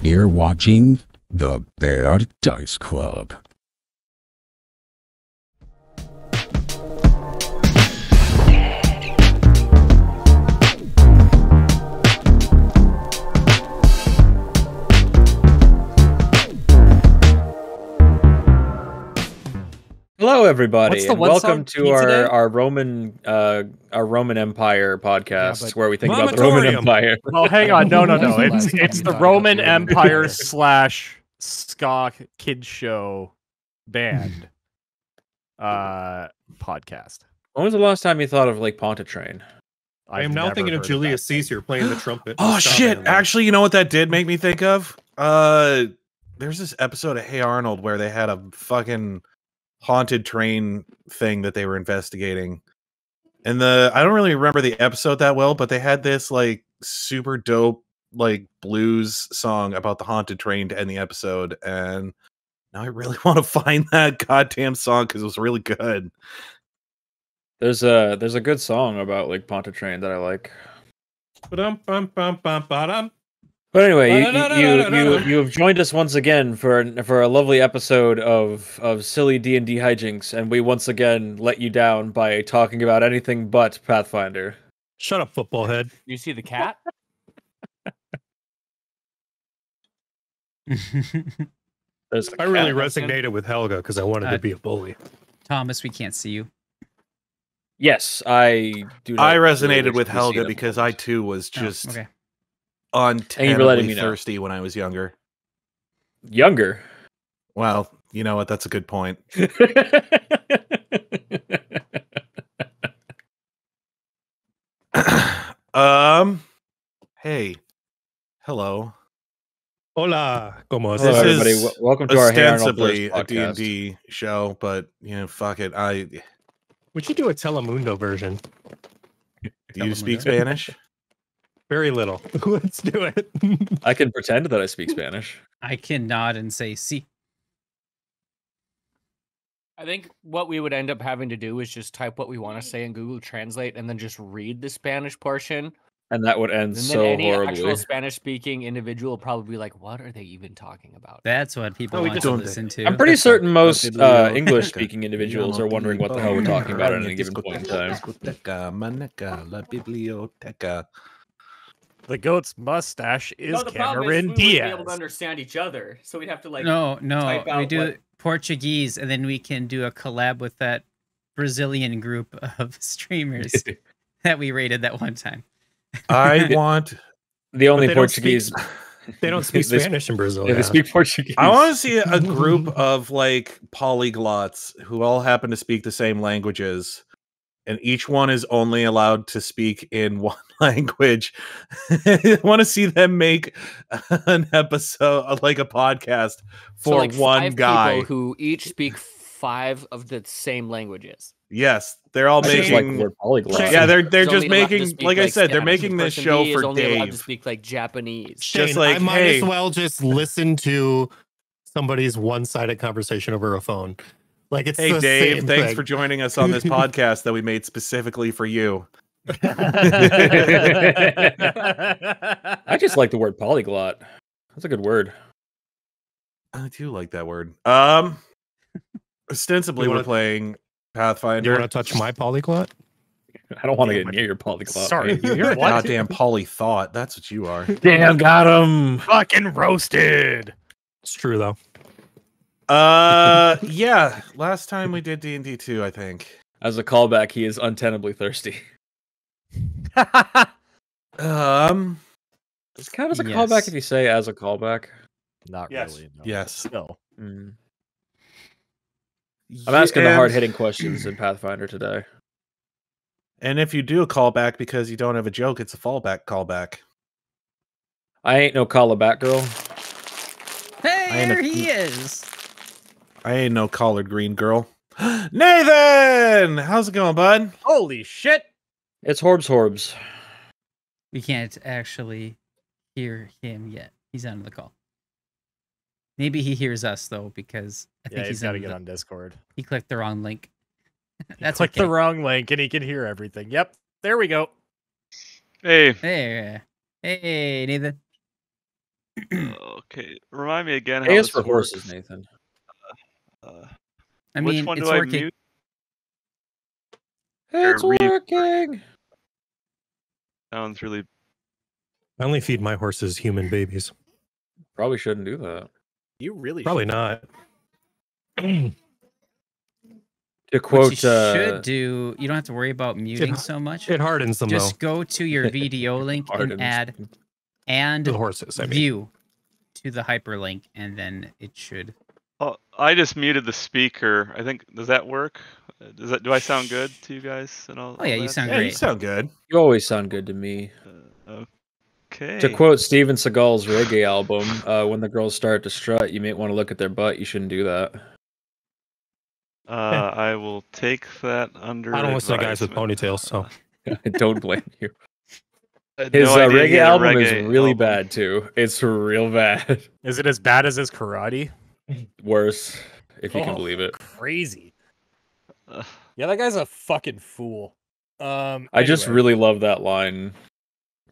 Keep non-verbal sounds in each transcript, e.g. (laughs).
You're watching the Bad Dice Club. Hello, everybody, What's the and welcome to our, today? our Roman uh, our Roman Empire podcast, but- where we think about the Roman Empire. (laughs) Oh, hang on. No, no, no. It's the it's the Roman about the Roman Empire Empire? slash ska kid show band (laughs) uh podcast. When was the last time you thought of Lake Pontchartrain? I am now thinking of Julius. Caesar playing the trumpet. (gasps) Oh shit! it. Actually, you know what that did make me think of? Uh there's this episode of Hey Arnold where they had a fucking haunted train thing that they were investigating. And the I don't really remember the episode that well, but they had this like super dope like blues song about the haunted train to end the episode and now I really (laughs) want to find that goddamn song because it was really good. There's a there's a good song about Lake Pontchartrain that I like. Ba-dum, bum, bum, bum, ba-dum. But anyway, you, you, you, you have joined us once again for for a lovely episode of of silly D and D hijinks, and we once again let you down by talking about anything but Pathfinder. Shut up, football head. You see the cat? (laughs) There's a I really cat. resonated with Helga because I wanted Uh, to be a bully. Thomas, we can't see you. Yes, I do. not I resonated wish with Helga because I too was Oh, just okay. Thank you for letting untenably me know. thirsty when I was younger. younger. Well, you know what? That's a good point. (laughs) (clears throat) um, hey, hello. Hola, como Hello, This everybody. is Welcome to our ostensibly a D and D show, but you know, fuck it. I Would you do a Telemundo version. Do you speak Spanish? (laughs) Very little. (laughs) Let's do it. (laughs) I can pretend that I speak Spanish. I can nod and say "see." I think what we would end up having to do is just type what we want to say in Google Translate and then just read the Spanish portion. And that would end And then so any horribly. actual Spanish speaking individual will probably be like, what are they even talking about? That's what people No, we want to don't- listen to. I'm pretty That's certain most uh, English speaking (laughs) individuals are wondering what the hell we're talking about at any given point in time. The goat's mustache is no, the problem is we Cameron wouldn't be able to understand each other, so we'd have to like. no, no, type we do what- Portuguese, and then we can do a collab with that Brazilian group of (laughs) streamers (laughs) that we rated that one time. I (laughs) want. The only they don't speak Portuguese. They don't speak They sp- Spanish in Brazil. Yeah, they speak Portuguese. I want to see a group of like polyglots who all happen to speak the same languages, and each one is only allowed to speak in (laughs) one language. I want to see them make (laughs) an episode, uh, like a podcast, so, for like, one five guy. people who each speak five of the same languages. Yes, they're all I making. like the word polyglot. yeah, they're they're just only allowed to making. speak, Like I said, they're making this show B for only allowed to speak like Japanese. Shane, just like, I might hey- as well just listen to somebody's one-sided conversation over a phone. Like it's Hey the Dave, same thanks thing. for joining us on this (laughs) podcast that we made specifically for you. I just like the word polyglot. That's a good word. I do like that word. Um, ostensibly, You we're playing Pathfinder. You want to touch my polyglot? I don't want to get it. near your polyglot. Sorry, you're a Goddamn poly thought. That's what you are. Damn, got him. Fucking roasted. It's true though. Uh, yeah. Last time we did D and D two, I think. As a callback, he is untenably thirsty. (laughs) Um, Does it count as a Yes. callback if you say as a callback? Not Yes. really. No. yes. No. Mm. I'm asking the And- hard hitting questions in (clears throat) Pathfinder today. And if you do a callback because you don't have a joke, it's a fallback callback. I ain't no call callback girl. Hey, am a- he is. I ain't no collared green girl. (gasps) Nathan, how's it going, bud? Holy shit! It's Horbs Horbs. We can't actually hear him yet. He's on the call. Maybe he hears us though, because I think he's he's got to in get the- on Discord. He clicked the wrong link. (laughs) That's Click okay. the wrong link and he can hear everything. Yep. There we go. Hey, Hey. Hey, Nathan. okay, remind me again how A is this for horses, works. Nathan. Uh, I which mean, one it's do I working. mute? Or It's read- working. Sounds really. I only feed my horses human babies. Probably shouldn't do that. You really Probably should. not. (clears throat) To What quote, you uh, should do, you don't have to worry about muting so much. It hardens them Just go to your (laughs) VDO link and add and The horses. I mean, view to the hyperlink, and then it should. I just muted the speaker. I think does that work? Uh, Does that do I sound good to you guys and all? Oh, yeah, all you sound Yeah, you sound good. you always sound good to me. Uh, okay. To quote Steven Seagal's reggae album, uh, when the girls start to strut, you may want to look at their butt. You shouldn't do that. Uh, I will take that under. I don't listen to guys with ponytails, so (laughs) I don't blame you. His no uh, idea he reggae album is really album. bad too. It's real bad. Is it as bad as his karate? Worse, if you can Oh. believe it. Crazy. Ugh. Yeah, that guy's a fucking fool. Um, I just really love that line.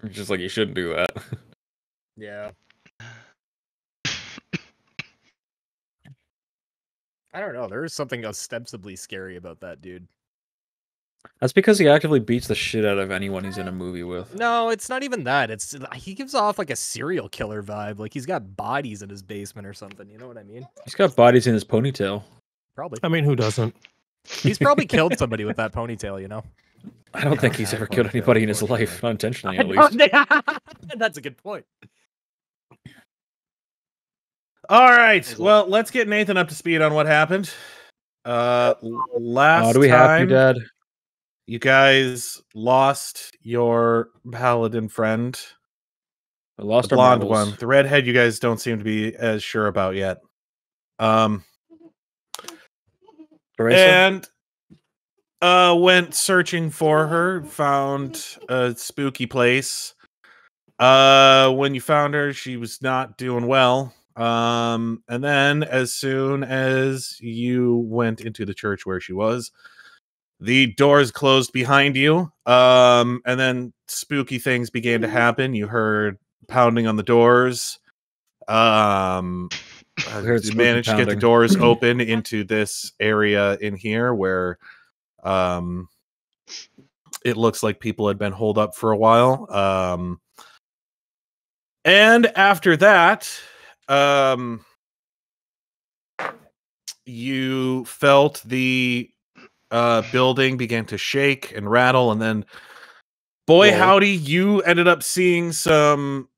Just like you shouldn't do that. yeah. I don't know. There is something ostensibly scary about that dude. That's because he actively beats the shit out of anyone he's in a movie with. No, it's not even that. It's he gives off like a serial killer vibe. Like he's got bodies in his basement or something. You know what I mean? He's got bodies in his ponytail. Probably. I mean, who doesn't? He's probably (laughs) killed somebody with that ponytail. You know. I don't think he's ever killed anybody in his life, unfortunately. not intentionally at least. (laughs) That's a good point. All right. Well, let's get Nathan up to speed on what happened. Uh, l- last Oh, do we have time, to, Dad? You guys lost your paladin friend, We lost the blonde marbles. one. The redhead, you guys don't seem to be as sure about yet. Um, Teresa? and uh went searching for her found a spooky place uh when you found her she was not doing well um and then as soon as you went into the church where she was the doors closed behind you um and then spooky things began to happen. You heard pounding on the doors. Um (laughs) uh, you managed to get the doors (clears throat) open into this area in here where um it looks like people had been holed up for a while. Um and after that um you felt the uh building began to shake and rattle and then boy Whoa. howdy you ended up seeing some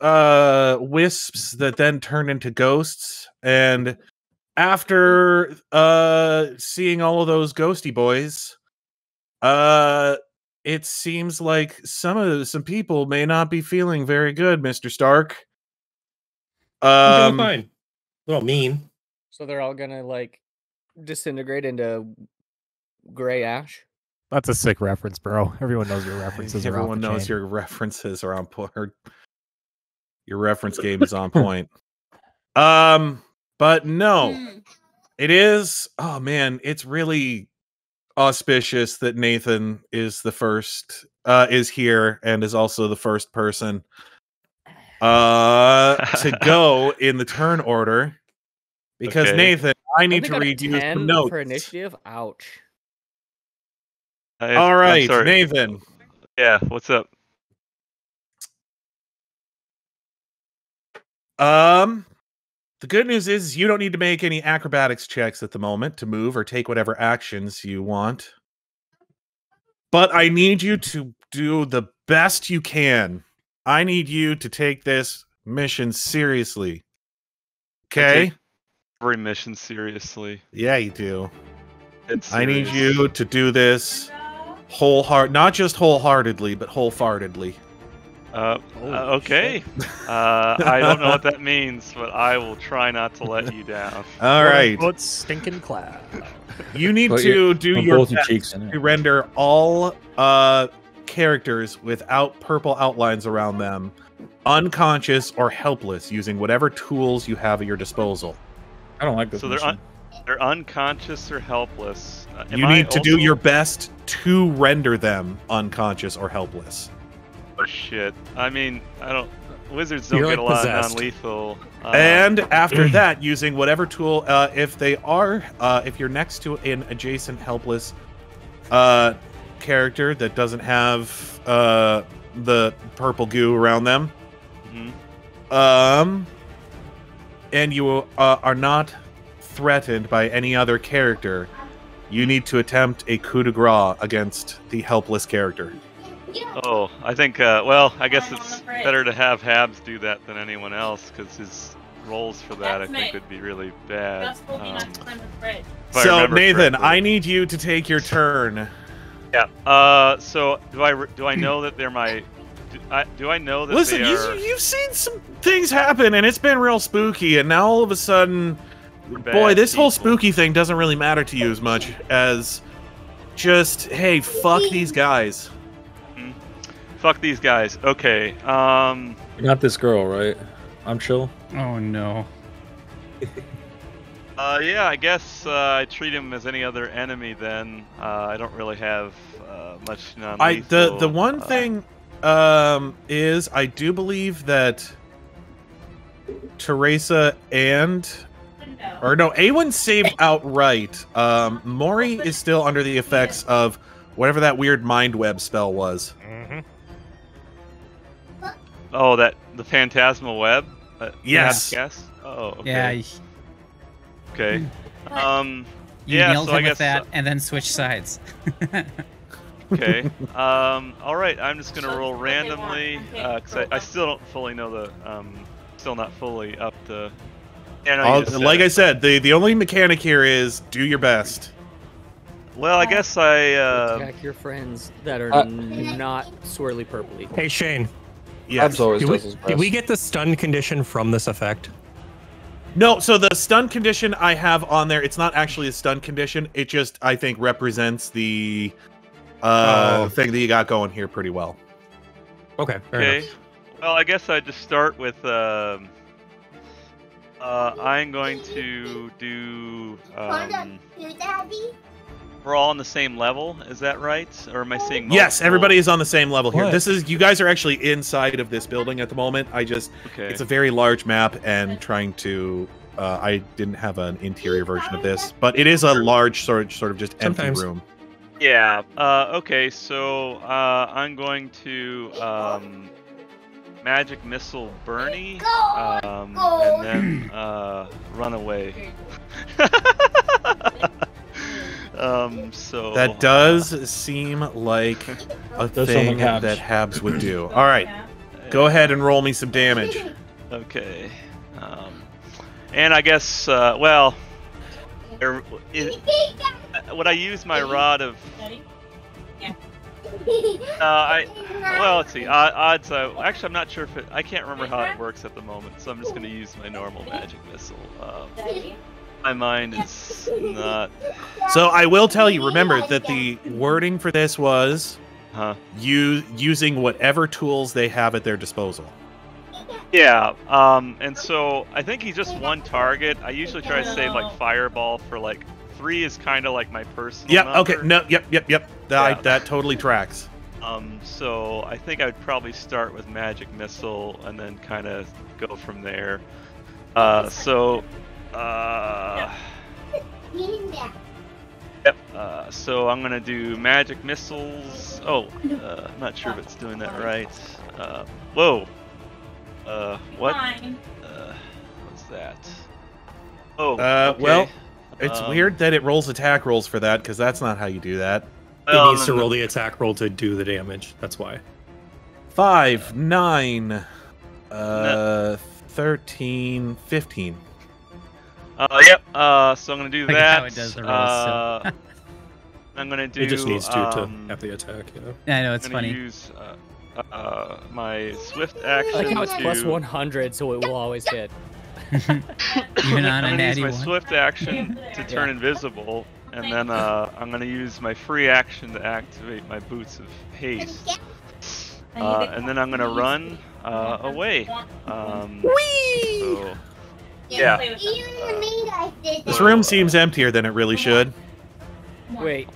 uh wisps that then turned into ghosts and after uh seeing all of those ghosty boys uh it seems like some of some people may not be feeling very good mr stark I'm um doing fine. A little mean. So they're all gonna like disintegrate into gray ash. That's a sick reference, bro. Everyone knows your (laughs) references. are off everyone the knows chain. your references are on point your reference game is on (laughs) point um but no it is oh man it's really auspicious that nathan is the first uh is here and is also the first person uh to go (laughs) in the turn order because Okay. nathan i Only need to read you 10 some notes for initiative. Ouch. I- all right nathan Yeah. What's up? Um, the good news is you don't need to make any acrobatics checks at the moment to move or take whatever actions you want. But I need you to do the best you can. I need you to take this mission seriously. Okay? Every mission seriously. Yeah, you do. It's I need you to do this wholeheart not just wholeheartedly, but wholefartedly. Uh, Oh, uh, okay. Uh, I don't know what that means, but I will try not to let you down. All right. Quote, stinking cloud. You need Put to your- do your both your best. cheeks in to render all uh characters without purple outlines around them unconscious or helpless using whatever tools you have at your disposal. I don't like this. So they're un- they're unconscious or helpless. Uh, am you I need to do your best to render them unconscious or helpless. Oh shit. I mean, I don't. Wizards don't You're, get like, a lot possessed. of non-lethal. uh, And after (clears throat) that, using whatever tool, uh, if they are, uh, if you're next to an adjacent helpless uh, character that doesn't have uh, the purple goo around them, mhm. um, and you uh, are not threatened by any other character, you need to attempt a coup de grace against the helpless character. Oh, I think. Uh, well, I guess it's better to have Habs do that than anyone else because his rolls for that I think would be really bad. Um, if I so, Nathan, correctly. I need you to take your turn. Yeah. Uh, so do I do I know that they're my? Do I, do I know that Listen, they you, are you've seen some things happen, and it's been real spooky. And now all of a sudden, boy, bad this whole spooky thing doesn't really matter to you as much as just, hey, fuck these guys. Fuck these guys. Okay. Um. Not this girl, right? I'm chill. Oh no. (laughs) Uh, yeah, I guess uh, I treat him as any other enemy. Then uh, I don't really have uh, much non I the the one thing um is I do believe that Teresa and or no, Aewen saved outright. Um Mrohy is still under the effects of whatever that weird mind web spell was. Oh, that the phantasmal web. Uh, Yes. Yes. Oh. Okay. Yeah, Okay. Um. you yeah. nailed so I him guess. with that, and then switch sides. (laughs) Okay. um. All right. I'm just gonna roll randomly because I, I still don't fully know the um. Still not fully up to. Yeah, no, I'll- just said like it. I said, the the only mechanic here is do your best. Well, I guess I. Uh, Attack your friends that are Uh, not swirly purpley. Hey Shane, Yes. always did we, did we get the stun condition from this effect? No, so the stun condition I have on there, it's not actually a stun condition. It just I think represents the uh Oh. thing that you got going here pretty well. Okay, okay. enough. Well, I guess I just start with. Um, uh, I'm going to do. Um, we're all on the same level. Is that right? Or am I seeing? Yes, everybody is on the same level here. What? This is you guys are actually inside of this building at the moment. I just Okay. it's a very large map and trying to uh, I didn't have an interior version of this, but it is a large sort of, sort of just empty Sometimes. room. Yeah. Uh, okay. So uh, I'm going to um, magic missile Bernie, um, and then uh, run away. (laughs) um. So That does seem like (laughs) a thing Habs. that Habs would do. All right, go ahead and roll me some damage. Okay. Um, and I guess, uh, well, er, i- would I use my rod of? (laughs) Uh, I well, let's see. Uh, odds. Uh, actually, I'm not sure if it. I can't remember how it works at the moment, so I'm just going to use my normal magic missile. Um, my mind is not. So I will tell you, remember that the wording for this was Huh. you using whatever tools they have at their disposal. Yeah. Um. And so I think he's just one target. I usually try to save like fireball for like three is kind of like my personal. Yep. Okay. No. Yep. Yep. Yep. That Yeah. that totally tracks. (laughs) Um, so I think I'd probably start with magic missile and then kind of go from there. Uh, so, uh, (laughs) yep. Uh, so I'm gonna do magic missiles. Oh, uh, I'm not sure if it's doing that right. Uh, whoa. Uh, what? Uh, what's that? Oh. Uh, okay. well, It's Um, weird that it rolls attack rolls for that because that's not how you do that. well, it needs to roll the attack roll to do the damage. That's why. Five, nine, uh, 13, 15. Uh, yep. Uh, so I'm gonna do that. how it does the rolls, so- uh, I'm gonna do. (laughs) it just needs to um, to have the attack. Yeah. Yeah, I know it's funny. I'm gonna funny. use uh, uh, my swift action. I like how it's to, plus 100, so it will always hit. (laughs) Even on a I'm gonna use my one. swift action (laughs) to turn invisible, and then uh, I'm gonna use my free action to activate my boots of haste. Uh, and then I'm gonna run uh, away. Um, so, yeah. This room seems emptier than it really should. Wait.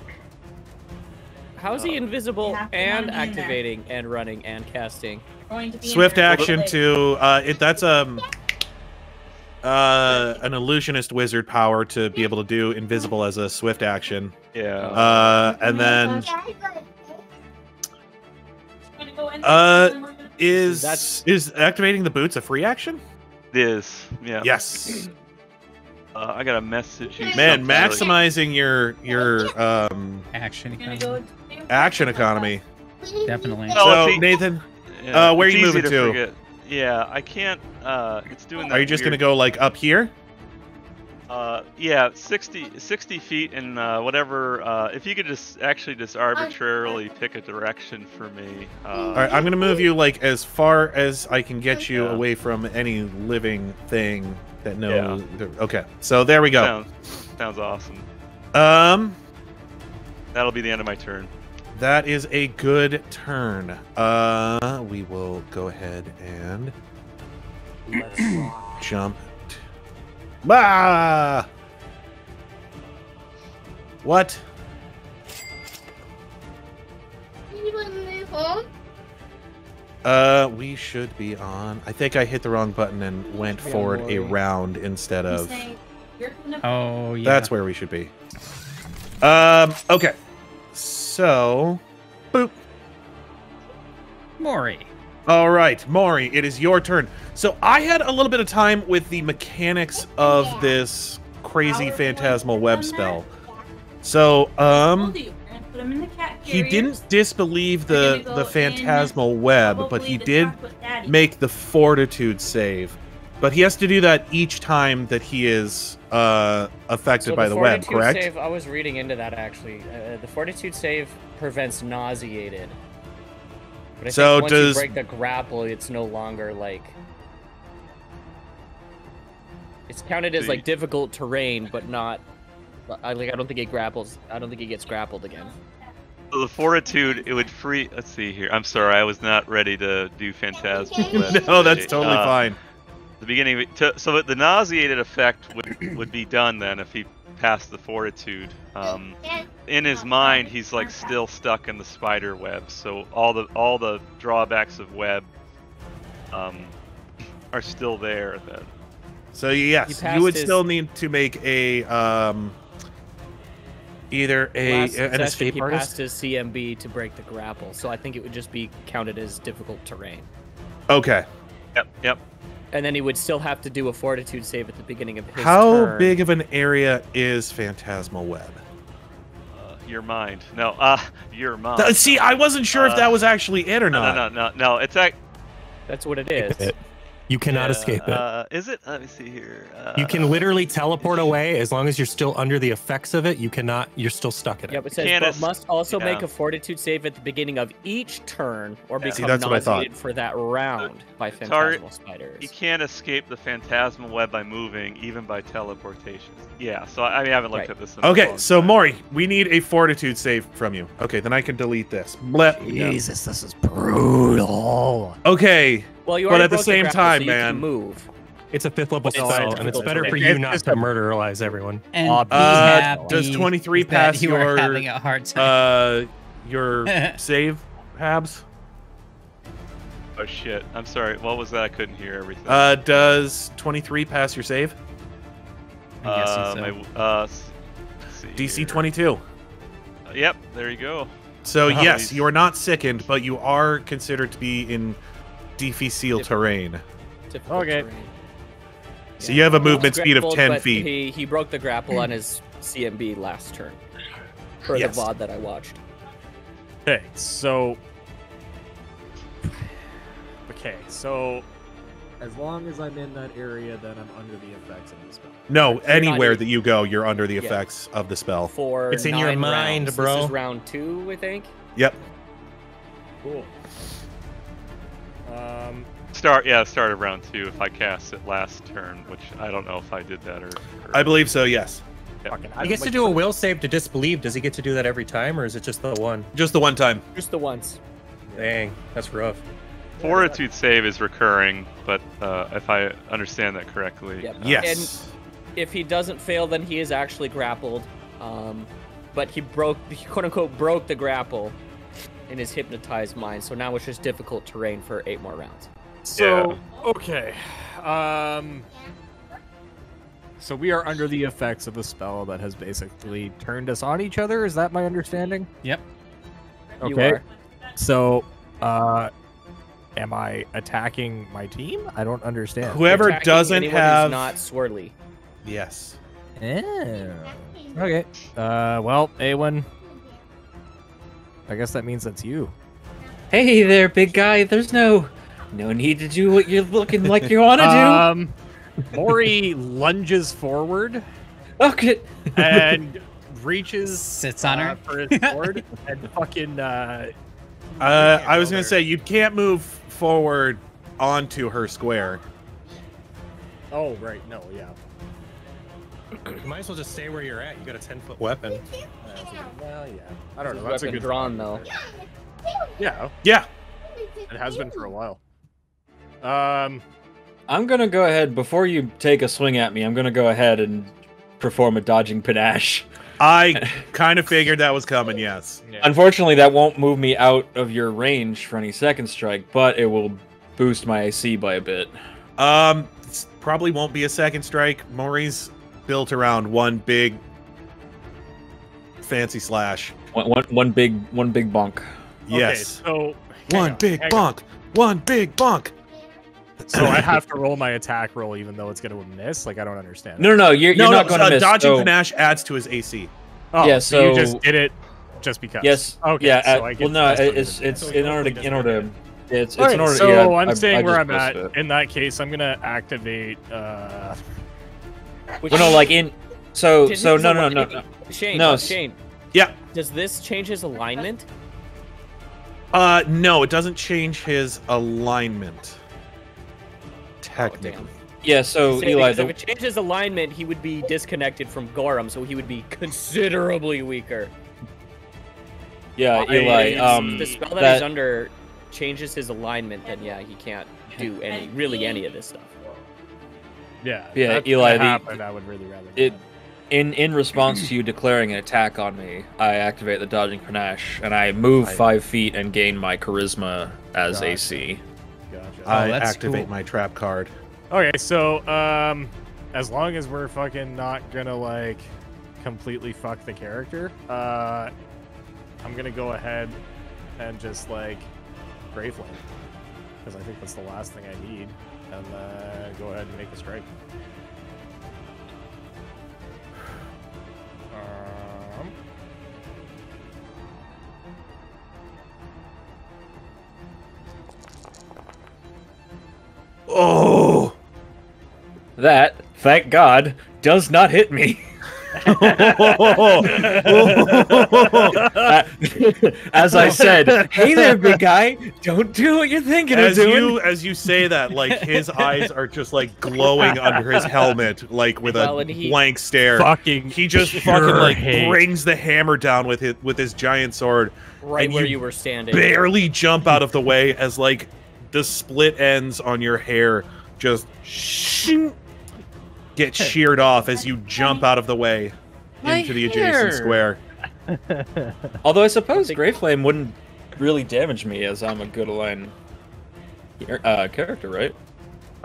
How's he Uh, invisible have and not be in there. activating and running and casting? Going to be in Swift action to uh it that's um uh an illusionist wizard power to be able to do invisible as a swift action. Yeah. Uh and then Gonna go in there, uh and then we're gonna- is That's- is activating the boots a free action? it is. Yeah. Yes. Uh, I got a message. you Man, maximizing your your um Action economy. action economy. Definitely. So Nathan, Yeah, Uh, where it's you moving to? forget. Yeah, I can't. Uh, it's doing that. are you just gonna go like up here? Uh, yeah, 60, 60 feet and uh, whatever. Uh, if you could just actually just arbitrarily pick a direction for me. Uh, All right, I'm gonna move you like as far as I can get you Yeah. away from any living thing that knows. Okay, so there we go. Sounds, sounds awesome. Um, That'll be the end of my turn. That is a good turn. Uh, we will go ahead and (clears throat) jump. Ah! What? Uh, we should be on. I think I hit the wrong button and went Yeah, forward a round instead of. say, "You're gonna Oh yeah. That's where we should be. Um. Okay. So, boop. Mrohy. All right, Mrohy, it is your turn. So I had a little bit of time with the mechanics of this crazy phantasmal web spell. So, um, told you, we're gonna put 'em in the cat he didn't disbelieve the go the in phantasmal web, but he did make the fortitude save. But he has to do that each time that he is uh, affected So by the, the, web, fortitude correct? Save, I was reading into that actually. Uh, the fortitude save prevents nauseated. But I So think once does- you break the grapple, it's no longer like. It's counted as like difficult terrain, but not. I like. I don't think it grapples. I don't think it gets grappled again. So the fortitude, it would free. Let's see here. I'm sorry, I was not ready to do phantasmal. web (laughs) no, that's totally Uh, fine. The beginning, of it- to, so the nauseated effect would would be done then if he passed the fortitude. Um, in his mind, he's like still stuck in the spider web. So all the all the drawbacks of web um, (laughs) are still there. Then So yes, you would his- still need to make a um, either a Last an session, escape he artist. passed his CMB to break the grapple, so I think it would just be counted as difficult terrain. Okay. yep, yep. And then he would still have to do a fortitude save at the beginning of his How turn. big of an area is Phantasmal Web? Uh, your mind. No, uh, your mind. See, I wasn't sure if Uh, that was actually it or no, not. no, no, no, no. It's act. That's what it is. It. You cannot yeah, escape it. Uh, is it? Let me see here. Uh, you can literally teleport away as long as you're still under the effects of it. You cannot. You're still stuck in it. Yep, it says, but es- must also make a fortitude save at the beginning of each turn or Yeah. become See, that's what I thought. nauseated for that round by Target- phantasmal spiders. You can't escape the phantasmal web by moving, even by teleportation. Yeah, so I, I mean, I haven't looked Right. at this. In a Okay, long so time. Mrohy, we need a Fortitude save from you. Okay, then I can delete this. Blep. Jesus, this is brutal. Okay, Well, you But at the broke same grapple, time, so man. move. It's a fifth level It's spell, a and it's better level for spell. you not to murderize everyone. And Uh, happy does 23 pass you your, having a hard time. uh, your (laughs) save, Habs? Oh shit! I'm sorry. What was that? I couldn't hear everything. Uh, does 23 pass your save? I'm guessing uh, so. my, uh, let's see DC 22. Uh, yep, there you go. So Oh, yes, he's- you are not sickened, but you are considered to be in difficile terrain. Difficult Okay. terrain. So you have a movement speed of 10 feet. He, he broke the grapple on (clears throat) his CMB last turn. For Yes. the VOD that I watched. Okay, so. Okay, so. As long as I'm in that area, then I'm under the effects of the spell. No, not anywhere in- that you go, you're under the Yeah. effects of the spell. For It's in your mind, rounds. bro. This is round two, I think. Yep. Cool. Um, Start. Yeah, start of round two. If I cast it last turn, which I don't know if I did that or. or I believe so, yes. fucking, He gets to do a will save to disbelieve. Does he get to do that every time, or is it just the one? Just the one time. Just the once. Dang, that's rough. Fortitude save is recurring, but uh, if I understand that correctly, Yep. uh, Yes. If he doesn't fail, then he is actually grappled. Um, but he broke, he quote unquote, broke the grapple in his hypnotized mind. So now it's just difficult terrain for eight more rounds. So okay, um, so we are under the effects of a spell that has basically turned us on each other. Is that my understanding? Yep. Okay. So, uh, am I attacking my team? I don't understand. Whoever doesn't have not swirly. yes. Oh. Okay. Uh, well, Aewen. I guess that means that's you. Hey there, big guy. There's no no need to do what you're looking like you want to do. (laughs) Um, Mrohy lunges forward okay. and (laughs) reaches Sits on uh, her. for his (laughs) sword and fucking uh, Uh, I was gonna say you can't move forward onto her square. oh right no yeah You might as well just stay where you're at. You got a 10 foot weapon. well yeah I don't know His that's a good drawn though. yeah Yeah. it has been for a while um I'm gonna go ahead before you take a swing at me. I'm gonna go ahead and perform a dodging panache. I (laughs) kind of figured that was coming. Yes. Unfortunately, that won't move me out of your range for any second strike, but it will boost my AC by a bit. Um, probably won't be a second strike. Mrohy's built around one big fancy slash. One, one, one big, one big bunk. Yes. okay, so One on, big bunk. on. One big bunk. so I have to roll my attack roll even though it's gonna miss like I don't understand No, no, no. You're, you're no, not going to uh, miss. dodging so- panache adds to his AC. oh, yeah, so, you just did it just because Yes. okay yeah. so uh, I well, no. It's it is. So in order definitely to in order. get It's it's Alright, in order. so yeah, I'm I- staying I where just I'm at. it. In that case, I'm gonna activate. Uh, Which Well, no, like in. So so no no no no. Shane, No, uh, Shane. Yeah. Does this change his alignment? Uh, no, it doesn't change his alignment. Technically. Yeah. So Say, Ely, the, if it changes alignment, he would be disconnected from Gorum, so he would be considerably weaker. yeah, I- Ely. Um, the spell that, that- he's under changes his alignment, then yeah, he can't do any really any of this stuff. Yeah, Yeah, that's Ely, the- happen, I would really rather. it not. in in response to you declaring an attack on me, I activate the dodging panache and I move I- five feet and gain my charisma as Gotcha. AC. Gotcha. I that's activate cool. my trap card. Okay, so um, as long as we're fucking not gonna like completely fuck the character, uh, I'm gonna go ahead and just like Grey Flame because I think that's the last thing I need, and uh, go ahead and make a strike. Um, Oh. That, thank God, does not hit me. (laughs) (laughs) As I said, hey there, big guy, don't do what you're thinking as of doing. you as you say that, like his eyes are just like glowing under his helmet, like with Well, a he- blank stare. fucking He just fucking like hate. brings the hammer down with his with his giant sword, Right where you you were standing. barely jump out of the way as like the split ends on your hair just shing, get sheared off as you jump out of the way My into the hair. adjacent square. (laughs) Although I suppose think- Grey Flame wouldn't really damage me as I'm a good aligned uh, character, right?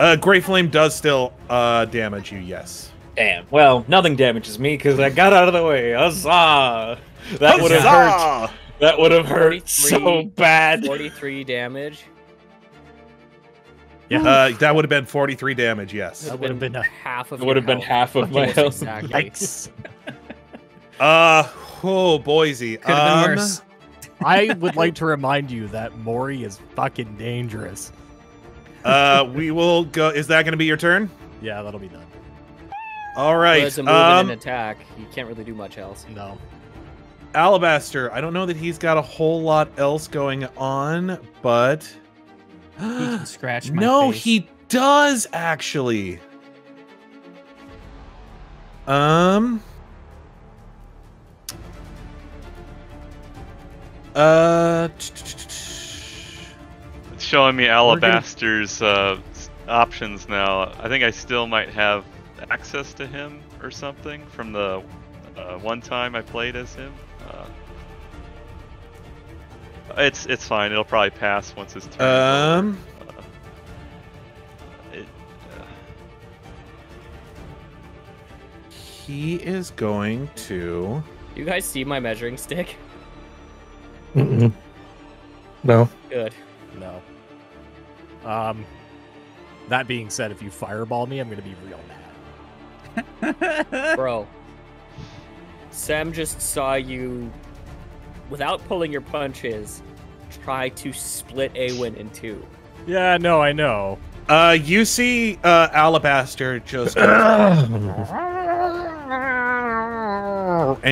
Uh, Great Flame does still uh damage you, yes. Damn. Well, nothing damages me because I got out of the way. Huzzah! That would have hurt. That would have hurt so bad. 43 damage. Yeah. Uh, that would have been 43 damage, yes. That would have been a half of It would have been health. half of my Yes, health. exactly. (laughs) yikes. Uh, oh, Boise. Could have Um, been worse. (laughs) I would like to remind you that Mrohy is fucking dangerous. uh, we will go. Is that going to be your turn? Yeah, that'll be done. All right. Well, it's a move and Um, an attack. You can't really do much else. No. Alabaster. I don't know that he's got a whole lot else going on, but He can scratch my no, face. he does actually. Um. Uh. It's showing me Alabaster's uh, options now. I think I still might have access to him or something from the uh, one time I played as him. Uh, it's it's fine. It'll probably pass once his turn. Um, Uh, it, uh, he is going to. You guys see my measuring stick? Mm-mm. No. Good. No. Um, that being said, if you fireball me, I'm gonna be real mad. (laughs) Bro. Sam just saw you, without pulling your punches, try to split Aewen in two. Yeah, no, I know. Uh, you see, uh, Alabaster just (coughs) and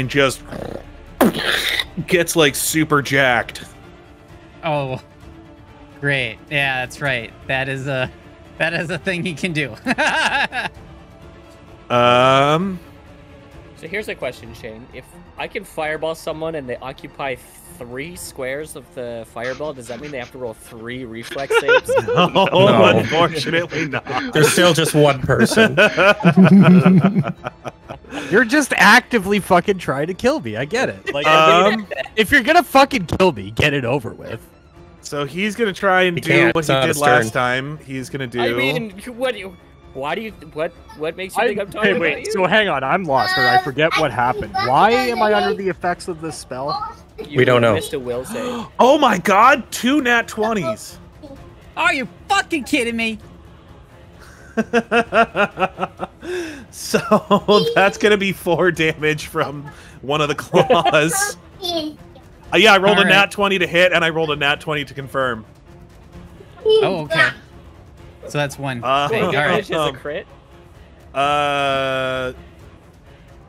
just gets like super jacked. Oh, great. Yeah, that's right. That is a that is a thing he can do. (laughs) Um, So here's a question, Shane. If I can fireball someone and they occupy three squares of the fireball, does that mean they have to roll three reflex (laughs) saves? no, No. unfortunately (laughs) not. There's still just one person. (laughs) You're just actively fucking trying to kill me. I get it. Like, Um, if you're gonna fucking kill me, get it over with. so he's gonna try and He do what he did last turn. time. He's gonna do. I mean, what do you? Why do you? What? What makes you I, think I'm talking hey, wait. about you? So hang on, I'm lost, or I forget what happened. Why am I under the effects of this spell? You We don't know. Missed a will save. (gasps) oh my god, two nat twenties. Are you fucking kidding me? (laughs) so that's gonna be four damage from one of the claws. (laughs) Uh, yeah, I rolled a Alright. nat twenty to hit, and I rolled a nat twenty to confirm. Oh, okay. So that's one. Uh, Wait, all your right. finish is a crit. Uh,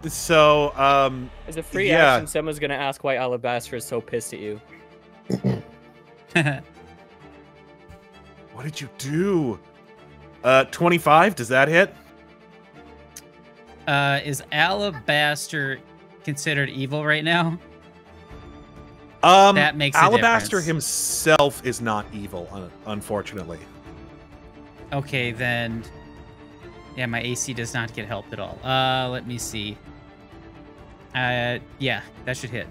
so um, As a free yeah. action, someone's gonna ask why Alabaster is so pissed at you. (laughs) what did you do? Uh, twenty-five. Does that hit? uh, is Alabaster considered evil right now? Um, That makes a Alabaster difference. himself is not evil, un- unfortunately. Okay, then. Yeah, my AC does not get helped at all. Uh, let me see. Uh, yeah, that should hit.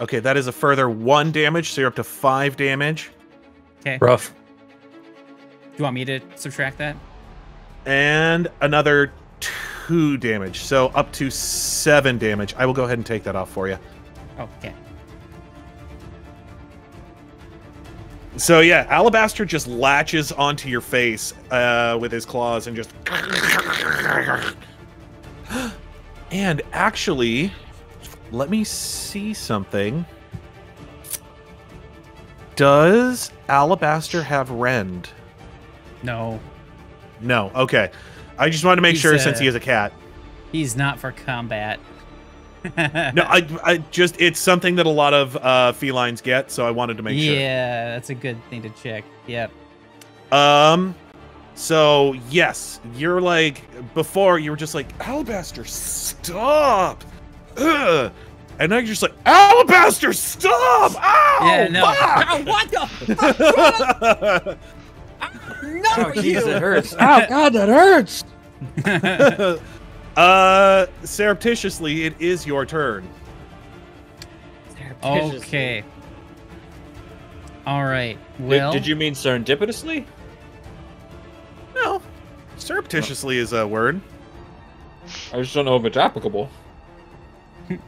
Okay, that is a further one damage, so you're up to five damage, Okay. Rough. Do you want me to subtract that? and another two damage, so up to seven damage. I will go ahead and take that off for you. Oh, okay. So yeah, Alabaster just latches onto your face uh, with his claws and just. (gasps) And actually, let me see something. Does Alabaster have Rend? No, No. Okay. I just wanted to make He's, sure since uh, he is a cat. he's not for combat. No, I, I just it's something that a lot of uh, felines get, so I wanted to make sure. yeah, that's a good thing to check. Yep. Um, so yes, you're like before you were just like Alabaster, stop, Ugh. (clears throat) and now you're just like Alabaster, stop! Ow! yeah, no. fuck!" Oh, what the? (laughs) no, Oh, jeez, it hurts. Oh God, that hurts. (laughs) (laughs) uh, surreptitiously, it is your turn. okay. All right. Did- Well, did, you mean serendipitously? No, surreptitiously is a word. I just don't know if it's applicable. (laughs) I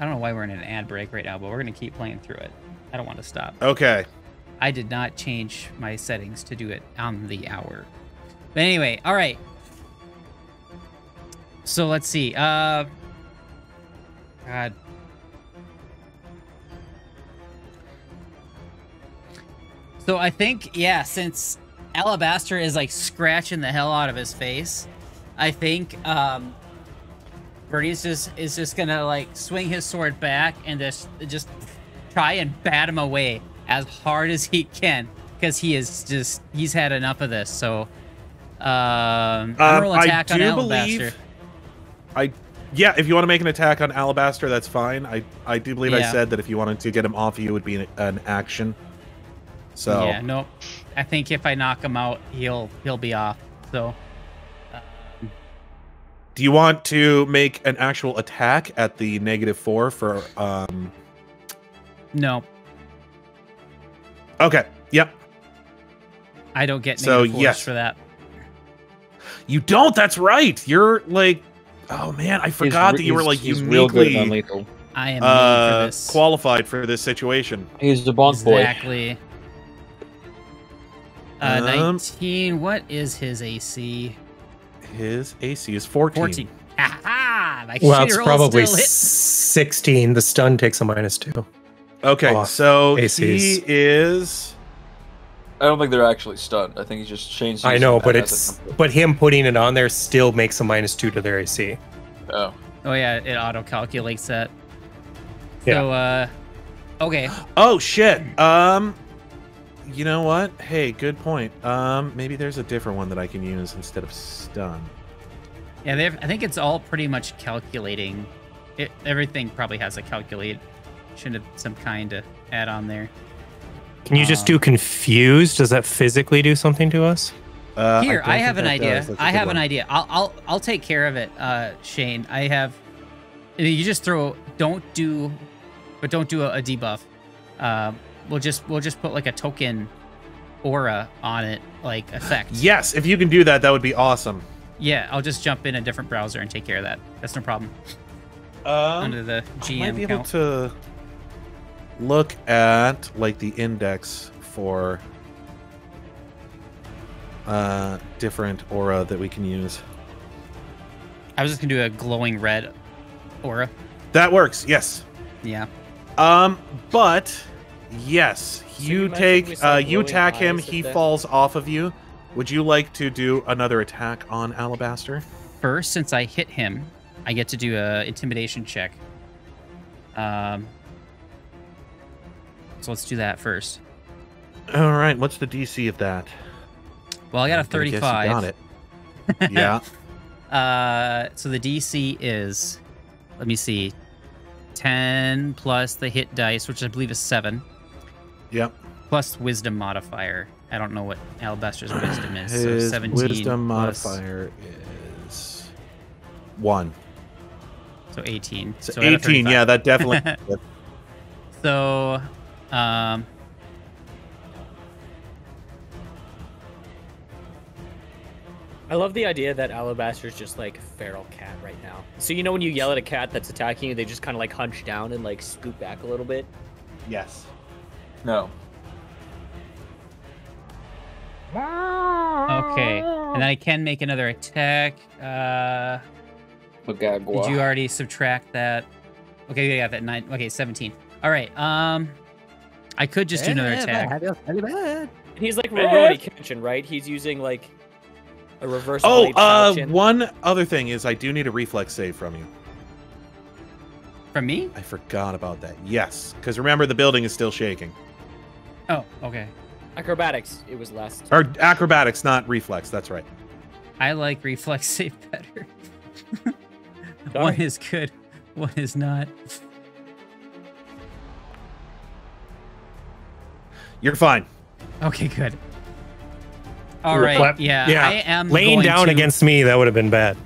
don't know why we're in an ad break right now, but we're gonna keep playing through it. I don't want to stop. Okay. I did not change my settings to do it on the hour. But anyway, all right. So let's see. Uh God. So I think yeah, since Alabaster is like scratching the hell out of his face, I think um Bernie's just is just gonna like swing his sword back and just just try and bat him away as hard as he can because he is just he's had enough of this. So um, Um, I attack on do Alabaster. believe. I yeah, if you want to make an attack on Alabaster, that's fine. I I do believe I said that if you wanted to get him off you, it would be an, an action. So Yeah, no, I think if I knock him out, he'll he'll be off. So um, Do you want to make an actual attack at the negative four for um No, Okay. Yep. I don't get So, yes. for that. You don't, that's right. You're like oh man, I forgot re- that you were he's- like he's real good uniquely non-lethal. I am made for uh this. qualified for this situation. He's the bonk boy. Exactly. Uh, Um, 19. What is his AC? His AC is 14. 14. Ha My Well, it's probably 16. The stun takes a minus two. Okay, Off so ACs. he is I don't think they're actually stunned. I think he just changed. I know, but it's but him putting it on there still makes a minus two to their AC. Oh. Oh, yeah, it auto calculates that. Yeah. So, uh, okay. Oh shit. Um you know what? Hey, good point. Um maybe there's a different one that I can use instead of stun. Yeah, they've, I think it's all pretty much calculating. It, everything probably has a calculation of some kind to add on there. Can you just Um, do confused? Does that physically do something to us? Uh, Here, don't I, have an idea. I That's a I good have an idea. I'll, I'll, I'll take care of it, uh, Shane. I have. You just throw. Don't do, but don't do a, a debuff. Um, we'll just, we'll just put like a token aura on it, like effect. Yes, if you can do that, that would be awesome. Yeah, I'll just jump in a different browser and take care of that. That's no problem. Um, Under the I might GM be able count. to look at like the index for uh different aura that we can use. I was just gonna do a glowing red aura. That works. Yes. Yeah. Um, but yes, you you take uh you glowing attack him, he at falls off of you. Would you like to do another attack on Alabaster? First, since I hit him, I get to do a intimidation check. Um. So let's do that first. All right, what's the DC of that? Well, I got a I'm gonna guess you 35. Got it. (laughs) yeah. Uh, so the DC is, let me see, 10 plus the hit dice, which I believe is 7, Yep. plus wisdom modifier. I don't know what Alabaster's (clears throat) wisdom is. so 17 wisdom plus- modifier is one. So 18. So, a 18. Yeah, that definitely. (laughs) So, um, I love the idea that Alabaster's just like a feral cat right now. So you know when you yell at a cat that's attacking you, they just kind of like hunch down and like scoot back a little bit. yes. No. okay. And then I can make another attack. Uh, Magagua. Did you already subtract that? Okay, we got that nine. Okay, seventeen. All right. Um, I could just do another attack. And he's like Rurouni Kenshin, right? He's using like a reverse. Oh, blade uh, falchion. one other thing is I do need a reflex save from you. From me? I forgot about that. Yes, because remember the building is still shaking. Oh, okay. acrobatics. It was last. Or acrobatics, not reflex. That's right. I like reflex (laughs) save better. one is good, one is not. You're fine. Okay, good. All Ooh, right. flap- Yeah, yeah. I am Laying going down to- against me, that would have been bad.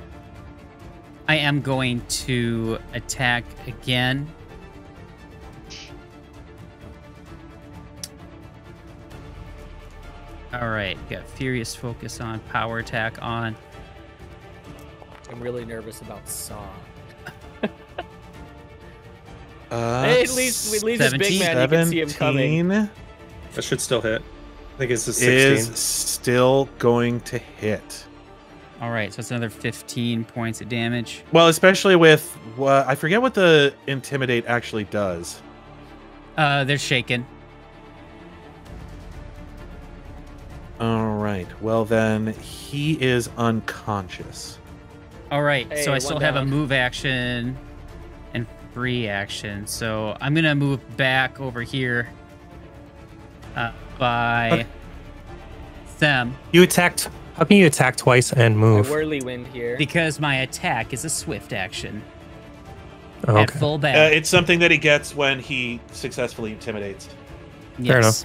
I am going to attack again. All right, got furious focus on, power attack on. I'm really nervous about Saw. Uh, Hey, at least at least this big man, you can see him coming. 17 That should still hit. I think it's a 16. is still going to hit. All right, so it's another 15 points of damage. Well, especially with uh, I forget what the intimidate actually does. Uh, they're shaken. All right. Well, then he is unconscious. All right, Hey, so I one still have a move action and free action. So I'm gonna move back over here uh, by Sem You attacked. How can you attack twice and I move? whirly wind here. because my attack is a swift action Oh, at okay. full Uh, it's something that he gets when he successfully intimidates. fair yes.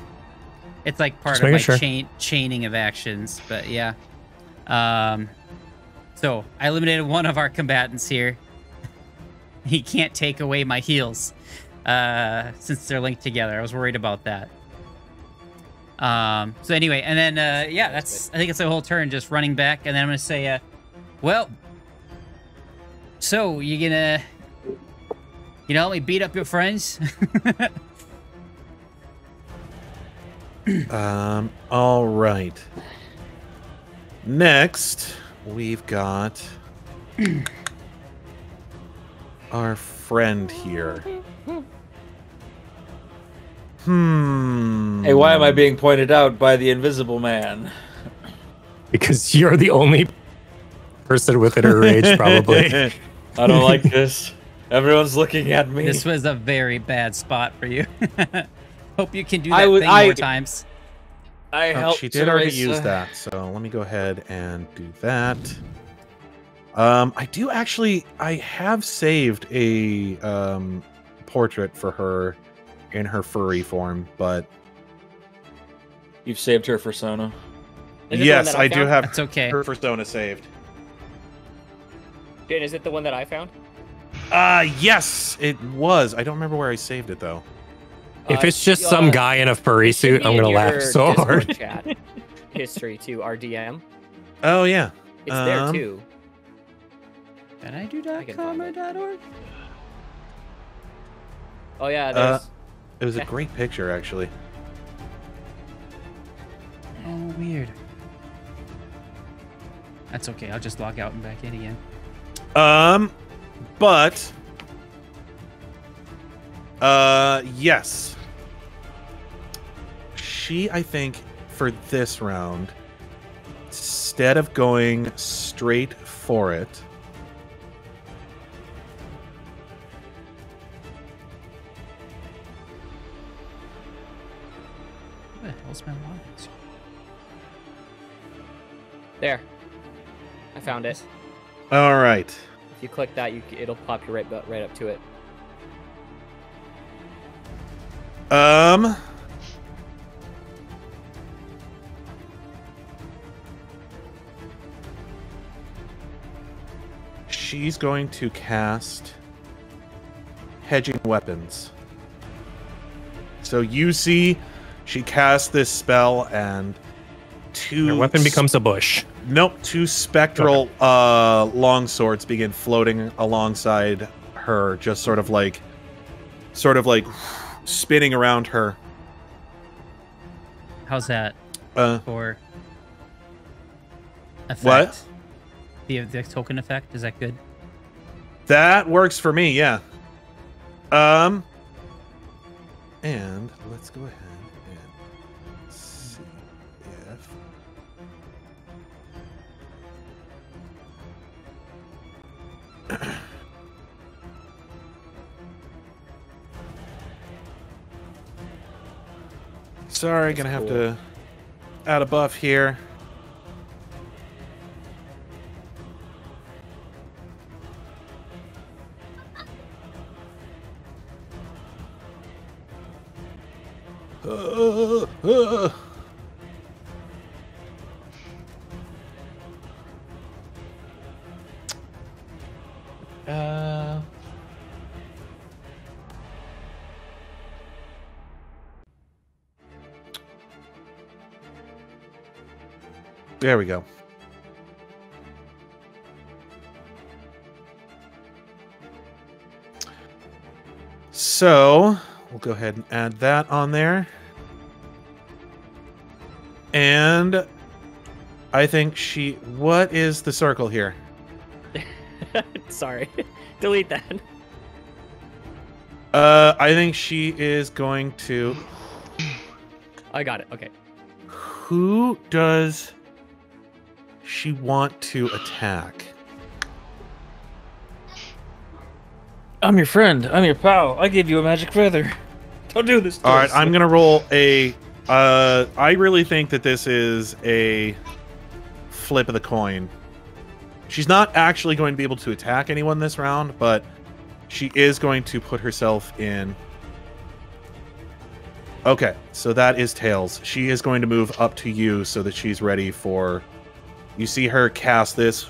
It's like part Just of my sure. chain chaining of actions, but yeah. Um, So I eliminated one of our combatants here. (laughs) He can't take away my heals uh, since they're linked together. I was worried about that. Um, so anyway, and then uh, yeah, that's I think it's a whole turn just running back, and then I'm gonna say, uh, well, so you gonna you know help me beat up your friends? (laughs) Um, all right. Next, we've got (clears throat) our friend here. Hmm. Hey, why am I being pointed out by the invisible man? (laughs) Because you're the only person within her range, probably. (laughs) I don't like this. Everyone's looking at me. this was a very bad spot for you. (laughs) Hope you can do that I would- thing I- more times. I Oh, helped she did already use that, so let me go ahead and do that. Um, I do actually. I have saved a um, portrait for her in her furry form, but You've saved her persona. Is it the one yes, that I do have That's okay. her persona saved. Dan, is it the one that I found? Uh yes, it was. I don't remember where I saved it though. If Uh, it's just uh, some guy in a furry suit, I'm gonna laugh so Discord hard. Chat (laughs) history to RDM. Oh yeah. It's there Um, too. Did I do I can find it. .org? Oh yeah, Uh, there's. It was a great picture actually. Oh, weird. That's okay. I'll just log out and back in again. Um, but uh, yes, she. I think for this round, instead of going straight for it, What the hell's my logins? There. I found it. all right. If you click that, you it'll pop you right bu- right up to it. Um. She's going to cast hedging weapons. So you see, she casts this spell, and two Your weapon becomes a bush. Nope, two spectral uh long swords begin floating alongside her, just sort of like sort of like spinning around her. How's that Uh for effect? What? The, the token effect is that good? that works for me, yeah. Um and let's go ahead Sorry, gonna have to add a buff here. Uh, uh. Uh, Uh, there we go. So we'll go ahead and add that on there. And I think she. What is the circle here? Sorry. (laughs) Delete that. Uh, I think she is going to. I got it. Okay. Who does she want to attack? I'm your friend. I'm your pal. I gave you a magic feather. Don't do this. To All right, us. I'm gonna roll a. Uh, I really think that this is a flip of the coin. She's not actually going to be able to attack anyone this round, but she is going to put herself in. Okay, so that is tails. She is going to move up to you so that she's ready for You see her cast this,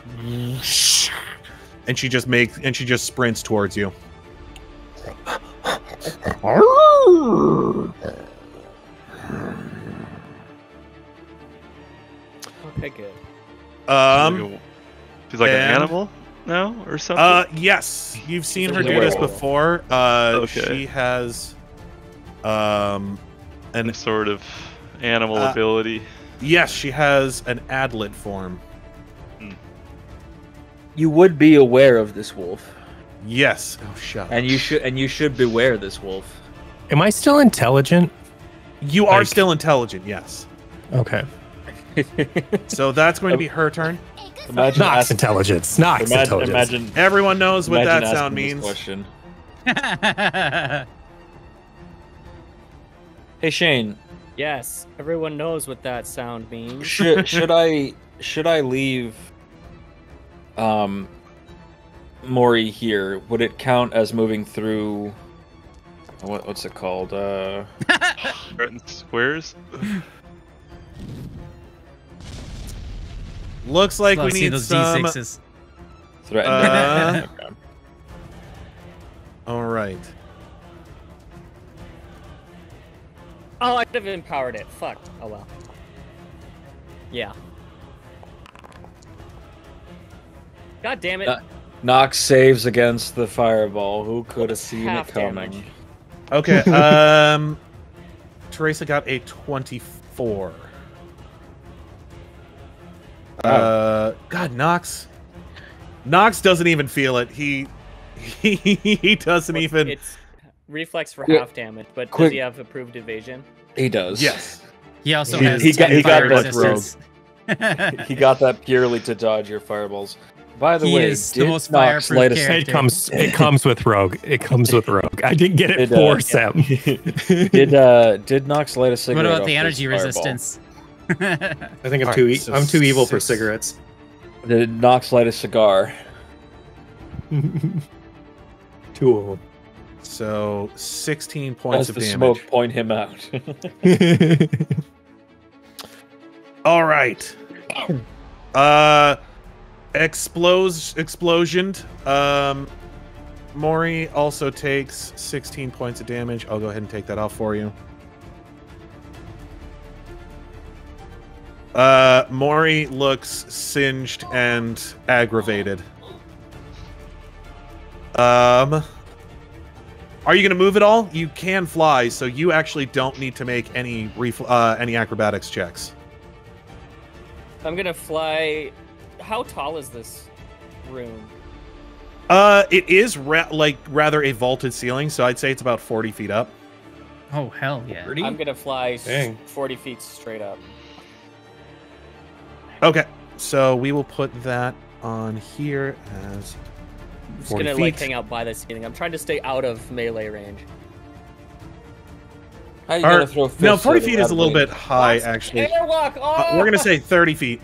and she just makes and she just sprints towards you. Okay, good. Um, She's like an animal now, or something. Uh, yes, you've seen her She's a do this before. Uh, Okay. she has, um, Some sort of animal uh, ability. yes, she has an adlet form. You would be aware of this wolf, Yes. Oh, shut. up. and you should and you should beware this wolf. Am I still intelligent? You are Like- still intelligent. Yes. Okay. So that's going to be (laughs) her turn. Imagine Knox ask- intelligence. Knox imagine, intelligence. imagine Everyone knows what that sound means. Question. (laughs) Hey Shane, Yes, everyone knows what that sound means. should (laughs) should I should I leave um Mrohy here? Would it count as moving through what what's it called? Uh (laughs) Threatened squares. Looks like Love we need those some. D6s. threatened. Uh, (laughs) All right. Oh, I could have empowered it. Fuck. Oh well. Yeah. God damn it. Uh, Knox saves against the fireball. Who could have seen it coming? damage? Okay. (laughs) Um, Teresa got a twenty-four. Uh, God, Knox. Knox doesn't even feel it. He (laughs) he, he doesn't Well, even. It's reflex for Quick- half damage, but quick- does he have approved evasion? He does. Yes. He also He- has he got- 10 he got fire that resistance. he got that purely to dodge your fireballs. By the He way, is the most Knox fireproof light a character. It comes. It comes with Rogue. It comes with Rogue. I didn't get it, It, uh, for yeah. Sam. (laughs) Did uh did Knox light a cigarette? What about off the this energy fireball? resistance? I think I'm Alright, too. E- so I'm too evil for cigarettes. Did Knox light a cigar? (laughs) Two of So sixteen points Does of the damage. smoke point him out? (laughs) (laughs) All right. Uh, explodes explosion. Um, Mrohy also takes 16 points of damage. I'll go ahead and take that off for you. Uh, Mrohy looks singed and aggravated. Um, are you gonna move at all? You can fly, so you actually don't need to make any refl- uh, any acrobatics checks. I'm gonna fly. How tall is this room? Uh, it is ra- like rather a vaulted ceiling, so I'd say it's about 40 feet up. oh hell yeah! I'm gonna fly Dang. 40 feet straight up. Okay, so we will put that on here as I'm just gonna feet. like hang out by the ceiling. I'm trying to stay out of melee range. How you Or- gonna throw no, 40 feet is a little bit high, What? actually. Airwalk! Oh! Uh, we're gonna say 30 feet.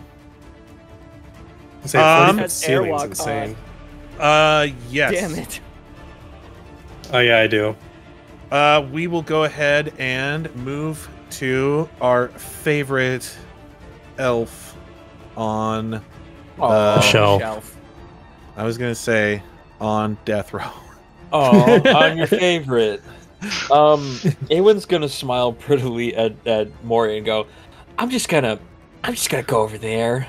Say Um, 40 foot That's ceiling's airwalk insane. Uh, yes. Damn it! Oh yeah, I do. Uh, we will go ahead and move to our favorite elf on. Aw. Uh, Michelle. Shelf. I was gonna say on death row. Oh, (laughs) I'm your favorite. Um, Aewen's gonna smile prettily at, at Mrohy and go, I'm just gonna, I'm just gonna go over there.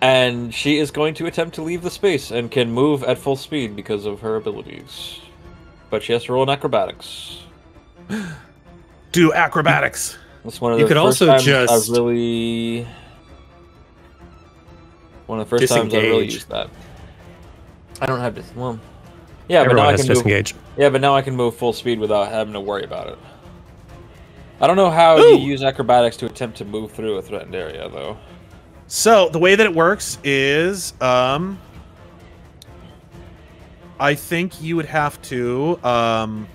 And she is going to attempt to leave the space and can move at full speed because of her abilities. But she has to roll in acrobatics. (gasps) Do acrobatics. That's one of You could first also times just- I've really one of the first times I really used that. I don't have this. Well, yeah, Everyone but now I can move. Yeah, but now I can move full speed without having to worry about it. I don't know how Ooh. you use acrobatics to attempt to move through a threatened area, though. So the way that it works is, um, I think you would have to um,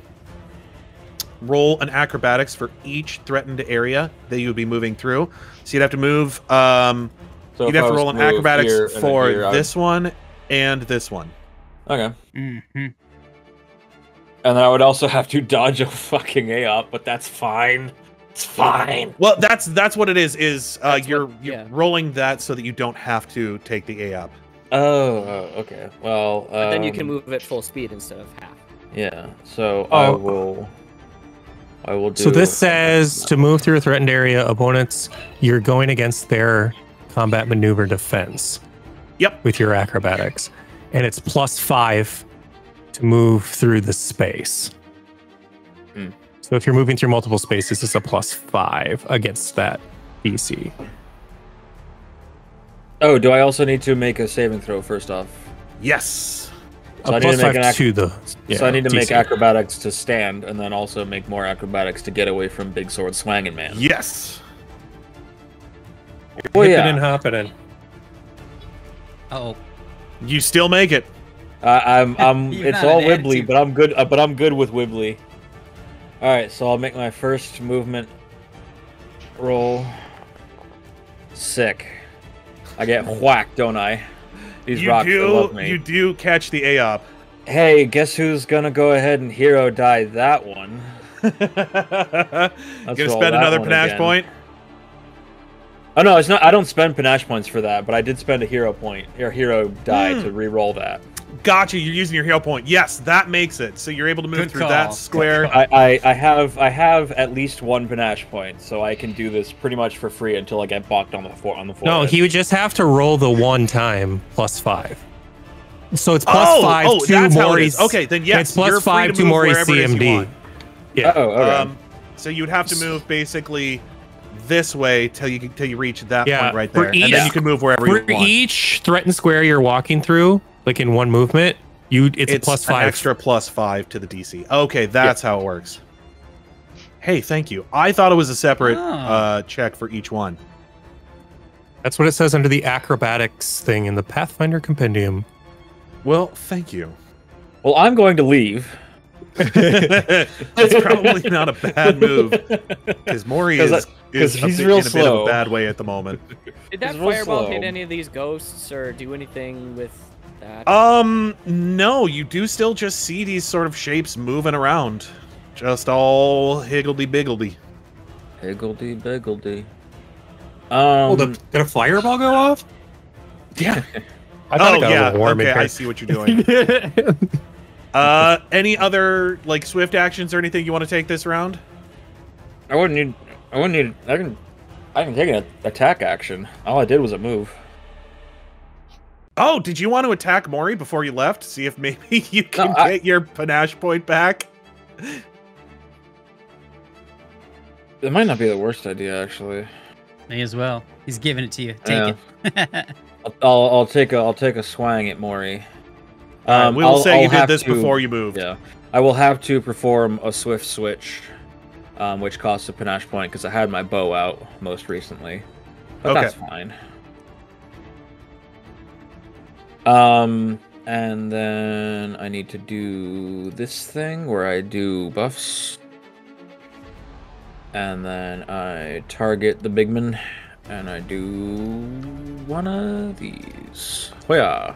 roll an acrobatics for each threatened area that you would be moving through. So you'd have to move. Um, So you'd have to roll an move here acrobatics for here, I would- this one and this one. Okay. hmm And then I would also have to dodge a fucking AOP, but that's fine. It's fine. Well, that's that's what it is. Is uh, you're what- you're yeah. rolling that so that you don't have to take the A up. Oh, okay. Well, um, But then you can move at full speed instead of half. Yeah. So I Oh. will. I will do. So this says to move through a threatened area, opponents, you're going against their combat maneuver defense. Yep. With your acrobatics. And it's plus five to move through the space. Hmm. So if you're moving through multiple spaces, it's a plus five against that DC. Oh, do I also need to make a saving throw first off? Yes. So I a need to make five ac- to the. so I need to make acrobatics to stand, and then also make more acrobatics to get away from Big Sword Swangin' Man. Yes. Well, Hippin' yeah. and hoppin'. Oh, You still make it. I, I'm, (laughs) I'm. It's all wibbly, but I'm good. Uh, but I'm good with wibbly. All right, so I'll make my first movement roll. Sick. I get whacked, don't I? These you rocks they do. love me. You do catch the A up. Hey, guess who's gonna go ahead and hero die that one? (laughs) Gonna spend another panache point. Oh no, it's not. I don't spend panache points for that, but I did spend a hero point or hero die Hmm. to re-roll that. Gotcha. You're using your hero point. Yes, that makes it. So you're able to move Good through call. that square. I, I, I have I have at least one panache point, so I can do this pretty much for free until I get balked on the floor on the floor. No, he would just have to roll the one time plus five. So it's plus oh, five oh, to that's how it Mrohy's. Okay, then yes, it's plus you're free five to to move Mrohy's wherever it is you CMD. Yeah. Oh, okay. Um, so you would have to move basically this way till you till you reach that Yeah, point right for there, and then you can move wherever For you want. each threatened square you're walking through, like in one movement, you it's, a it's an five. extra plus five to the DC. Okay, that's how it works. Hey, thank you. I thought it was a separate Oh. uh, check for each one. That's what it says under the acrobatics thing in the Pathfinder compendium. Well, thank you. Well, I'm going to leave. (laughs) it's probably not a bad move because Mrohy 'Cause I- is he's bit- real in a bit of a slow. bad way at the moment. (laughs) Did that fireball slow. hit any of these ghosts or do anything with that? Um, no, you do still just see these sort of shapes moving around, just all higgledy biggledy. Higgledy biggledy. Um, Oh, the, did a fireball go off? Yeah. (laughs) I thought oh it got a yeah. little warm in okay. I see what you're doing. Uh, any other like swift actions or anything you want to take this round? I wouldn't need. I wouldn't need. I can. I can take an attack action. All I did was a move. Oh, did you want to attack Mrohy before you left? See if maybe (laughs) you can I- get your panache point back. (laughs) It might not be the worst idea, actually. may as well. He's giving it to you. Take it. (laughs) I'll, I'll, I'll take a. I'll take a swang at Mrohy. Right, we will Um, I'll- say I'll you did this to- before you moved. Yeah, I will have to perform a swift switch, um, which costs a panache point because I had my bow out most recently. But Okay. that's fine. Um, and then I need to do this thing where I do buffs, and then I target the big man, and I do one of these. Oh yeah.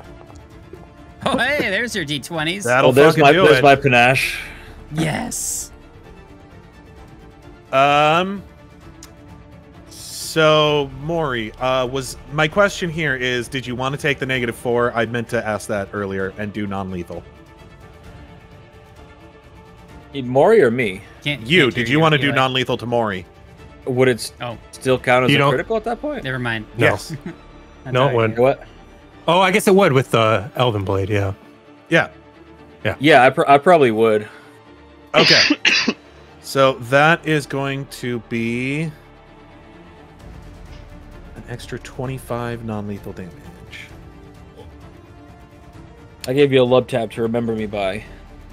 Oh, hey, there's your d20s. That'll oh, there's fucking my do there's it. my panache. yes. Um. So, Mrohy, uh, was my question here is: Did you want to take the negative four? I meant to ask that earlier and do non-lethal. Mrohy or me? Can't, You can't did you want to do Ely. non-lethal to Mrohy? Would it Oh, still count as You a don't- critical at that point? never mind. (laughs) No. Yes. No, thought- it wouldn't. What? Oh, I guess it would with the Elven Blade, yeah. Yeah. Yeah, Yeah, I, pr- I probably would. Okay. (coughs) so that is going to be an extra twenty-five non-lethal damage. I gave you a love tap to remember me by.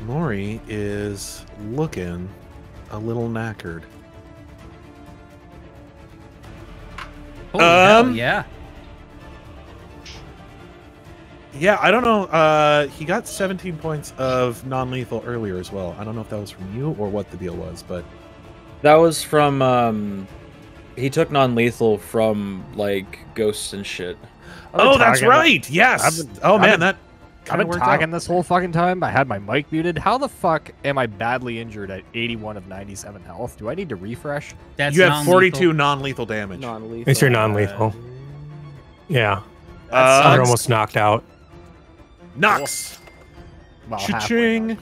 Mrohy is looking a little knackered. Holy hell, Um, yeah. Yeah, I don't know. Uh, he got 17 points of non-lethal earlier as well. I don't know if that was from you or what the deal was, but That was from um he took non-lethal from like ghosts and shit. oh, that's talking about- right. Yes. I've been- oh I've man, been- that I've been talking this whole fucking time. I had my mic muted. How the fuck am I badly injured at 81 of 97 health? Do I need to refresh? That's you have 42 non-lethal damage. Non-lethal. It's your non-lethal. Yeah, Uh, you're almost knocked out. Knox. Well, Cha-ching.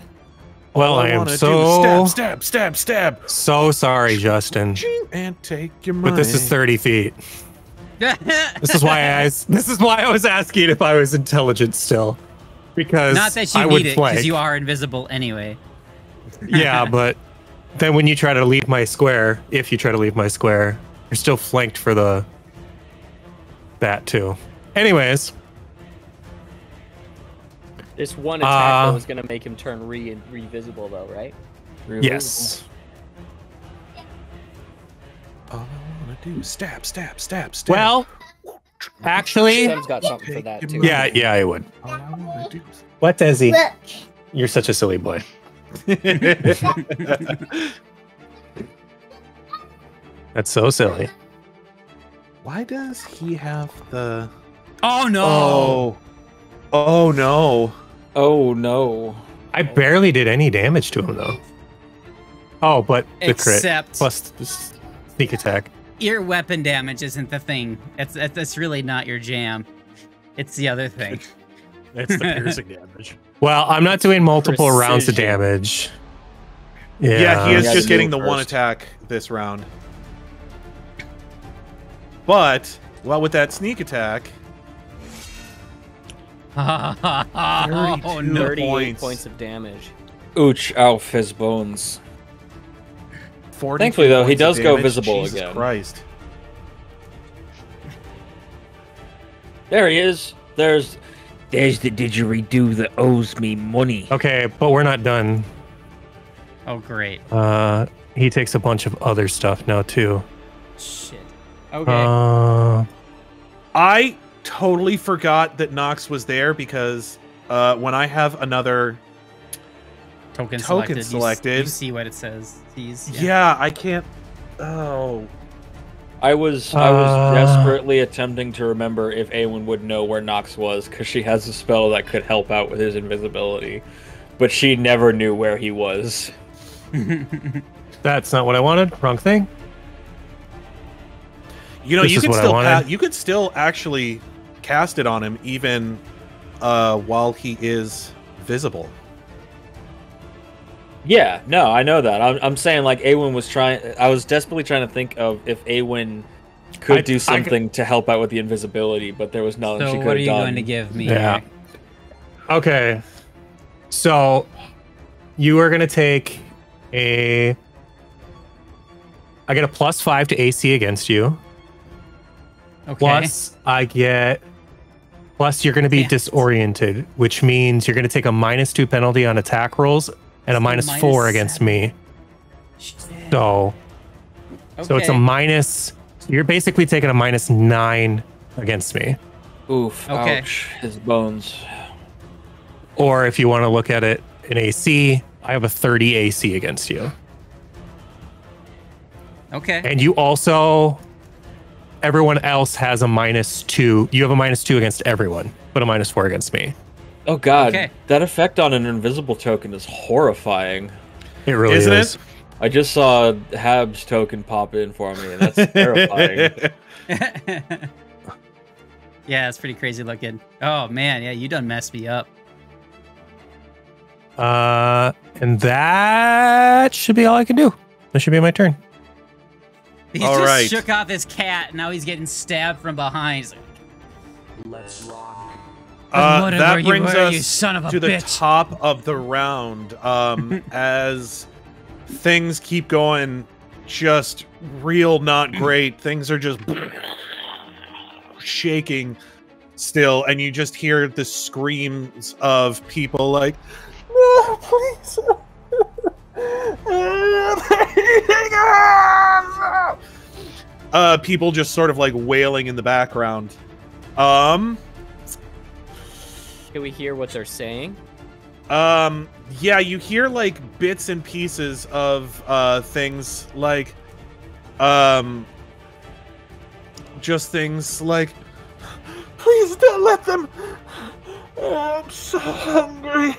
Well, All I am wanna do so is stab, stab, stab, stab. so sorry, Justin. And take your money. But this is 30 feet. (laughs) This is why I this is why I was asking if I was intelligent still. Because Not that you I would need it, because you are invisible anyway. yeah, but then when you try to leave my square, if you try to leave my square, you're still flanked for the that too. Anyways, This one attack Uh, though is gonna make him turn re revisible though, right? yes. All I wanna do is stab, stab, stab, stab. Well, actually, Sem's got something for that too. yeah, yeah, I would. All I wanna do is- What, Desi? You're such a silly boy. (laughs) That's so silly. Why does he have the? Oh no! Oh, oh no! Oh no. I barely did any damage to him though. Oh, but the crit plus the sneak attack. your weapon damage isn't the thing. That's that's that's really not your jam. It's the other thing. It's the (laughs) piercing damage. Well, I'm not doing multiple rounds of damage. Yeah, Yeah, he is just getting it the one attack this round. But well, with that sneak attack, oh no! 38 points. points. of damage. Ooch, ouf, his bones. Thankfully, though, he does go visible Jesus again. Christ. There he is. There's there's the didgeridoo that owes me money. Okay, but we're not done. Oh great! Uh, he takes a bunch of other stuff now too. Shit. Okay. Uh, I totally forgot that Knox was there because uh, when I have another, token, token selected. You selected. You, see what it says. These. yeah, I can't. Oh, I was I was Uh. desperately attempting to remember if Aewen would know where Knox was because she has a spell that could help out with his invisibility, but she never knew where he was. (laughs) that's not what I wanted. Wrong thing. you know, This you is could still wanted. ca- you could still actually cast it on him even uh, while he is visible. Yeah, no, I know that. I'm, I'm saying like Aewen was trying. I was desperately trying to think of if Aewen could I- I do could- something to help out with the invisibility, but there was nothing so she could do. what are have you done. going to give me? Yeah. Eric? Okay. So you are gonna take a. I get a plus five to AC against you. Okay. Plus, I get. Plus, you're going to be Damn disoriented, which means you're going to take a minus two penalty on attack rolls and a minus Minus four against me. Shit. So, so it's a minus. So you're basically taking a minus nine against me. Oof! Okay. Ouch! His bones. Or if you want to look at it in AC, I have a 30 AC against you. Okay. And you also, everyone else has a minus two. You have a minus two against everyone, but a minus four against me. Oh God! Okay. That effect on an invisible token is horrifying. It really Isn't is. it? I just saw Hab's token pop in for me, and that's (laughs) terrifying. (laughs) yeah, it's pretty crazy looking. Oh man, yeah, you done messed me up. Uh, and that should be all I can do. That should be my turn. He All just right. shook off his cat. and Now he's getting stabbed from behind. He's like, Uh, wondering that where you brings were, us you son of a to the top of the round. Um, (laughs) as things keep going, just real not great. Things are just shaking still, and you just hear the screams of people like, "No, please." (laughs) uh, people just sort of like wailing in the background. Um, Can we hear what they're saying? Um, yeah, you hear like bits and pieces of uh things like um just things like please don't let them I'm so hungry.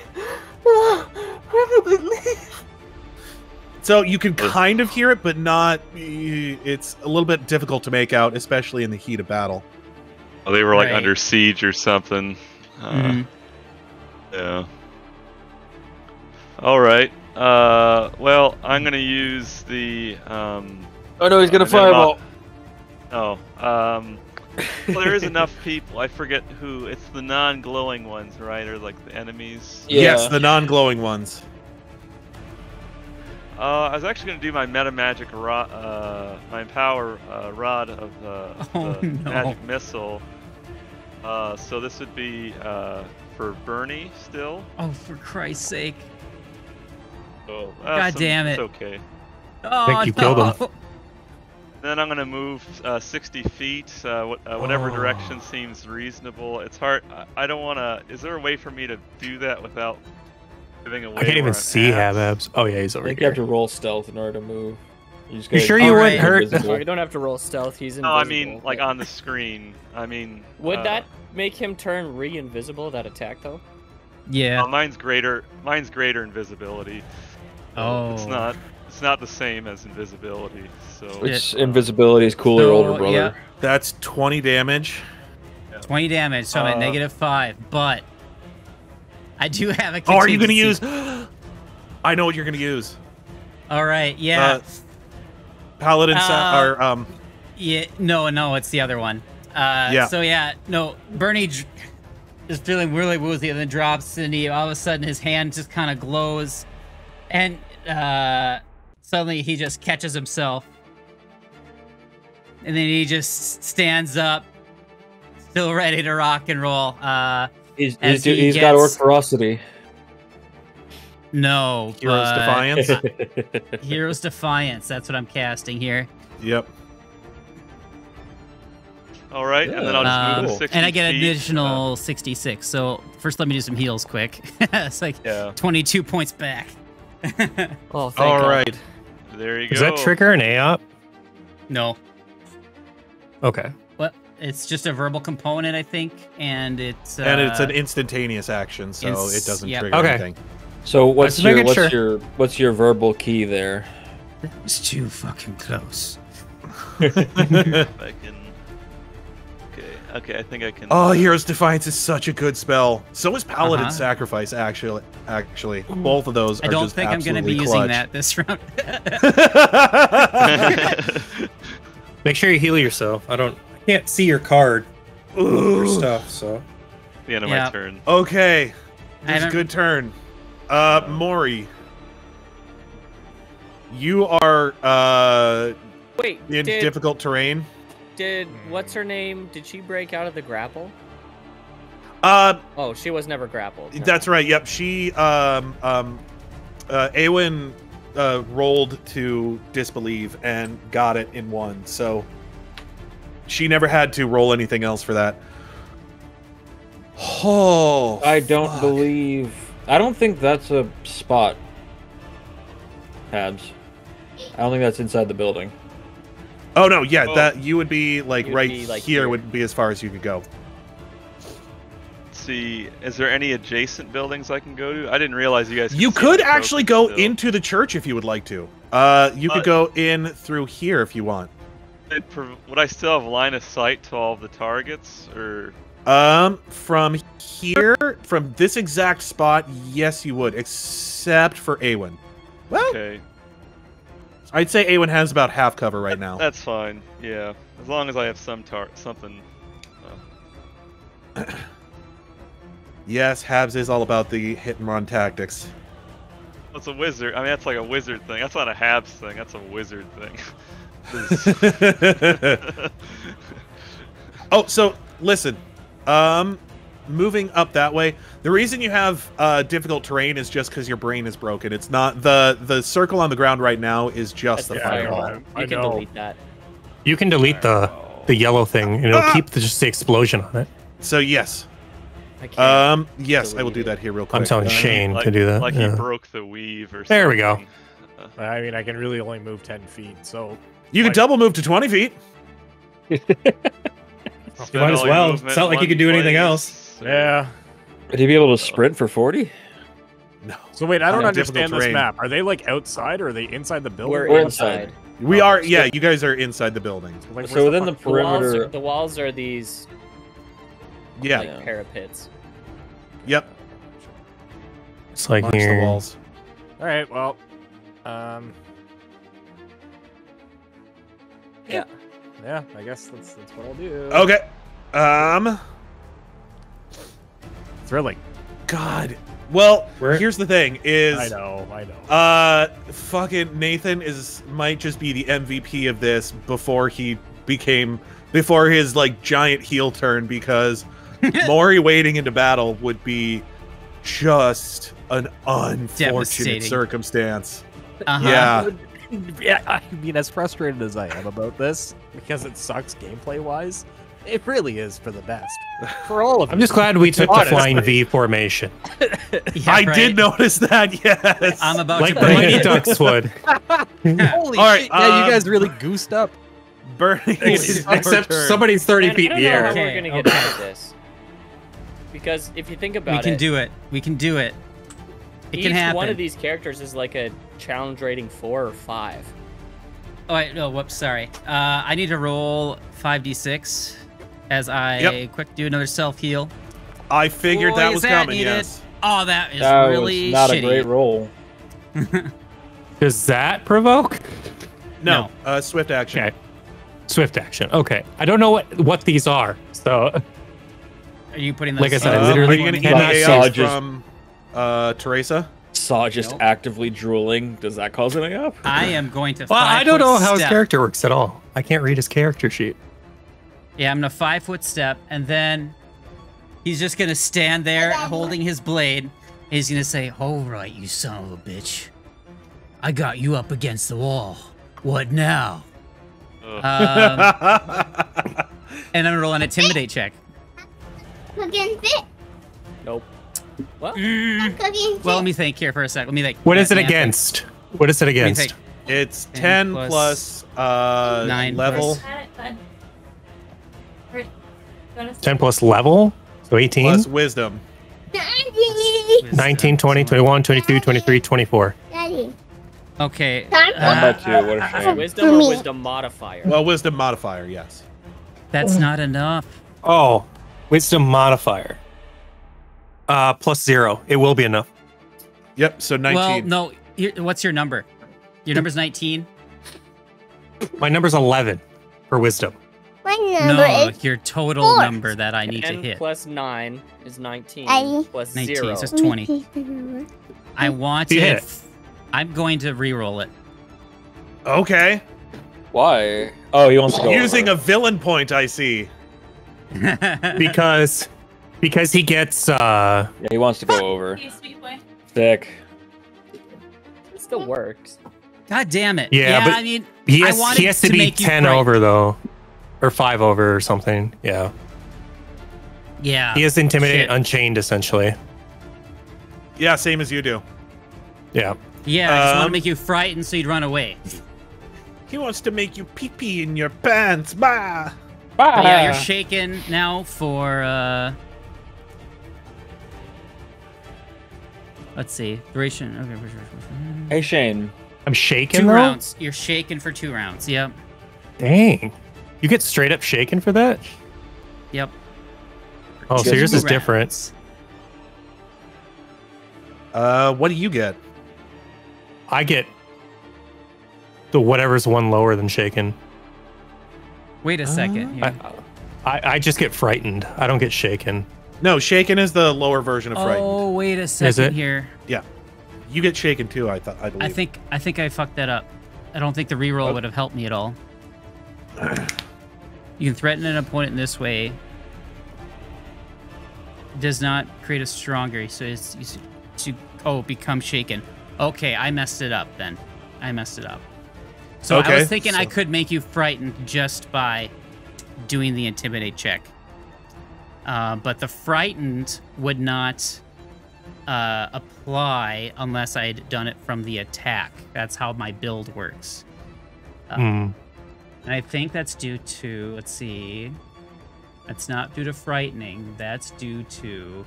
Where did they leave? So you can kind of hear it, but not. It's a little bit difficult to make out, especially in the heat of battle. Oh, they were like Right. under siege or something. Uh, Mhm. Yeah. All right. Uh, well, I'm gonna use the. Um, Oh no, he's gonna uh, fireball. mind. Oh. Um. Well, there is enough people. I forget who. It's the non-glowing ones, right? Or like the enemies. Yeah. Yes, the non-glowing ones. Uh, I was actually gonna do my meta magic rod, uh, my power uh, rod of uh, (laughs) Oh, the no. magic missile. Uh, so this would be uh, for Bernie still. Oh, for Christ's sake! So, God damn It's it. okay. Oh think you no! killed him. (laughs) Then I'm gonna move uh, 60 feet, uh, wh- uh, whatever Oh. direction seems reasonable. It's hard. I, I don't want to. Is there a way for me to do that without giving away? I can't even see at? Habhabs. Oh yeah, he's over I over think you have to roll stealth in order to move. You, just You sure be you wouldn't hurt? (laughs) you don't have to roll stealth. He's invisible. No, I mean like on the screen. I mean. Would uh, that make him turn re-invisible? That attack though. Yeah. uh, mine's greater. Mine's greater invisibility. So It's Oh. not. It's not the same as invisibility. So. Which invisibility is cooler, So, older brother. yeah. That's 20 damage. 20 damage, so I'm at Uh, negative five, but I do have a Oh, are you going to use? (gasps) I know what you're going to use. All right, yeah. Uh, Paladin Uh, or um yeah, no, no, it's the other one. Uh, Yeah. So, yeah, no, Bernie is feeling really woozy and then drops, and he all of a sudden his hand just kind of glows, and uh, suddenly he just catches himself. And then he just stands up, still ready to rock and roll. Uh, He's, As he's, he he's got orc ferocity. no, Hero's but- Defiance. (laughs) Heroes Defiance. That's what I'm casting here. yep. All right, and then I'll just Um, move 60 and I get an feet, uh, additional 66. So first, let me do some heals quick. (laughs) it's like Yeah. 22 points back. (laughs) Oh, thank All God. right. There you Does go. Is that trigger an AOP? no, Okay. What? It's just a verbal component, I think, and it's uh, and it's an instantaneous action, so ins- it doesn't yep. trigger Okay. anything. So what's your what's sure. your what's your verbal key there? It's too fucking close. (laughs) I can. Okay, okay, I think I can. Oh, Hero's Defiance is such a good spell. So is Paladin Uh-huh. Sacrifice, actually. Actually, both of those. I are don't just think I'm going to be absolutely using that this round. (laughs) (laughs) Make sure you heal yourself. I don't. I can't see your card or stuff. So the end of Yeah. my turn. Okay, I this is a good turn. Uh, Mrohy, you are uh Wait, in did difficult terrain. did what's her name? Did she break out of the grapple? Uh, Oh, she was never grappled. Never that's right. Yep, she um um uh Aewen uh rolled to disbelieve and got it in one. So she never had to roll anything else for that. Oh, I don't fuck. believe. I don't think that's a spot. Habs. I don't think that's inside the building. Oh no, yeah, Oh. that you would be like You'd right be, like, here, here. would be as far as you could go. Let's see, is there any adjacent buildings I can go to? I didn't realize you guys. You see could actually go still. into the church if you would like to. Uh, you could Uh, go in through here if you want. It prov- Would I still have line of sight to all of the targets, or Um, from here, from this exact spot, yes, you would, except for Aewen. Well, okay, I'd say Aewen has about half cover right now. that's fine. Yeah, as long as I have some tar something. uh, (clears throat) Yes, Habs is all about the hit and run tactics. That's a wizard. I mean, that's like a wizard thing. That's not a Habs thing. That's a wizard thing. (laughs) (laughs) oh, so listen. Um, moving up that way. The reason you have uh, difficult terrain is just because your brain is broken. It's not the the circle on the ground right now is just That's the the Yeah, I know. fireball. fireball. I You can delete that. you can delete the the yellow thing, and it'll Ah! keep the, just the explosion on it. So yes, I can't. um, yes, I will do that here real quick. I'm telling Uh, Shane like, to do that. Like yeah. he broke the weave or. There we go. I mean, I can really only move 10 feet, so You can Like- double move to 20 feet. Spend (laughs) might as well. movement It's not like you one could do anything place. else. yeah. Would you be able to sprint for 40? No. So wait, I don't Yeah, understand this terrain. map. Are they like outside or are they inside the building? We're We're inside. inside. We Oh, are. so- Yeah, you guys are inside the building. Like, So within the fuck- The walls, perimeter. are, the walls are these Yeah. like parapets. Yep. It's like Marks the here. walls. All right. Well, um, Yeah. yeah. I guess that's that's what I'll do. Okay. Um. Thrilling. God. Well, Where- here's the thing: is I know. I know. Uh, fucking Nathan is might just be the MVP of this before he became before his like giant heel turn because (laughs) Mrohy wading into battle would be just an unfortunate circumstance. Uh-huh. Yeah. Yeah, I mean, as frustrated as I am about this, because it sucks gameplay wise, it really is for the best. For all of us. I'm you. just glad we took the Honestly. flying V formation, (laughs) Yeah, I right. did notice that. Yes. I'm about like to the bring Mighty. Ducks would. (laughs) Holy All right, shit! Yeah, um, you guys really goosed up. Burning. is Except turn. somebody's 30 And feet I in don't the know how air. we're gonna get out of this. Because if you think about it, We can it, do it. We can do it. It each can happen. one of these characters is like a challenge rating four or five. Oh wait, no, whoops, sorry. Uh, I need to roll 5d6 as I Yep. quick do another self heal. I figured Boy, that is was that coming. needed. Yes. Oh, that is That really was not shitty. a great roll. (laughs) Does that provoke? No. No. Uh, swift action. Okay. Swift action. Okay. I don't know what what these are. So Are you putting those? Like I said, I literally are you gonna cannot get see. Just- from uh, Teresa? Saw just Nope. actively drooling. Does that cause anything up? I am going to. well, I don't know how his character works at all. I can't read his character sheet. Yeah, I'm gonna five foot step, and then he's just gonna stand there holding his blade. He's gonna say, "All right, you son of a bitch, I got you up against the wall. What now?" Um, (laughs) and I'm gonna roll an intimidate check. Cooking fit. Nope. What? Mm, well, let me think here for a sec. Let me think. What is it Yeah, yeah. against? What is it against? It's 10 10 plus plus, uh, nine level plus- Got it, bud. Or- gonna- 10 plus level. So 18, plus wisdom. Daddy. 19, 20, 21, 22, 23, 24. Daddy. Okay. Uh, How about you? What a shame. Wisdom or wisdom modifier? Well, wisdom modifier, yes. that's not enough. Oh, wisdom modifier. Uh, plus zero. It will be enough. Yep, so 19. Well, no. What's your number? Your number's 19. My number's 11 for wisdom. My number No, is your total four. number that I need to hit. plus 9 is 19. Daddy. Plus 19, 0. so it's 20. I want to. You hit hit f- I'm going to re-roll it. Okay. Why? Oh, he wants to go. Using over. a villain point, I see. (laughs) Because because he gets uh Yeah, he wants to go over. You sweet boy. Sick. It still works. God damn it. Yeah, but I mean, he has wanted he has to, to be 10 over though. Or 5 over or something. Yeah. yeah. He is intimidated Shit. unchained essentially. Yeah, same as you do. Yeah. Yeah, I just want to Um, make you frightened so you'd run away. He wants to make you pee pee in your pants. Bah. But yeah, you're shaken now for uh Let's see. Duration. Okay. Hey Shane. I'm shaking Two though? rounds. You're shaken for two rounds. Yep. Dang. You get straight up shaken for that? Yep. Oh, so Two yours is rounds. different. Uh, what do you get? I get the whatever's one lower than shaken. Wait a second. I. I, I just get frightened. I don't get shaken. No, shaken is the lower version of frightened. Oh, wait a second here. Yeah. You get shaken too, I thought I believe. I think I think I fucked that up. I don't think the reroll Oh. would have helped me at all. (clears throat) you can threaten an opponent in this way. Does not create a stronger, so it's, it's to oh become shaken. Okay, I messed it up then. I messed it up. So I was thinking I could make you frightened just by doing the intimidate check. Uh, but the frightened would not uh, apply unless I'd done it from the attack. That's how my build works. Uh, Hmm. And I think that's due to, let's see, that's not due to frightening. That's due to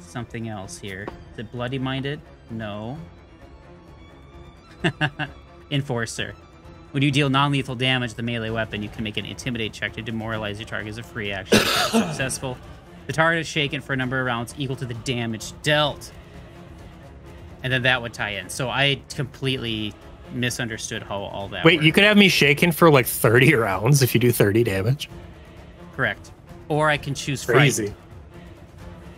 something else here. Is it bloody minded? No. (laughs) Enforcer. When you deal non-lethal damage with a melee weapon, you can make an intimidate check to demoralize your target as a free action. If (coughs) successful. The target is shaken for a number of rounds equal to the damage dealt. And then that would tie in. So I completely misunderstood how all that Wait, worked. you could have me shaken for like 30 rounds if you do 30 damage. Correct. Or I can choose Crazy. frightened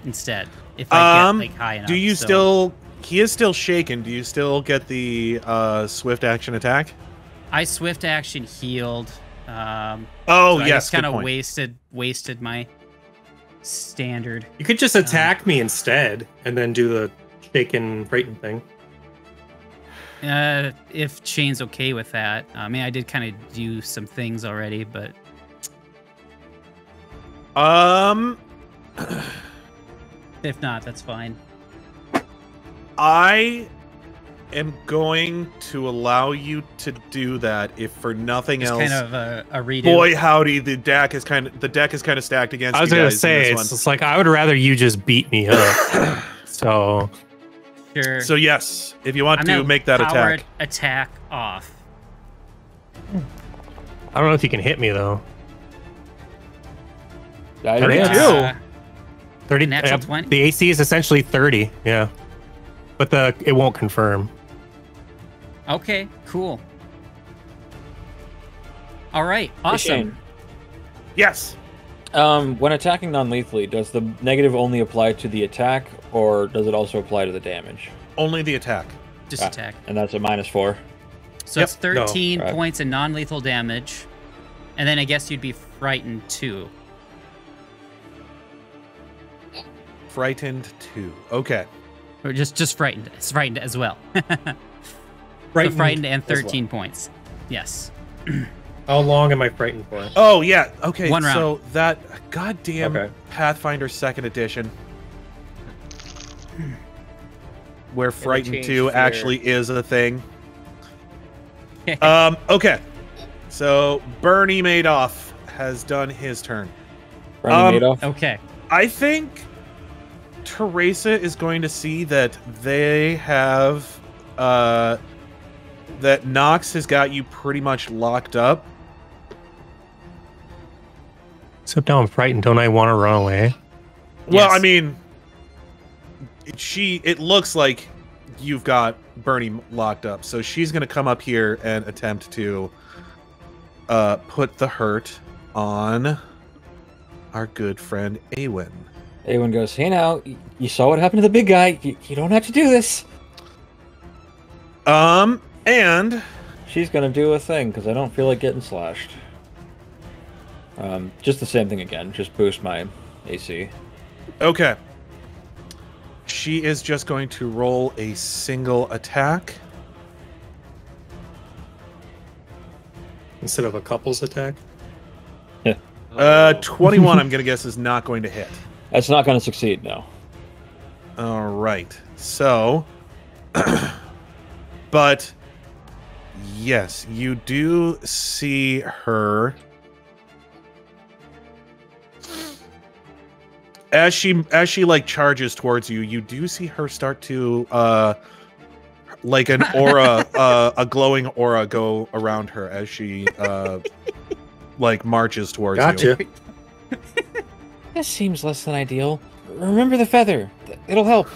instead. If I Um, get like high enough. do you so- still? He is still shaken. Do you still get the uh, swift action attack? I swift action healed. Um, Oh, so yes, kind of wasted wasted my standard. You could just attack me instead and then do the shaken frightened thing. Uh, if Shane's okay with that, I mean, I did kind of do some things already, but Um, if not, that's fine. I am going to allow you to do that if for nothing Just else. kind of a, a redo. Boy, howdy! The deck is kind of the deck is kind of stacked against. I was you gonna guys say this it's, one. it's like I would rather you just beat me up. (coughs) so Sure. So yes, if you want I'm to make that attack, attack off. I don't know if you can hit me though. I think think Uh, 30 Natural uh, 20? The AC is essentially 30, yeah. But the it won't confirm. Okay, cool. All right, awesome. Shane, yes. Um, when attacking non-lethally, does the negative only apply to the attack, or does it also apply to the damage? Only the attack. Just Ah, attack. And that's a minus four. So Yep. it's 13 Right. points of non-lethal damage, and then I guess you'd be frightened too. Frightened too. Okay. Or just just frightened. It's frightened as well. (laughs) Frightened so frightened and as well. 13 points. Yes. (clears throat) How long am I frightened for? Oh yeah. Okay. One round. So that goddamn Okay. Pathfinder Second Edition, (clears throat) where Frightened changed Two their- actually is a thing. (laughs) um. Okay. So Bernie Madoff has done his turn. Bernie Um, Madoff. Okay. I think Teresa is going to see that they have uh that Knox has got you pretty much locked up. Except now I'm frightened. Don't I want to run away? Well, I mean she it looks like you've got Bernie locked up. So she's going to come up here and attempt to uh put the hurt on our good friend Aewen. Aewen goes, "Hey now, you saw what happened to the big guy. You, you don't have to do this." Um and She's gonna do a thing because I don't feel like getting slashed. Um, just the same thing again. Just boost my AC. Okay. She is just going to roll a single attack. Instead of a couple's attack? Yeah. (laughs) Uh, 21, I'm going to guess, is not going to hit. That's not gonna succeed. No. All right. So, (clears throat) but yes, you do see her as she as she like charges towards you. You do see her start to uh like an aura (laughs) uh a glowing aura go around her as she uh like marches towards you. This seems less than ideal. Remember the feather. It'll help.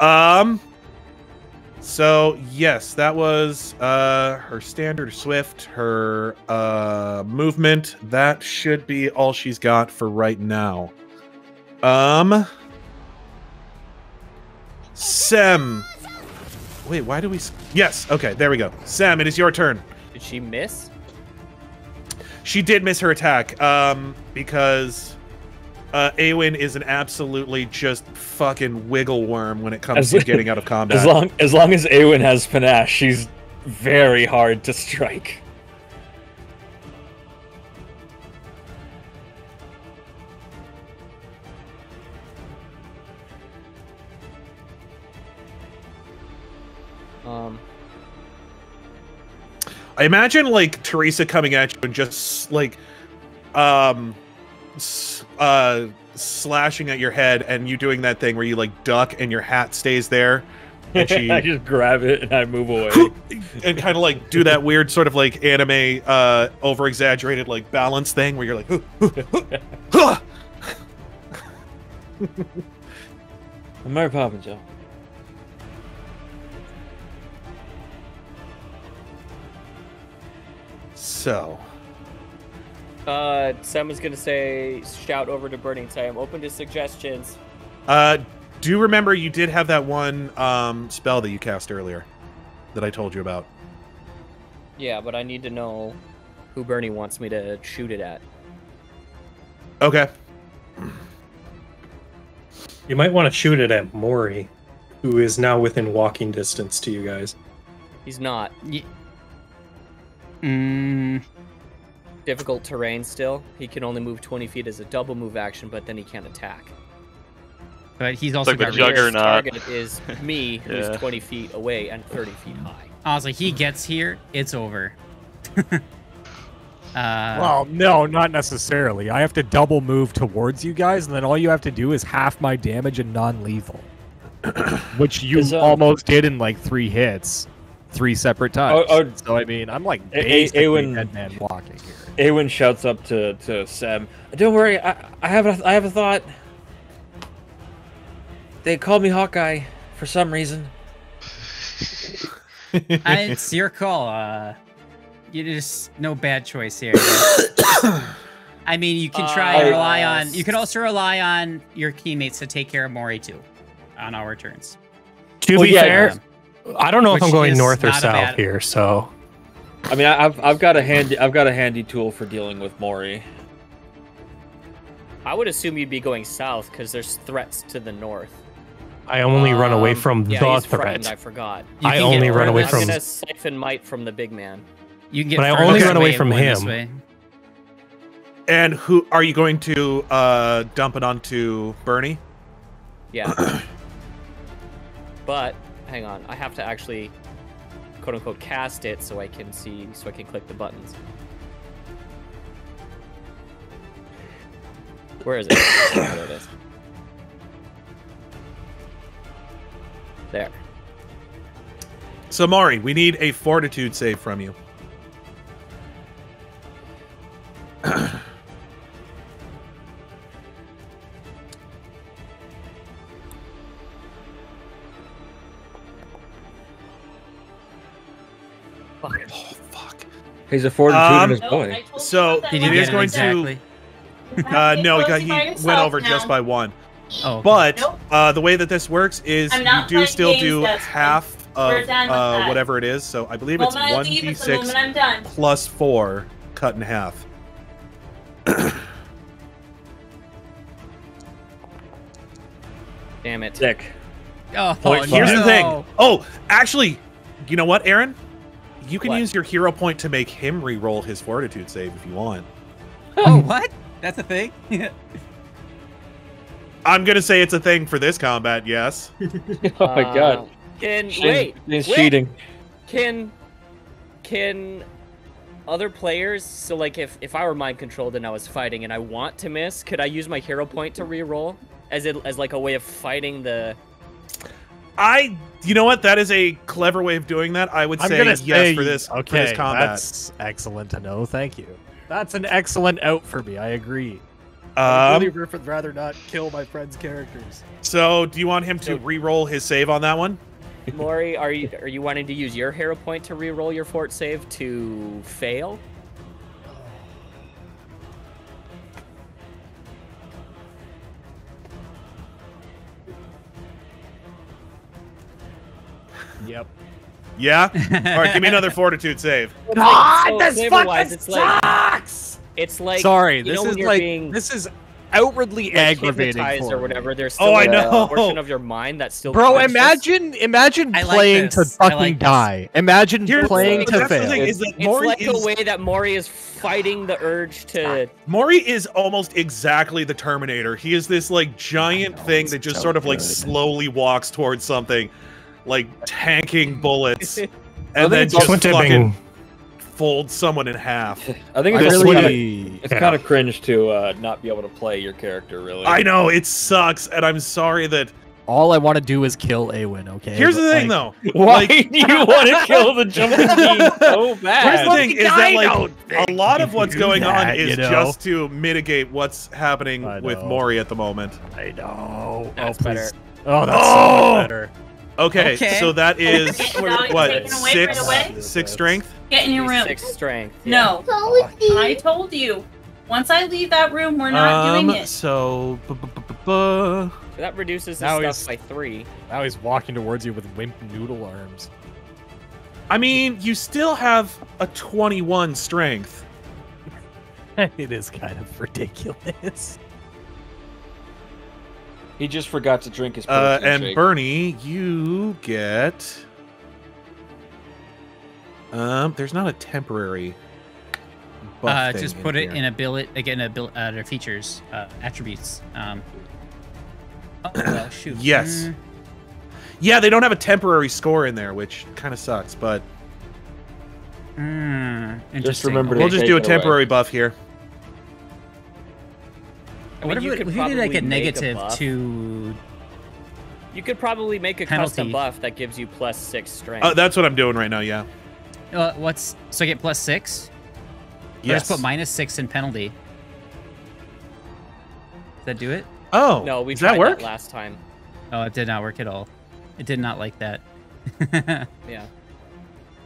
Um. So yes, that was uh her standard swift, her uh movement. That should be all she's got for right now. Um. Sem. Wait, why do we? Yes. Okay. There we go. Sem, it is your turn. Did she miss? She did miss her attack. Um, because. Uh, Aewen is an absolutely just fucking wiggle worm when it comes As- to getting out of (laughs) combat. As long as long as Aewen has panache, she's very hard to strike. Um, I imagine like Teresa coming at you and just like um s- uh slashing at your head, and you doing that thing where you like duck and your hat stays there, and she (laughs) I just grab it and I move away. and kind of like do that weird sort of like anime uh over exaggerated like balance thing where you're like "Huh, I'm (laughs) Mary Poppins, yo. so Uh, Sem was gonna say, shout over to Burning Say, I'm open to suggestions. uh do remember you did have that one um spell that you cast earlier that I told you about. Yeah, but I need to know who Bernie wants me to shoot it at. Okay. You might want to shoot it at Mrohy, who is now within walking distance to you guys. He's not. Mm, Difficult terrain still. He can only move 20 feet as a double move action, but then he can't attack. but he's also like the got Juggernaut. reach. Target is (laughs) me, who's 20 feet away and 30 feet high. Honestly, he gets here, it's over. (laughs) uh, well, no, not necessarily. I have to double move towards you guys, and then all you have to do is half my damage and non-lethal, (clears throat) which you um, almost did in like three hits, three separate times. Oh, oh, so I mean, I'm like A- A- basically Aewen- dead man blocking here. Aewen shouts up to, to Sem. Don't worry, I, I have a, I have a thought. They called me Hawkeye for some reason. (laughs) I- it's your call. Uh, you just no bad choice here. (coughs) I mean, you can try and Uh, rely on. You can also rely on your teammates to take care of Mrohy too, on our turns. To Well, be yeah, fair, I don't know if I'm going north or south bad- here, so I mean, I- I've I've got a handy I've got a handy tool for dealing with Mrohy. I would assume you'd be going south because there's threats to the north. I only run away Um, from yeah, the he's frightened, I threat. forgot. You I only run away I'm from. gonna siphon might from the big man. You can get. But I only run away from him. And who are you going to uh dump it onto Bernie? Yeah. (clears throat) but hang on, I have to actually quote unquote cast it so I can see so I can click the buttons. Where is it? (coughs) There it is. There. So Mrohy, we need a fortitude save from you. (coughs) Fuck. Oh fuck. He's a fortitude Um, in his No, boy. I told So, you that Did It you one. is get going exactly? (laughs) Uh, no, he got he went yourself over just by one. Oh, But Nope. uh, the way that this works is you do still do half of uh, whatever it is. So I believe The it's one leave d is the six moment I'm done. plus four cut in half. (clears throat) Damn it. Sick. oh, Point Here's no. the thing. Oh, actually, you know what, Aaron? You can What? use your hero point to make him re-roll his fortitude save if you want. Oh, what? That's a thing. (laughs) I'm gonna say it's a thing for this combat. Yes. (laughs) (laughs) Oh my Uh, god. Can Shane's, wait, Shane's wait. cheating. Can can other players so like if if I were mind controlled and I was fighting and I want to miss, could I use my hero point to re-roll as it as like a way of fighting the I. You know what? That is a clever way of doing that. I would I'm say yes say, for this Okay, for this combat. that's excellent to know. Thank you. That's an excellent out for me. I agree. I Um, really would rather not kill my friends' characters. so, do you want him to re-roll his save on that one? Mrohy, are you are you wanting to use your hero point to re-roll your fort save to fail? Yep. Yeah. All right. Give me another (laughs) fortitude save. God, this fucking it's like, It's like Sorry, this know when is like being, this is outwardly like, aggravating for or whatever. There's oh, still Oh, I a know. portion of your mind that's still Bro, conscious. imagine imagine I like playing to this. I fucking like die. Imagine Here's- playing but to that's the fail. thing, is that It's like is, the way that Mrohy is fighting the urge to. Mrohy is almost exactly the Terminator. He is this like giant thing that just so sort of like good. slowly walks towards something, like tanking bullets, (laughs) and then it's just Twin fucking tipping. fold someone in half. (laughs) I think I it's really- kind of it's Yeah. kind of cringe to uh, not be able to play your character. Really, I know it sucks, and I'm sorry that. All I want to do is kill Awen. Okay. Here's But, the thing, like, though. (laughs) Why Like- do you want to kill the jumping bean so bad? Here's the thing: is that like a lot of what's do going on is you know? just to mitigate what's happening with know. Mrohy at the moment. I know. That's oh, better. Oh, that's so Oh! much better. Okay, Okay. so that (laughs) is what six right six strength. Get in your room. Six strength. No. I told you. Once I leave that room, we're not um, doing it. So bu- bu- bu- bu- bu- That reduces the Now stuff by three. Now he's walking towards you with wimp noodle arms. I mean, you still have a 21 strength. (laughs) it is kind of ridiculous. He just forgot to drink his Uh, and shake. Bernie, you get. Um, there's not a temporary. buff Uh, thing just put it here. in billet again. Abil- uh, their features, uh, attributes. Um. Oh, well, (clears throat) shoot. Yes. Mm, Yeah, they don't have a temporary score in there, which kind of sucks. But mm, interesting. remember to we'll just do a it away. temporary buff here. I What mean, if you we, could we did like probably a make negative buff. to? You could probably make a Penalty. custom buff that gives you plus six strength. Uh, that's what I'm doing right now. Yeah. Uh, what's so I get plus six? Or Just put minus six in penalty. Does that do it? Oh. no, we does tried that work? last time. Oh, it did not work at all. It did not like that. (laughs) Yeah.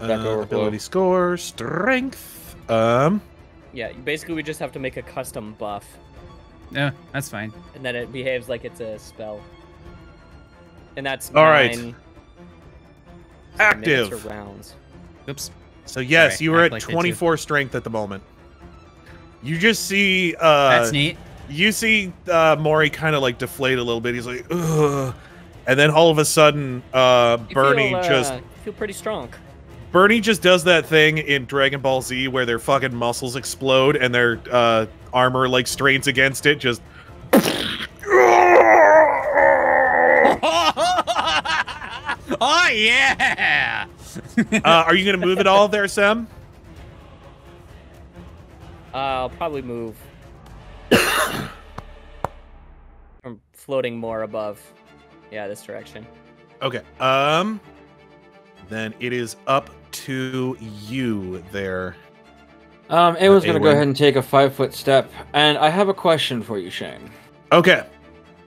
Uh, Back overflow. ability score, strength. Um. Yeah, basically we just have to make a custom buff, no, that's fine. and then it behaves like it's a spell. And that's All right. nine minutes Active. rounds. Oops. So yes, Alright, you were at like 24 strength at the moment. You just see. uh That's neat. You see uh Mrohy kind of like deflate a little bit. He's like, ugh. And then all of a sudden, uh You Bernie feel, uh, just feel pretty strong. Bernie just does that thing in Dragon Ball Z where their fucking muscles explode and their uh armor like strains against it. Just (laughs) oh yeah! uh, are you gonna move it all there, Sem? Uh, I'll probably move (coughs) I'm floating more above. Yeah, this direction. Okay. Um. Then it is up to you there. Um, Aewen's gonna go ahead and take a five foot step, and I have a question for you, Shane. Okay.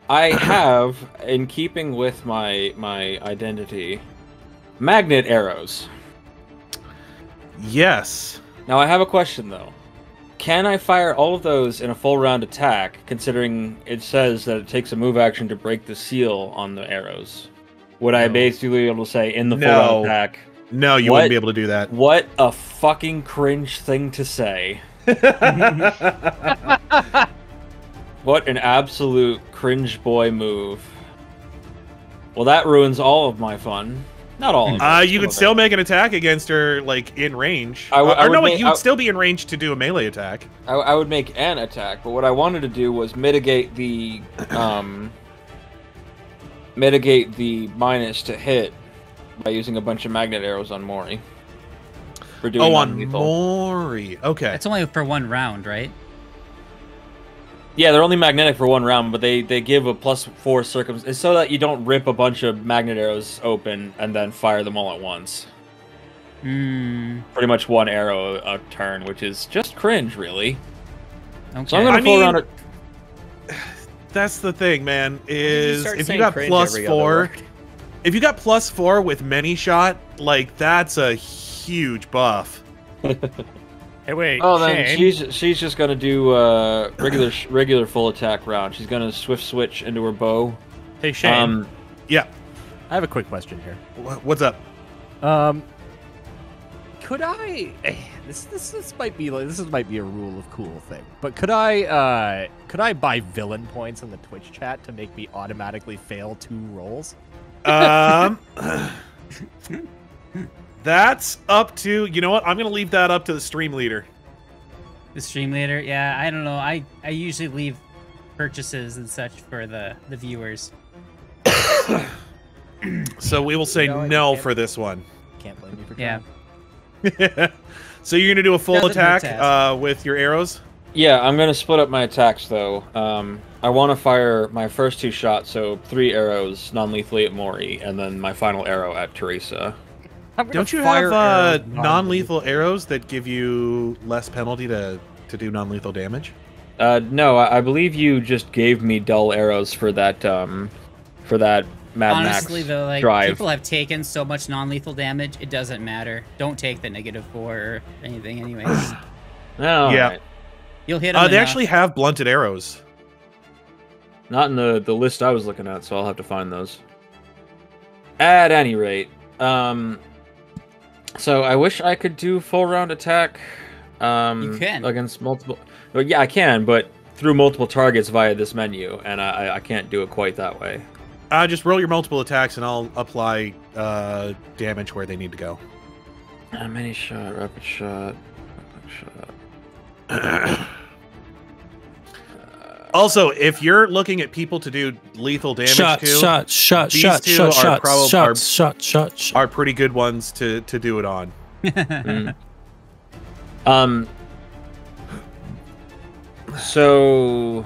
I have, in keeping with my my identity, magnet arrows. Yes. Now I have a question though. Can I fire all of those in a full round attack, considering it says that it takes a move action to break the seal on the arrows? Would I basically be able to say in the full No. round attack? No, you What? wouldn't be able to do that. What a fucking cringe thing to say. (laughs) What an absolute cringe boy move. Well, that ruins all of my fun. Not all of it. Uh, you could still it. make an attack against her, like in range. I w- Uh, I or no, would wait, make- you would I- still be in range to do a melee attack. I, I would make an attack, but what I wanted to do was mitigate the um mitigate the minus to hit by using a bunch of magnet arrows on Mrohy. For doing Oh, on non-lethal. Mrohy. Okay. It's only for one round, right? Yeah, they're only magnetic for one round, but they they give a plus four circum. It's so that you don't rip a bunch of magnet arrows open and then fire them all at once. Hmm. Pretty much one arrow a turn, which is just cringe, really. Okay. So I'm gonna I pull mean, around it. (sighs) That's the thing, man. Is start if you got cringe plus every other four, word. If you got plus four with many shot, like that's a huge buff. Hey, wait. Oh, then Shane, she's she's just gonna do uh, regular regular full attack round. She's gonna swift switch into her bow. Hey, Shane. Um, Yeah. I have a quick question here. What's up? Um, could I? eh, This this this might be like this is, might be a rule of cool thing, but could I uh could I buy villain points in the Twitch chat to make me automatically fail two rolls? Um, that's up to you know what? I'm gonna leave that up to the stream leader. The stream leader, yeah, I don't know. I I usually leave purchases and such for the the viewers. (coughs) So we will say know no for this one. Can't blame you for Yeah. (laughs) So you're gonna do a full Doesn't attack uh, with your arrows. Yeah, I'm gonna split up my attacks though. Um, I want to fire my first two shots, so three arrows non-lethally at Mrohy, and then my final arrow at Teresa. Don't you fire have uh, arrows non-lethal arrows that give you less penalty to to do non-lethal damage? Uh, no, I, I believe you just gave me dull arrows for that. Um, for that Mad Honestly, Max though, like drive. people have taken so much non-lethal damage, it doesn't matter. Don't take the negative four or anything, anyways. (sighs) No, yeah. alright. You'll hit 'em Uh, they enough. actually have blunted arrows. Not in the the list I was looking at, so I'll have to find those. At any rate, um, so I wish I could do full round attack. Um, You can. against multiple. Well, yeah, I can, but through multiple targets via this menu, and I I- I can't do it quite that way. Uh, just roll your multiple attacks, and I'll apply uh, damage where they need to go. Uh, mini shot, rapid shot, rapid shot. (clears throat) Also, if you're looking at people to do lethal damage Shot, to, shot, shot, these shot, two shot, are shot, prob- shot, are, shot, shot, shot. are pretty good ones to to do it on. Mm. (laughs) Um. So.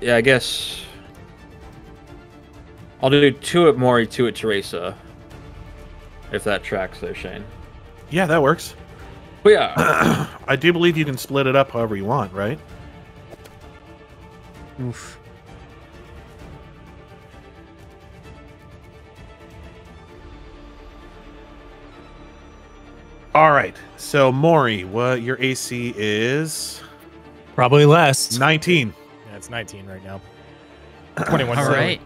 Yeah, I guess. I'll do two at Mrohy, two at Teresa. If that tracks there, Shane. Yeah, that works. But yeah. (clears throat) I do believe you can split it up however you want, right? Oof. All right. So Mrohy, what your AC is? Probably less. 19. Yeah, it's 19 right now. (clears throat) 21. All seven. right.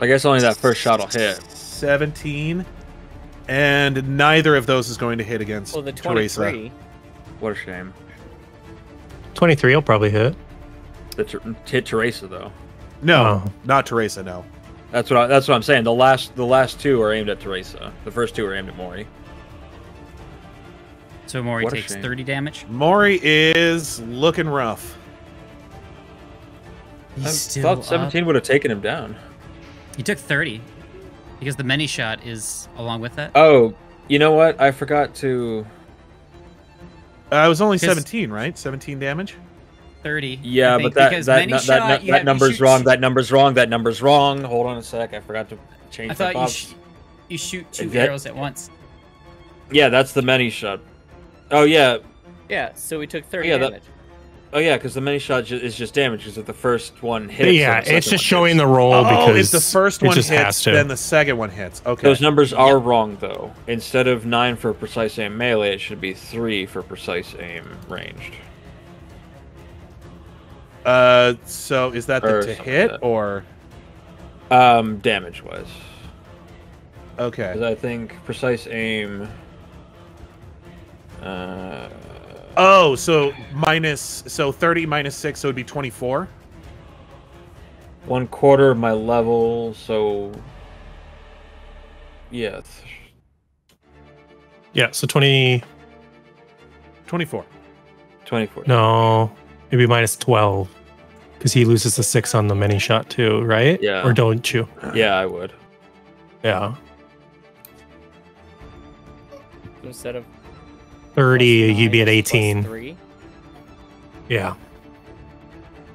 I guess only that first shot will hit. 17. And neither of those is going to hit against Well, the Teresa. What a shame. 23 will probably hit. The ter- hit Teresa though. No, Oh. not Teresa, no. That's what I, that's what I'm saying. The last the last two are aimed at Teresa. The first two are aimed at Mrohy. So Mrohy What takes 30 damage. Mrohy is looking rough. He's I still thought up. 17 would have taken him down. He took 30 because the many shot is along with that. Oh, you know what? I forgot to. Uh, it was only 17, right? 17 damage? 30. Yeah, but that because that, that, shot, nu- you that number's shoot- wrong. That number's wrong. That number's wrong. Hold on a sec. I forgot to change. I my thought you, sh- you shoot two That- arrows at once. Yeah, that's the many shot. Oh yeah, Yeah, so we took 30 Yeah, that- damage. Oh yeah, because the many shot ju- is just damage. Because if the first one hits, yeah, it's just one showing hits. the roll oh, because if the first it one just hits, has to. then the second one hits. Okay. Those numbers are wrong though. Instead of nine for precise aim melee, it should be three for precise aim ranged. Uh, so is that the Or to hit like or Um, damage wise. okay? Because I think precise aim. Uh, Oh, so minus so 30 minus 6 so it would be 24. one quarter of my level, so. yes. Yeah, so 20. 24. 24. No, maybe minus 12. Because he loses the six on the mini shot too, right? Yeah. Or don't you? Yeah, I would. Yeah. Instead of 30, plus you'd be at plus 18. Three. Yeah.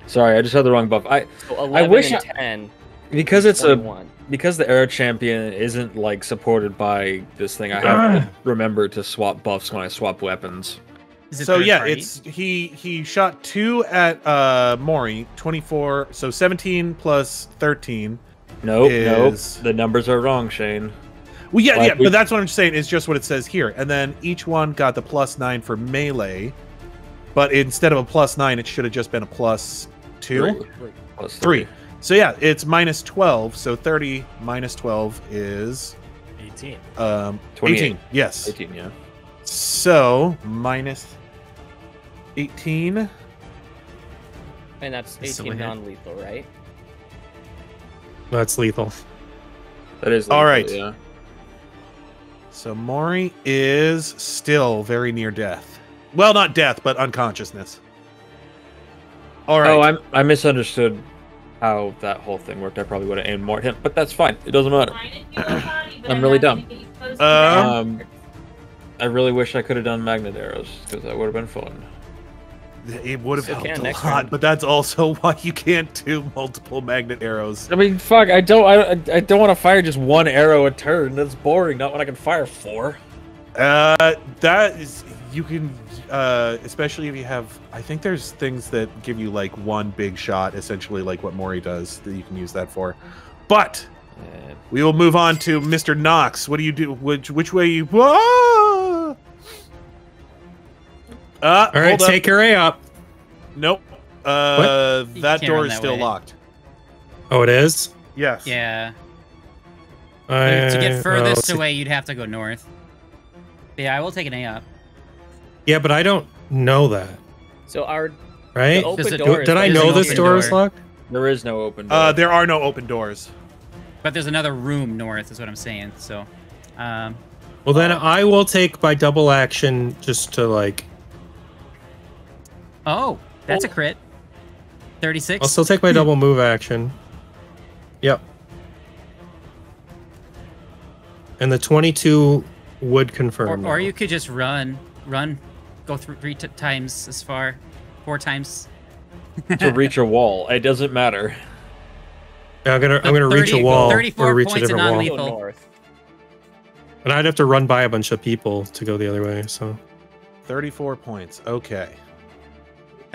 Sorry, I just had the wrong buff. I So I wish and I- 10. because it's a because the air champion isn't like supported by this thing. I have to (clears throat) remember to swap buffs when I swap weapons. Is it So yeah, party? it's he he shot 2 at uh Mrohy, 24, so 17 plus 13. Nope, Is- nope. The numbers are wrong, Shane. Well, yeah, Like yeah, we- but that's what I'm saying. Is just what it says here, and then each one got the plus nine for melee, but instead of a plus nine, it should have just been a plus two, Three. Plus three. So yeah, it's minus twelve. So thirty minus twelve is 18. um 28. eighteen. Yes. 18, yeah. So minus eighteen. And that's That's 18 non-lethal, right? That's lethal. That is All lethal, right. Yeah. So Mrohy is still very near death. Well, not death, but unconsciousness. All right. Oh, I'm, I misunderstood how that whole thing worked. I probably would have aimed more at him, but that's fine. It doesn't matter. (clears throat) I'm really dumb. Um, I really wish I could have done magnet arrows because that would have been fun. It would have helped a lot, round. but that's also (laughs) why you can't do multiple magnet arrows. I mean, fuck. I don't. I, I don't want to fire just one arrow a turn. That's boring. Not when I can fire four. Uh, that is you can, uh, especially if you have. I think there's things that give you like one big shot, essentially like what Mrohy does, that you can use that for. But we will move on to Mr. Knox. What do you do? Which which way you? Ah! Uh, All right, take your A up. Nope. Uh, You that door is that still way. locked. Oh, it is. Yes. Yeah. I, to get furthest see- away, you'd have to go north. Yeah, I will take an A up. Yeah, but I don't know that, So our right? The open Does it- door Did I know this open door is locked? There is no open door. Uh, there are no open doors. But there's another room north, is what I'm saying. So, um, Well, then I will take my double action just to like. Oh, that's a oh. crit. Thirty-six. I'll still take my double move action. Yep. And the 22 would confirm. or now. you could just run, run, go through three t- times as far, four times. (laughs) to reach a wall. It doesn't matter. Yeah, I'm gonna I'm gonna reach a wall 34 or reach a points of different wall. non-lethal. go. And I'd have to run by a bunch of people to go the other way. So Thirty-four points. Okay.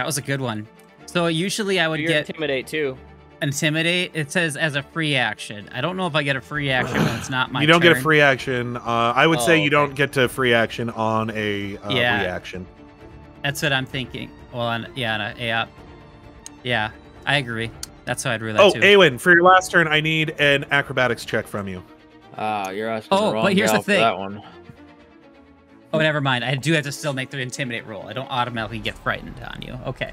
That was a good one. So usually I would You're get intimidate too. intimidate. It says as a free action. I don't know if I get a free action when it's not (sighs) my. you don't get a free action. Uh, I would Oh, say you okay. don't get to free action on a uh, Yeah. reaction. That's what I'm thinking. Well, on, yeah, on a A up. Yeah, I agree. That's how I'd rule that Oh, too. Awen, for your last turn, I need an acrobatics check from you. Ah, you're asking Oh, the wrong but here's the gal for thing. that one. Oh, never mind. I do have to still make the intimidate roll. I don't automatically get frightened on you. Okay.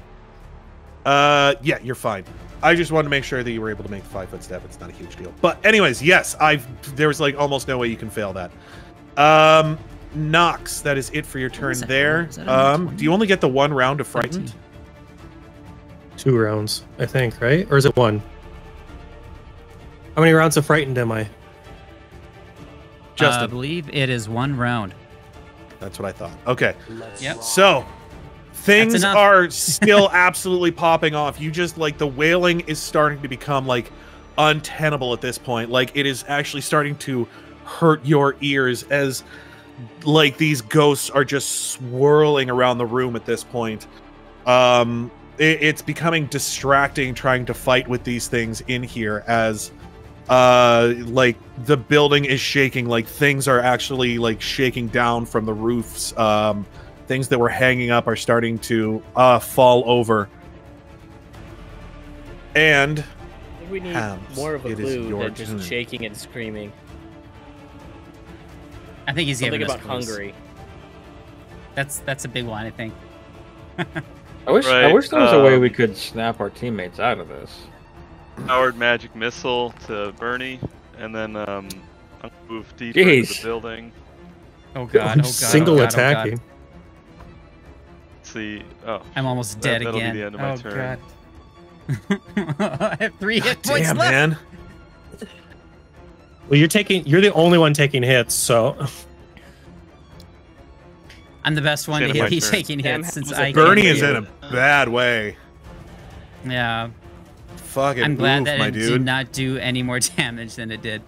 Uh, yeah, you're fine. I just wanted to make sure that you were able to make the five foot step. It's not a huge deal. But anyways, yes, I've there's like almost no way you can fail that. Um, Knox, that is it for your turn that? there. Is that Um, do you only get the one round of frightened? 13. two rounds, I think, right? Or is it one? How many rounds of frightened am I? Uh, I believe it is one round. That's what I thought. Okay, Yep. so things are (laughs) still absolutely popping off. You just like the wailing is starting to become like untenable at this point. Like it is actually starting to hurt your ears as like these ghosts are just swirling around the room at this point. Um it, it's becoming distracting trying to fight with these things in here as uh like the building is shaking like things are actually like shaking down from the roofs um things that were hanging up are starting to uh fall over and we need Hams, more of a clue your than just turn. shaking and screaming. I think he's Something giving us about clues. Hungary. That's that's a big one. I think. (laughs) I wish I wish there was a way we um, could snap our teammates out of this. Powered magic missile to Bernie, and then um, I'll move deeper into the building. Oh god. Oh god. Single oh, god, oh, God. attacking. Let's see. Oh, I'm almost That- dead that'll be again. the end of my oh turn. god. (laughs) I have three hit points damn left. man Well, you're taking. You're the only one taking hits, so I'm the best one to the end of hit. He's turn. taking Damn, hits since I. bernie came is here. in a bad way Yeah. Fucking I'm glad oof, that my it dude did not do any more (laughs) damage than it did.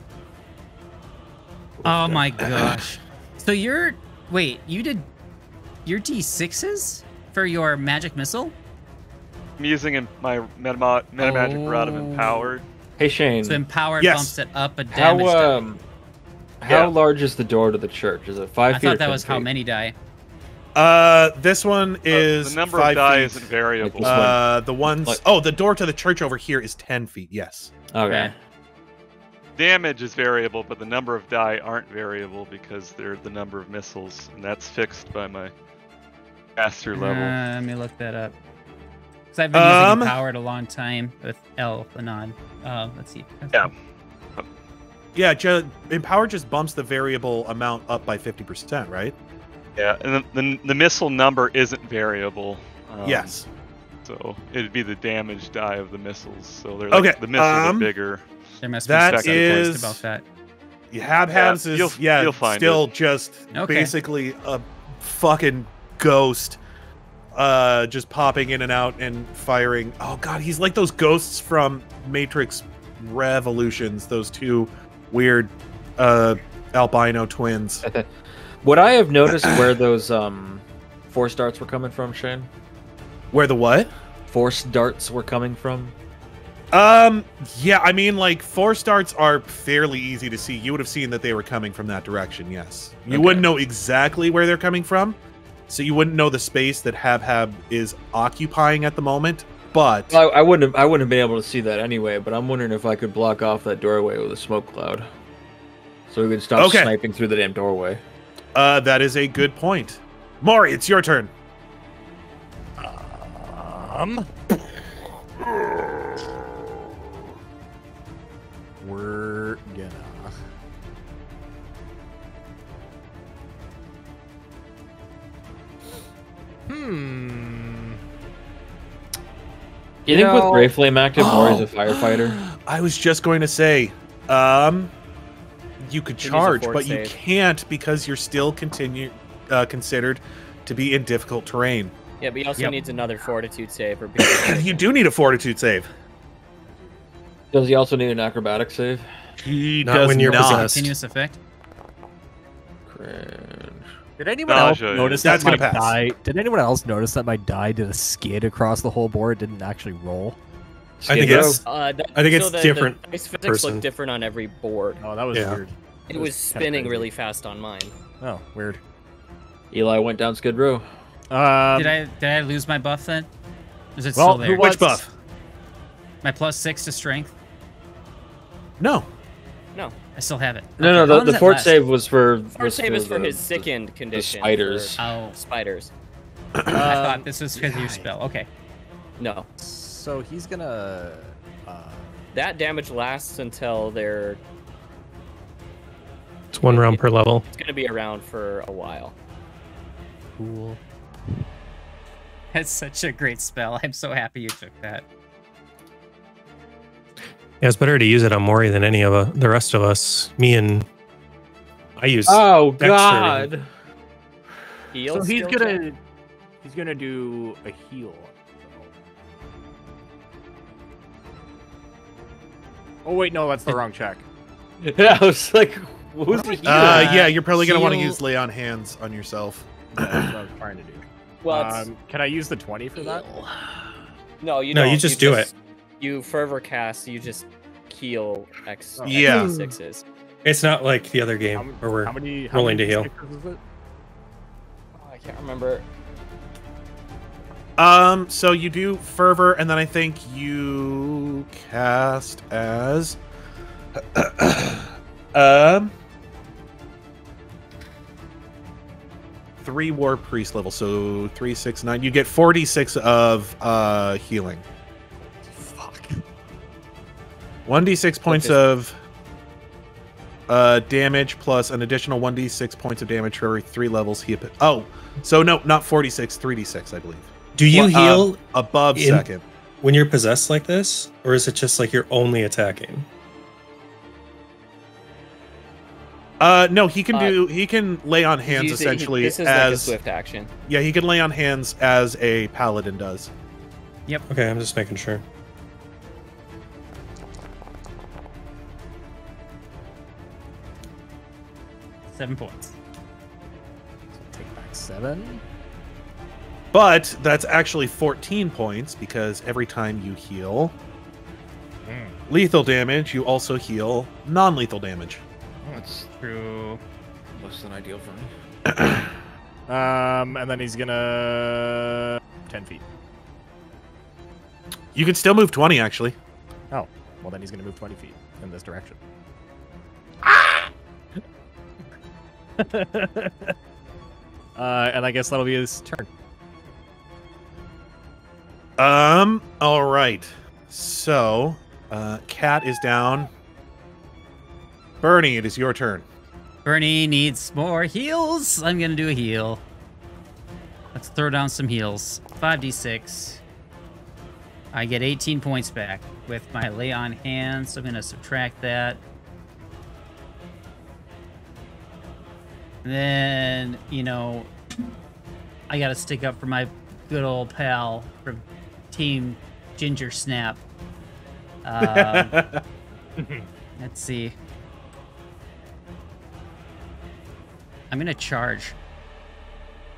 Oh my (clears throat) gosh. So you're wait, you did your D6s for your magic missile? I'm using in my metama- metamagic rod of Oh. empowered. Hey Shane, So empowered Yes. bumps it up a how damage. die. um how Yeah. large is the door to the church? Is it five I feet? I thought that 10 was how many die. Uh this one Uh, is the number five of die feet. isn't variable. Uh the ones Like- oh the door to the church over here is 10 feet yes Okay. Okay. Damage is variable, but the number of die aren't variable because they're the number of missiles, and that's fixed by my caster level. Uh, let me look that up. Because I've been Um, using empowered a long time with L Anon. Uh, let's see. Yeah. yeah ju- empower just bumps the variable amount up by 50% right Yeah, and the, the, the missile number isn't variable. Um, yes So so it'd be the damage die of the missiles. So they're like, Okay, the missiles um, are bigger. There must That be some is- post about that. Habhabs Yeah, is you'll- yeah, you'll find still it. just Okay. basically a fucking ghost, uh, just popping in and out and firing. Oh god, he's like those ghosts from Matrix Revolutions. Those two weird, uh, albino twins. Would I have noticed (clears throat) where those um force darts were coming from, Shane? Where the what? Force darts were coming from? Um, yeah, I mean, like force darts are fairly easy to see. You would have seen that they were coming from that direction. Yes, you Okay. wouldn't know exactly where they're coming from, so you wouldn't know the space that Habhab is occupying at the moment. But I, I wouldn't have I wouldn't have been able to see that anyway, but I'm wondering if I could block off that doorway with a smoke cloud. So we could stop Okay. sniping through the damn doorway. Uh, that is a good point. Mrohy, it's your turn. Um. We're gonna. Hmm. You think No. with Gray Flame active, Mrohy's Oh. a (gasps) firefighter? I was just going to say, um, you could Can use a charge, fort but you can't because you're still continue uh, considered to be in difficult terrain. Yeah, but he also Yep. needs another fortitude save or (coughs) you do need a fortitude save. Does he also need an acrobatic save? He Not does when you're not. possessed. Continuous effect. Cringe. Did anyone else notice that That's my gonna pass. die? Did anyone else notice that my die did a skid across the whole board? Didn't actually roll. I think it's Uh, that, I think so it's the, different The dice physics person. look different on every board. Oh, that was Yeah. weird. It That was kinda spinning really fast on mine. Oh, weird. Ely went down Skid Row. Um, did I did I lose my buff then? Is it well, still who there? was- Which buff? My plus six to strength. No. No, I still have it. No, Okay, no, the, long the fort save was for. our was save is for the- his the- sickened condition. spiders. for Oh, spiders. I um, thought this was because of your spell. Okay. No, So he's gonna. Uh, that damage lasts until they're. it's one round per level. It's gonna be around for a while. cool. That's such a great spell. I'm so happy you took that. Yeah, it's better to use it on Mrohy than any of uh, the rest of us. Me and I use. Oh Dexter. God! Heal. So he's gonna. He's gonna do a heal. Oh wait, no, that's the wrong check. (laughs) Yeah, I was like, who's the Uh, Yeah. yeah, you're probably gonna want to use lay on hands on yourself. (coughs) That's what I was trying to do. Well, um, can I use the twenty for that? (sighs) no, you No, you don't. just do it. You fervor cast. You just heal X. Oh. Yeah. Sixes. It's not like the other game m- where we're how many? How rolling many to heal. sixes is it? Oh, I can't remember. Um, so you do fervor, and then I think you cast as (coughs) um three war priest level, so three, six, nine. You get forty six of uh healing. Fuck. One d six points this- of uh damage plus an additional one d six points of damage for every three levels he. Oh, so no, not forty six, three d six, I believe. Do you Well, uh, heal Above in- second. when you're possessed like this, or is it just like you're only attacking? Uh, no, he can Uh, do. He can lay on hands Use it- he- essentially This is like a as swift action. yeah. He can lay on hands as a paladin does. Yep. Okay, I'm just making sure. Seven points. Take back seven. But that's actually 14 points because every time you heal Hmm. lethal damage, you also heal non-lethal damage. That's True. less than ideal for me. (clears throat) Um, and then he's gonna ten feet. You can still move 20 actually. Oh, well then he's gonna move twenty feet in this direction. (laughs) uh, and I guess that'll be his turn. Um. All right. So, uh, cat is down. Bernie, it is your turn. Bernie needs more heals. I'm gonna do a heal. Let's throw down some heals. 5d6. I get 18 points back with my lay on hands. So I'm gonna subtract that. Then you know, I gotta stick up for my good old pal from Team Ginger Snap. Um, (laughs) let's see. I'm gonna charge.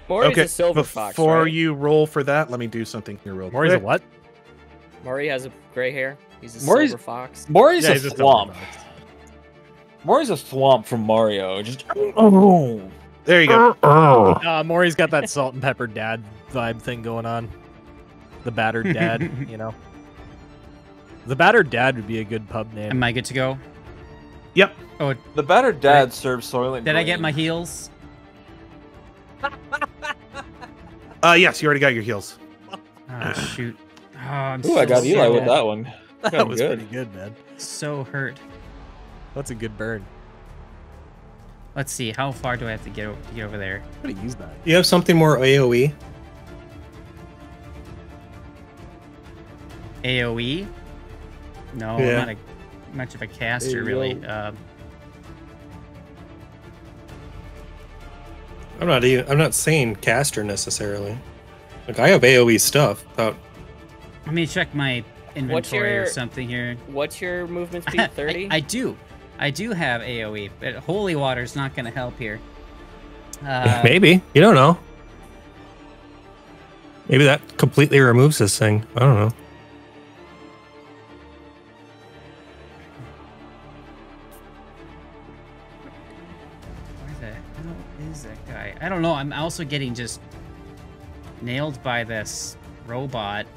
Mrohy's okay, a silver before fox, right? you roll for that, let me do something here real Mrohy's a quick. what? Mrohy has a gray hair. He's a Mrohy's- silver fox. Mrohy's Yeah, a he's a silver Mrohy's a swamp from Mario. Just oh. (laughs) There you go. (laughs) Uh, Mrohy's got that salt and pepper dad vibe thing going on. The battered dad, (laughs) you know. The battered dad would be a good pub name. Am I good to go? Yep. Oh, The battered dad serves Soylent did I get my heels? Uh, yes, you already got your heels. Oh (laughs) shoot! Oh, I'm Ooh, I got Ely with that one. that Kinda was good. pretty good, man. So hurt. That's a good burn. Let's see. How far do I have to get to get over there? I'm gonna use that. You have something more? AOE? AOE? No, Yeah. I'm not a, much of a caster, really. Um, I'm not even. I'm not saying caster necessarily. Like I have AOE stuff. About let me check my inventory or something here. What's your movement speed? (laughs) Thirty. I, I do. I do have AOE, but holy water is not going to help here. Uh, maybe you don't know. Maybe that completely removes this thing. I don't know. I don't know. I'm also getting just nailed by this robot. (laughs)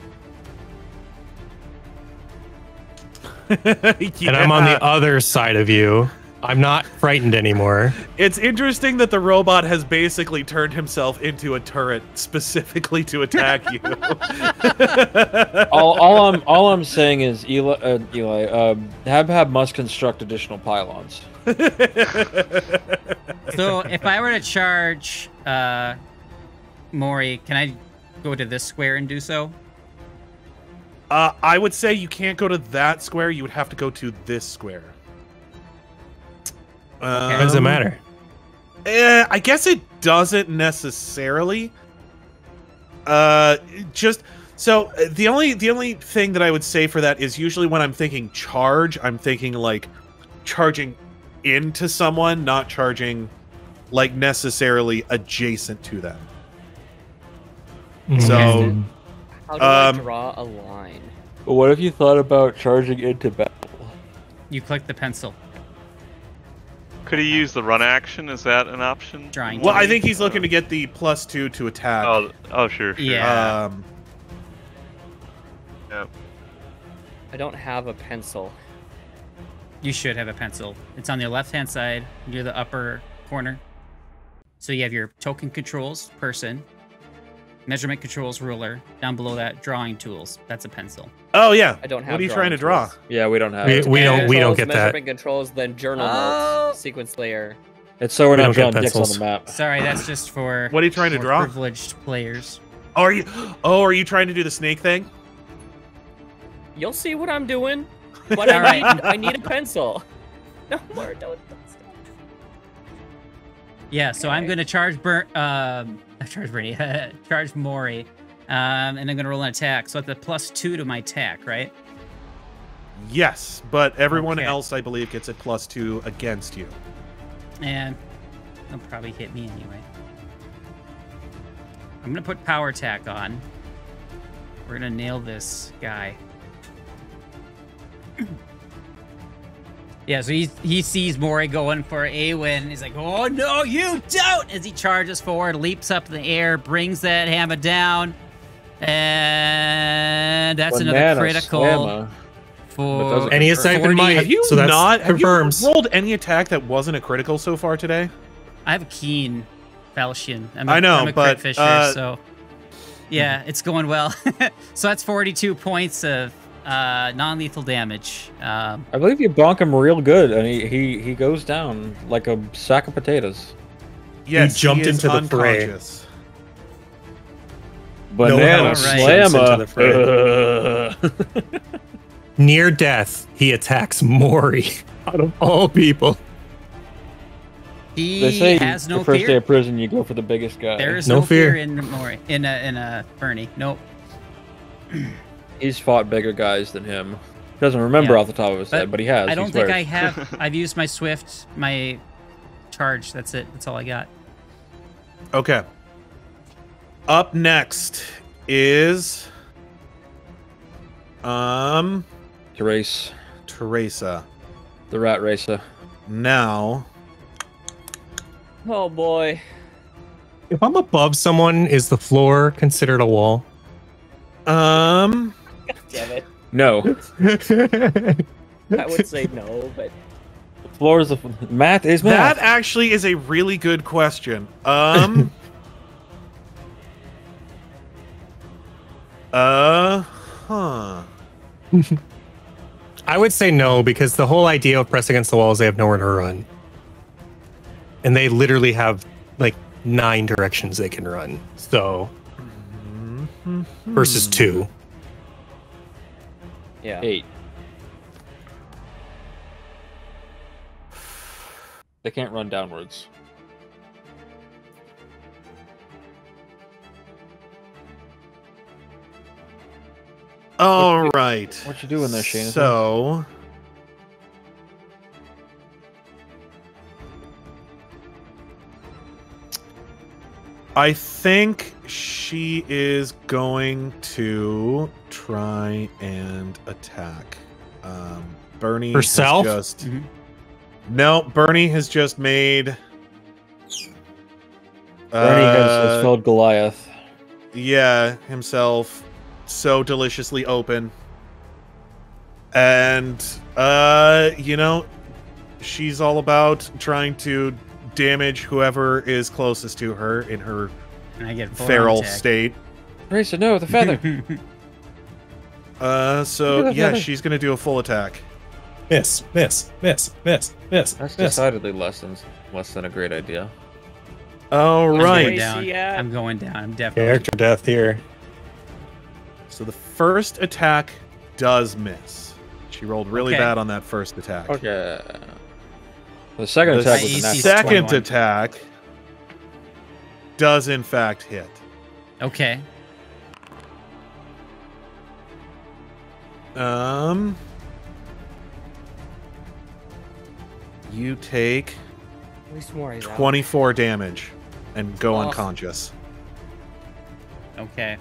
And I'm on the other side of you. I'm not frightened anymore. It's interesting that the robot has basically turned himself into a turret specifically to attack you. (laughs) all, all I'm all I'm saying is Ely, uh, Ely, uh, Habhab must construct additional pylons. So if I were to charge uh, Mrohy, can I go to this square and do so? Uh, I would say you can't go to that square. You would have to go to this square. How does it Um, matter? Eh, I guess it doesn't necessarily. Uh, just so uh, the only the only thing that I would say for that is usually when I'm thinking charge, I'm thinking like charging into someone, not charging like necessarily adjacent to them. So Mm. How do I um, draw a line? But what if you thought about charging into battle? You click the pencil. Could he use the run action? Is that an option? Drawing. well, I think he's looking to get the plus two to attack. Oh, oh, sure. sure. Yeah. Um, Yep. I don't have a pencil. You should have a pencil. It's on the left-hand side near the upper corner. So you have your token controls, person, measurement controls, ruler. Down below that, drawing tools. That's a pencil. oh yeah. I don't have. What are you trying to draw? tools. Yeah, we don't have We, it. we don't. We don't Controls, get that. measurement controls, then journal Oh. notes, sequence layer. It's so we're We not drawing dicks on the map. Sorry, that's just for (laughs) What are you trying to draw? privileged players. Oh, are you? Oh, are you trying to do the snake thing? You'll see what I'm doing. But All I, right. need, I need a pencil. (laughs) No more. Don't. don't stop. Yeah, so I'm going to charge Bur- um, (laughs) charge Bernie, (laughs) charge Mrohy, um, and I'm going to roll an attack. So at the plus two to my attack, right? Yes, but everyone Okay. else, I believe, gets a plus two against you. And they'll probably hit me anyway. I'm gonna put power attack on. We're gonna nail this guy. (clears throat) yeah, so he he sees Mrohy going for a win. He's like, "Oh no, you don't!" As he charges forward, leaps up in the air, brings that hammer down, and that's another critical slammer. for. doesn't Any confirm. aside 40 might. Have you so that's not have you rolled any attack that wasn't a critical so far today? I have a keen falchion. I'm a, I know, I'm a but, crit fisher, uh, so yeah, it's going well. (laughs) so that's 42 points of uh, non-lethal damage. Um, I believe you bonk him real good, and he, he, he goes down like a sack of potatoes. Yes, jumped he is into the fray. unconscious. Banana how to sense into slammer. the fray. (laughs) Near death, he attacks Mrohy. (laughs) Out of all people. He They say has no the first fear. day of prison, you go for the biggest guy. There is No no, fear. fear. in Mrohy in a in a Bernie. Nope. (clears throat) He's fought bigger guys than him. Doesn't remember Yeah. off the top of his head, but he has. I don't think I have. (laughs) I've used my Swift, my charge. That's it. That's all I got. Okay. Up next is um Therese, Teresa. the rat racer. Now Oh boy. If I'm above someone, is the floor considered a wall? um Damn it. No, I would say no, but floor is the math is math. that actually is a really good question. Um (laughs) Uh huh. I would say no because the whole idea of press against the wall is they have nowhere to run. And they literally have like nine directions they can run. So versus two. Yeah. Eight. They can't run downwards. All right. What you doing there, Shane? So I think she is going to try and attack. Um, Bernie has Herself? just no. Bernie has just made. Bernie has, has uh, Goliath. yeah, himself so deliciously open. And uh, you know, she's all about trying to damage whoever is closest to her in her I get feral attack. state. Racer, no, the feather. (laughs) Uh, so yeah, that. she's gonna do a full attack. Miss, miss, miss, miss, miss, That's miss. decidedly less than less than a great idea. All I'm going down. I'm going down. I'm definitely. Character death here. So the first attack does miss. She rolled really Okay. bad on that first attack. Okay. The second The attack was a second 21. attack does in fact hit. Okay. Um, you take At least Mrohy's out. 24 damage and go Oh. unconscious. Okay.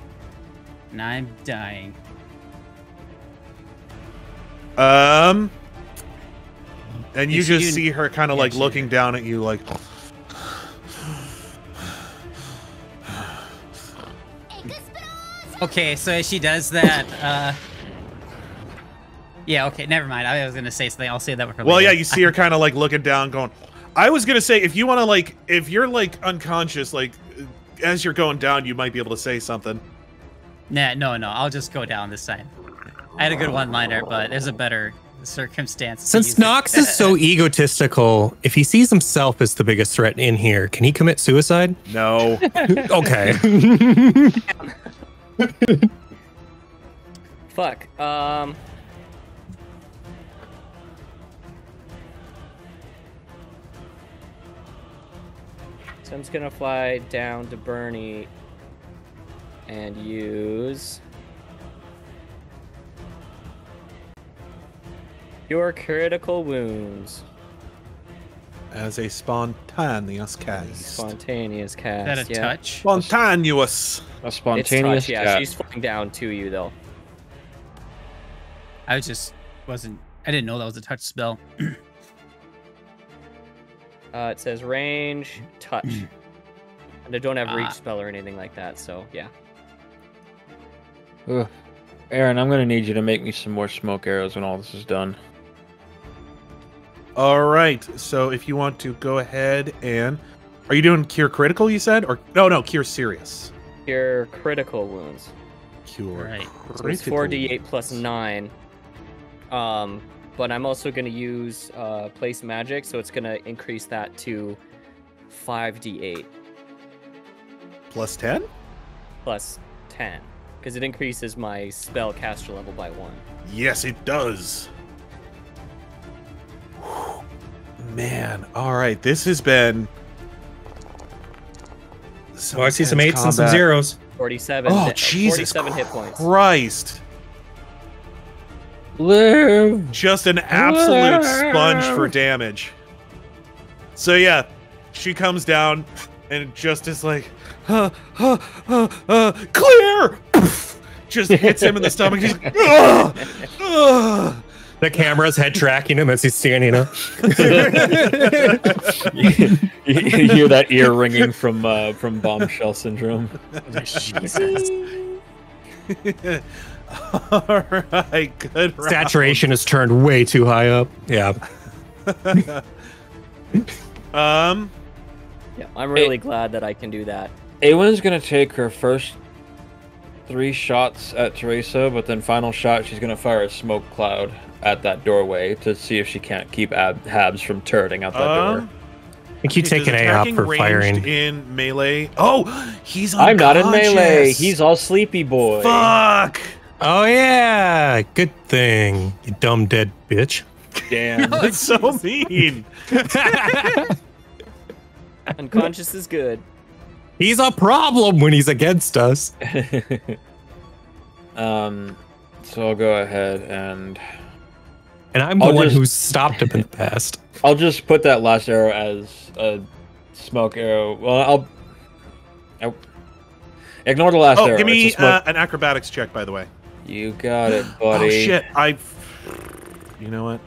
And I'm dying. Um, and you she just doing- see her kind of like looking down at you, like, Okay, so as she does that, uh. Yeah, okay, never mind. I was gonna say something. I'll say that with her. well, yeah, you see her kind of like looking down, going. I was gonna say if you want to like, if you're like unconscious, like as you're going down, you might be able to say something. Nah, no, no. I'll just go down this time. I had a good one-liner, but there's a better circumstance. Since Knox is so (laughs) egotistical, if he sees himself as the biggest threat in here, can he commit suicide? No. (laughs) okay. (laughs) Fuck. Um. So I'm just gonna fly down to Bernie and use critical wounds. As a spontaneous cast. Spontaneous cast. Is that a yeah. touch? Spontaneous. A It's spontaneous touch, yeah. cast. She's flying down to you though. I just wasn't. I didn't know that was a touch spell. (clears throat) Uh, it says range, touch, and I don't have reach Ah. spell or anything like that. So yeah. Ugh. Aaron, I'm gonna need you to make me some more smoke arrows when all this is done. All right. So if you want to go ahead and are you doing cure critical? You said or no, no, cure serious. Cure critical wounds. Cure. Right. So it's four d eight plus nine. Um, but I'm also gonna use uh, place magic, so it's gonna increase that to five d eight plus ten. plus 10 because it increases my spell caster level by one. Yes, it does. (sighs) Man, all right. This has been. Oh, I see some intense eights and some zeros. 47. Oh, de- Jesus 47 hit points. Christ. Live. Just an absolute sponge for damage. So, yeah, she comes down and just is like, uh, uh, uh, uh, clear! (laughs) Just hits him in the stomach. He's like, "Ugh! Ugh!" The camera's head tracking him as he's standing up. you, you hear that ear ringing from uh, from bombshell syndrome. Jesus. (laughs) All right, good. round. Saturation is turned way too high up. Yeah. (laughs) Um, Yeah, I'm really glad that I can do that. Aewen's gonna take her first three shots at Teresa, but then final shot she's gonna fire a smoke cloud at that doorway to see if she can't keep Ab- Habs from turreting out that door. Um, I think you okay, take an A up for firing. in melee. Oh, he's I'm not in melee. He's all sleepy boy. Fuck. Oh yeah, good thing, you dumb dead bitch. (laughs) Damn. That's so mean. (laughs) (laughs) Unconscious is good. He's a problem when he's against us. (laughs) um, so I'll go ahead and And I'm the I'll one just- who's stopped him in the past. (laughs) I'll just put that last arrow as a smoke arrow. Well, I'll. I, ignore the last Oh, arrow. give me it's a smoke. uh, an acrobatics check, by the way. you got it, (gasps) buddy. Oh shit! I. You know what?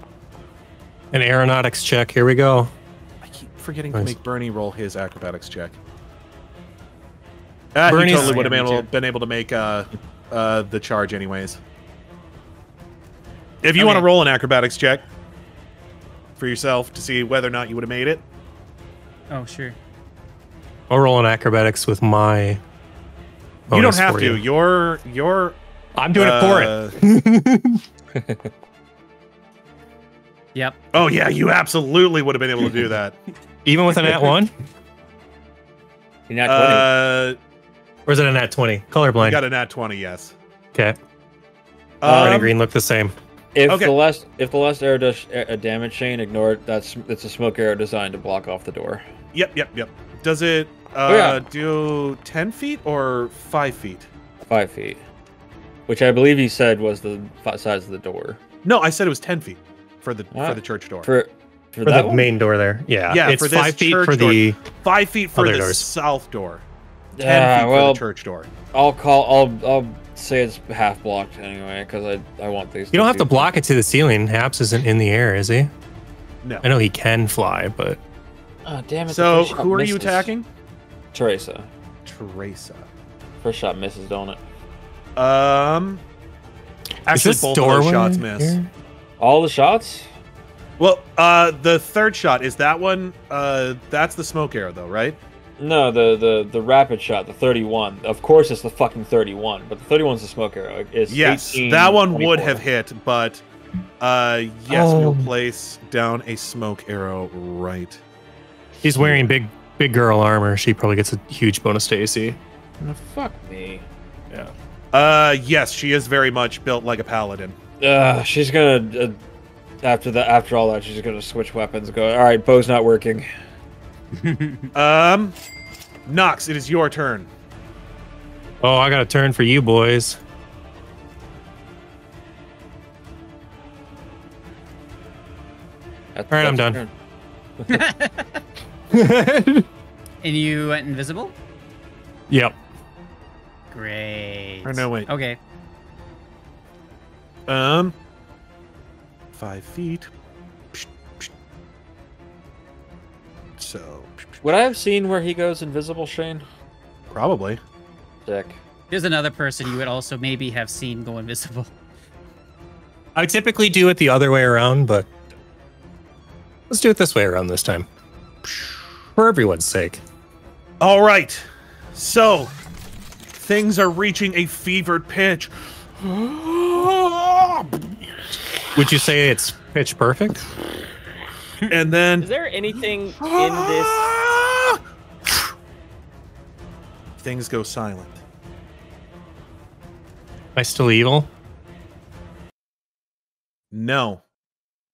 An aeronautics check. Here we go. I keep forgetting to make Bernie roll his acrobatics check. He totally would have been able, been able to make uh, uh, the charge anyways. If you want to roll an acrobatics check for yourself to see whether or not you would have made it, Oh, sure. I'll roll an acrobatics with my. you don't have for to. you. You're you're. I'm doing uh, it for it. (laughs) Yep. Oh yeah, you absolutely would have been able to do that. (laughs) Even with a nat one, (laughs) You're not 20. uh, or is it a nat twenty? you Colorblind. got a nat twenty, yes. Okay. Red and Um, green look the same. if okay. the last if the last arrow does a a damage chain, ignore it. That's it's a smoke arrow designed to block off the door. Yep, yep, yep. Does it uh, Oh, yeah. do ten feet or five feet? Five feet, which I believe you said was the size of the door. No, I said it was ten feet for the Ah, for the church door. For for, For that the one? main door there. Yeah. Yeah, It's for this five feet for door. the. Five feet for the doors. south door. Ten Ah, feet for well, the church door. I'll call. I'll I'll say it's half blocked anyway because I I want these. You don't have to be- block it to the ceiling. Habs isn't in the air, is he? No. I know he can fly, but Oh damn it! So who are you attacking? Teresa. Teresa. First shot misses, don't it? Um. is Actually, this both of shots miss. here? All the shots. Well, uh, the third shot is that one. Uh, that's the smoke arrow, though, right? No, the the the rapid shot, the 31. Of course, it's the fucking 31, but the 31 is the smoke arrow. It's Yes, 18, that one would have hit, but uh, yes, we'll Oh. place down a smoke arrow right. He's wearing big, big girl armor. She probably gets a huge bonus to AC. Oh, fuck me. Yeah. Uh, yes, she is very much built like a paladin. Uh, she's gonna uh, after that. After all that, she's gonna switch weapons. Go. All right, bow's not working. Um, Knox, it is your turn. Oh, I got a turn for you boys. That's- All right, I'm done. (laughs) And you went invisible? Yep. Great. Or no, wait. Okay. Um, five feet. So Would I have seen where he goes invisible, Shane? probably. Sick. There's another person you would also maybe have seen go invisible. (laughs) I typically do it the other way around, but let's do it this way around this time. For everyone's sake. All right. So things are reaching a fevered pitch. (gasps) Would you say it's pitch perfect? (laughs) and then Is there anything in (laughs) this? things go silent. Am i still evil? No.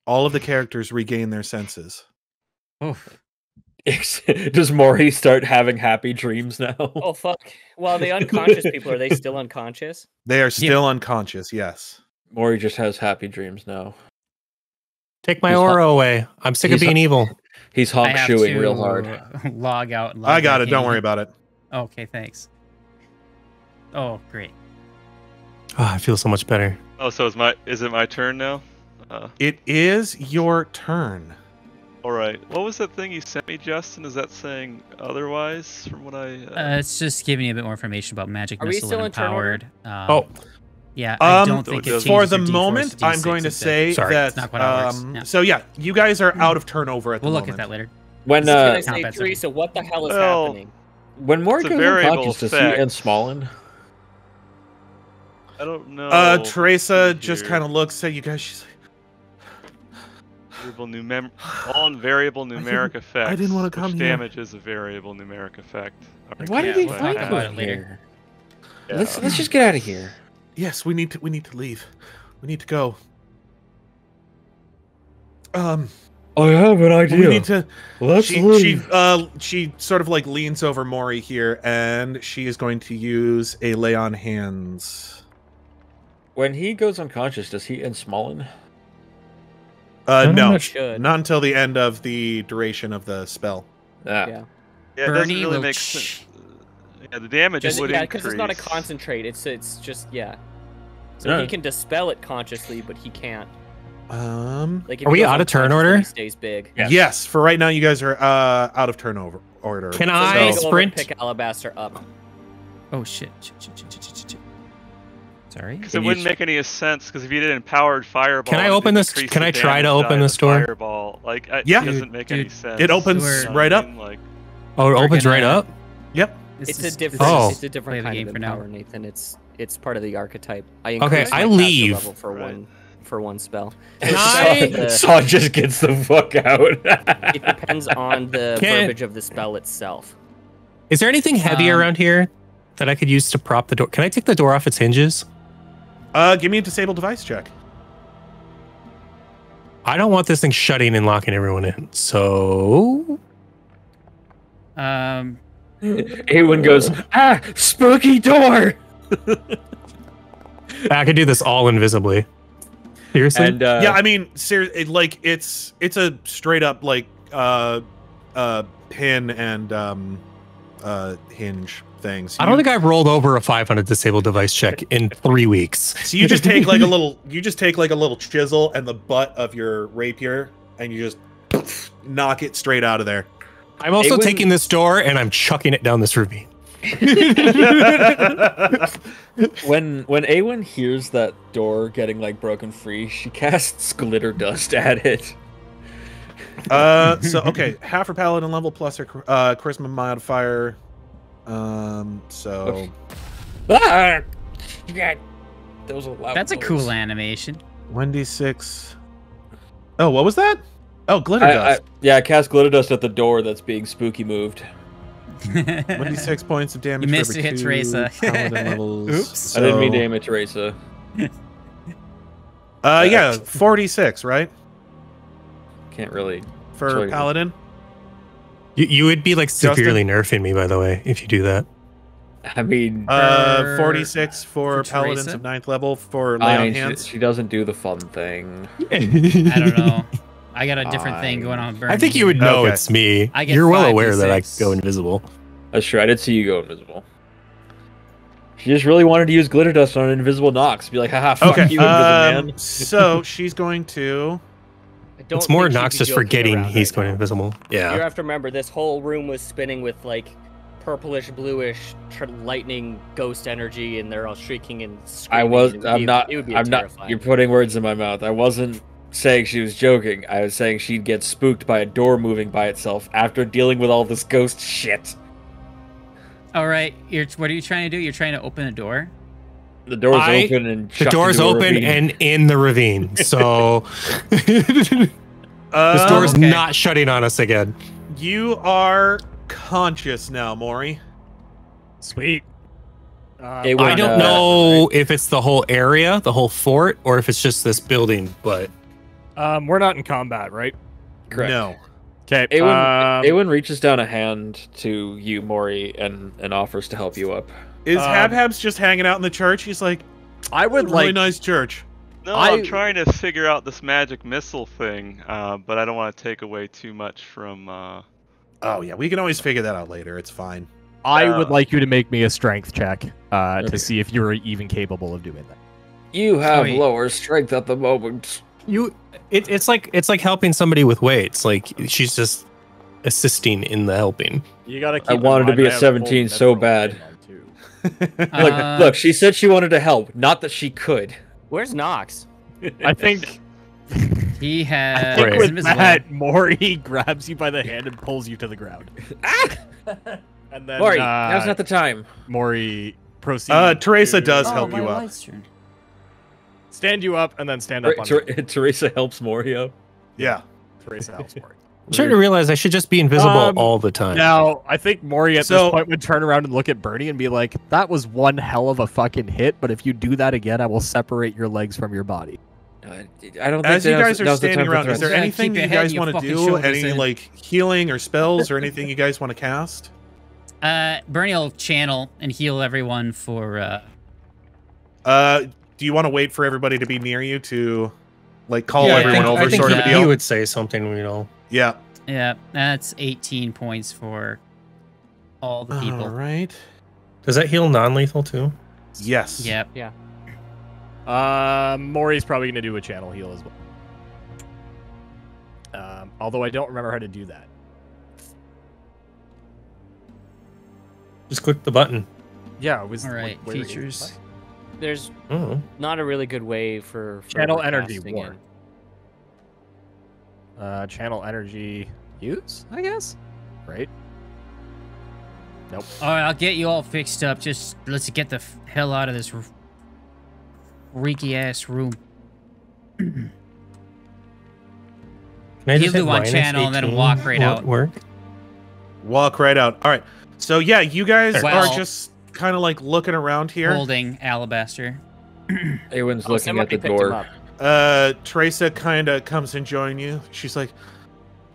All of the characters regain their senses. oh (laughs) Does Mrohy start having happy dreams now? Oh fuck! Well, the unconscious people are they still unconscious? They are still unconscious, yes. Mrohy just has happy dreams now. Take my He's hot- aura away. I'm sick of being hot- evil. He's I honk shoeing to real hard. (laughs) Log out. And log I got back it. Don't in. worry about it. Okay, thanks. Oh, great. Oh, I feel so much better. Oh, so is my is it my turn now? Uh, It is your turn. all right. What was that thing you sent me, Justin? Is that saying otherwise from what I? Uh, Uh, it's just giving you a bit more information about magic Are we missile still and in turn order? empowered. Um, Oh. Yeah. I Um, don't think it for the moment, to I'm going to say Sorry, that. it's not quite how um, Yeah. So yeah, you guys are out of turnover at the moment. We'll the look at that later. When Can uh, I say, Combat zone. Teresa, what the hell is Well, happening? when Mrohy It's a goes variable unconscious, does he end Smolin? I don't know. Uh, Teresa just kind of looks at you guys. She's like, variable numem all variable numeric effects. I didn't wanna come here. damage is a variable numeric effect. Why did cast he by fight about it later. here? Yeah. Let's let's just get out of here. Yes, we need to. We need to leave. We need to go. Um, I have an idea. we need to. Let's she, she uh she sort of like leans over Mrohy here, and she is going to use a lay on hands. When he goes unconscious, does he end Smolin? Uh, I'm no, not until the end of the duration of the spell. Ah. Yeah. Yeah, it doesn't Bernie really make ch- sense. Yeah, the damage Just, would yeah, increase. because it's not a concentrate. It's it's just yeah. So Yeah. he can dispel it consciously, but he can't. Um, Like, Are we out of turn order? He stays big. Yes. yes. For right now, you guys are uh out of turnover order. Can So I I'm gonna go over and sprint? Pick Alabaster up. Oh shit! shit, shit, shit, shit, shit, shit. Sorry. Because it wouldn't s- make any sense. Because if you did empowered fireball, Can I open would this- can I try to open die this door? Fireball, like I, Yeah. it doesn't Dude, make any dude, sense. It opens You know what right up. Like, Oh, it opens right up. Yep. This It's is- a different. Oh. It's a different Play the kind game of for now. power, Nathan. It's it's part of the archetype. I Okay, increased my I caster leave. level for Right. one for one spell. Can It's I- just the- (laughs) Saw just gets the fuck out. it depends on the (laughs) Can- verbiage of the spell itself. Is there anything heavy Um, around here that I could use to prop the door? Can I take the door off its hinges? Uh, give me a disable device check. I don't want this thing shutting and locking everyone in. So Um. (laughs) Aewen goes, ah, spooky door. (laughs) I could do this all invisibly. Seriously? And uh, yeah, I mean, ser- it, like it's it's a straight up like uh uh pin and um uh hinge thing. So I don't you- think I've rolled over a 500 disabled device check in three weeks. So you just take like a (laughs) little you just take like a little chisel and the butt of your rapier and you just knock it straight out of there. I'm also Aewen- taking this door and I'm chucking it down this ravine. (laughs) when when Aewen hears that door getting like broken free, she casts glitter dust at it. Uh, so okay, half her paladin level plus her uh charisma modifier. Um, so Ah! That was a loud That's a cool animation. one d six. Oh, what was that? Oh, glitter I, I, dust. yeah, I cast glitter dust at the door that's being spooky moved. (laughs) 26 points of damage. You for missed every it, hit Teresa. paladin (laughs) levels. Oops. I didn't mean to So- aim at Teresa. Uh, yeah, forty six, right? Can't really. For Sorry. paladin. You, you would be like severely nerfing me, by the way, if you do that. I mean, Uh, 46 for, for paladins Teresa? of ninth level for lay I on mean, she, hands. she doesn't do the fun thing. I don't know. (laughs) I got a different thing going on. with I think you would know Okay. it's me. I get You're well five aware that I D6. go invisible. That's true. I did see you go invisible. She just really wanted to use glitter dust on an invisible Knox. Be like, haha, fuck Okay, you, invisible um, man. so she's going to. I don't It's more think she'd be obnoxious joking forgetting he's right going now. invisible. Yeah. You have to remember this whole room was spinning with like purplish, bluish, tr- lightning, ghost energy, and they're all shrieking and screaming. I was. and it would I'm not. It would be I'm not. You're putting words in my mouth. I wasn't saying she was joking. I was saying she'd get spooked by a door moving by itself after dealing with all this ghost shit. All right. You're. What are you trying to do? You're trying to open a door. The door's I- open and The chucked door's open ravine. and in the ravine. So (laughs) (laughs) this Uh, door's okay. not shutting on us again. You are conscious now, Mrohy. Sweet. Uh, It I don't uh, know if it's the whole area, the whole fort, or if it's just this building. But Um, we're not in combat, right? Correct. No. Okay. Aewen, um, Aewen reaches down a hand to you, Mrohy, and, and offers to help you up. Is Um, Habhab's just hanging out in the church? He's like, I would really like. nice church. No, I- I'm trying to figure out this magic missile thing, uh, but I don't want to take away too much from. Uh... Oh yeah, we can always figure that out later. It's fine. I Uh, would like you to make me a strength check uh, Okay. to see if you're even capable of doing that. You have Sorry. lower strength at the moment. You, it, it's like it's like helping somebody with weights. Like she's just assisting in the helping. You gotta keep I wanted to be a 17 so bad. game on, too. (laughs) Look, Uh, look, she said she wanted to help, not that she could. Where's Knox? I think, (laughs) He has. I has think with invisible. that, Mrohy grabs you by the hand and pulls you to the ground. (laughs) and then Mrohy, uh, now's not the time. Mrohy proceeds. Uh, Teresa to does Oh, help you up. Light's turned. stand you up and then stand up on Ter- (laughs) Teresa helps Morio. Yeah. Teresa helps Mrohy. I'm starting to realize I should just be invisible Um, all the time. Now, I think Mrohy at So- this point would turn around and look at Bernie and be like, "That was one hell of a fucking hit, but if you do that again, I will separate your legs from your body." Uh, I don't think As you now's- guys are standing around, is there Yeah, anything keep you guys want to do? shoulders Any like healing or spells or anything you guys want to cast? Uh, Bernie will channel and heal everyone for. Uh, Uh, do you want to wait for everybody to be near you to like call Yeah, I everyone think- over, I think sort of a deal? He would say something, you know. Yeah. yeah, that's 18 points for all the people. All right. Does that heal non-lethal too? Yes. Yep. Yeah. Um, Mrohy's probably going to do a channel heal as well. Um, although I don't remember how to do that. Just click the button. Yeah, it was All like, right, where is- features. There's Oh. not a really good way for, for Channel energy casting war. it. Uh, channel energy use, I guess. Right. Nope. All right, I'll get you all fixed up. Just let's get the hell out of this r- freaky ass room. (clears throat) Can I You just do one channel and then walk right out. Work. Walk right out. All right. So yeah, you guys Well- are just kind of like looking around here. Holding alabaster. Aewen's Oh, looking somebody at the door. Uh, Teresa kind of comes and join you. She's like,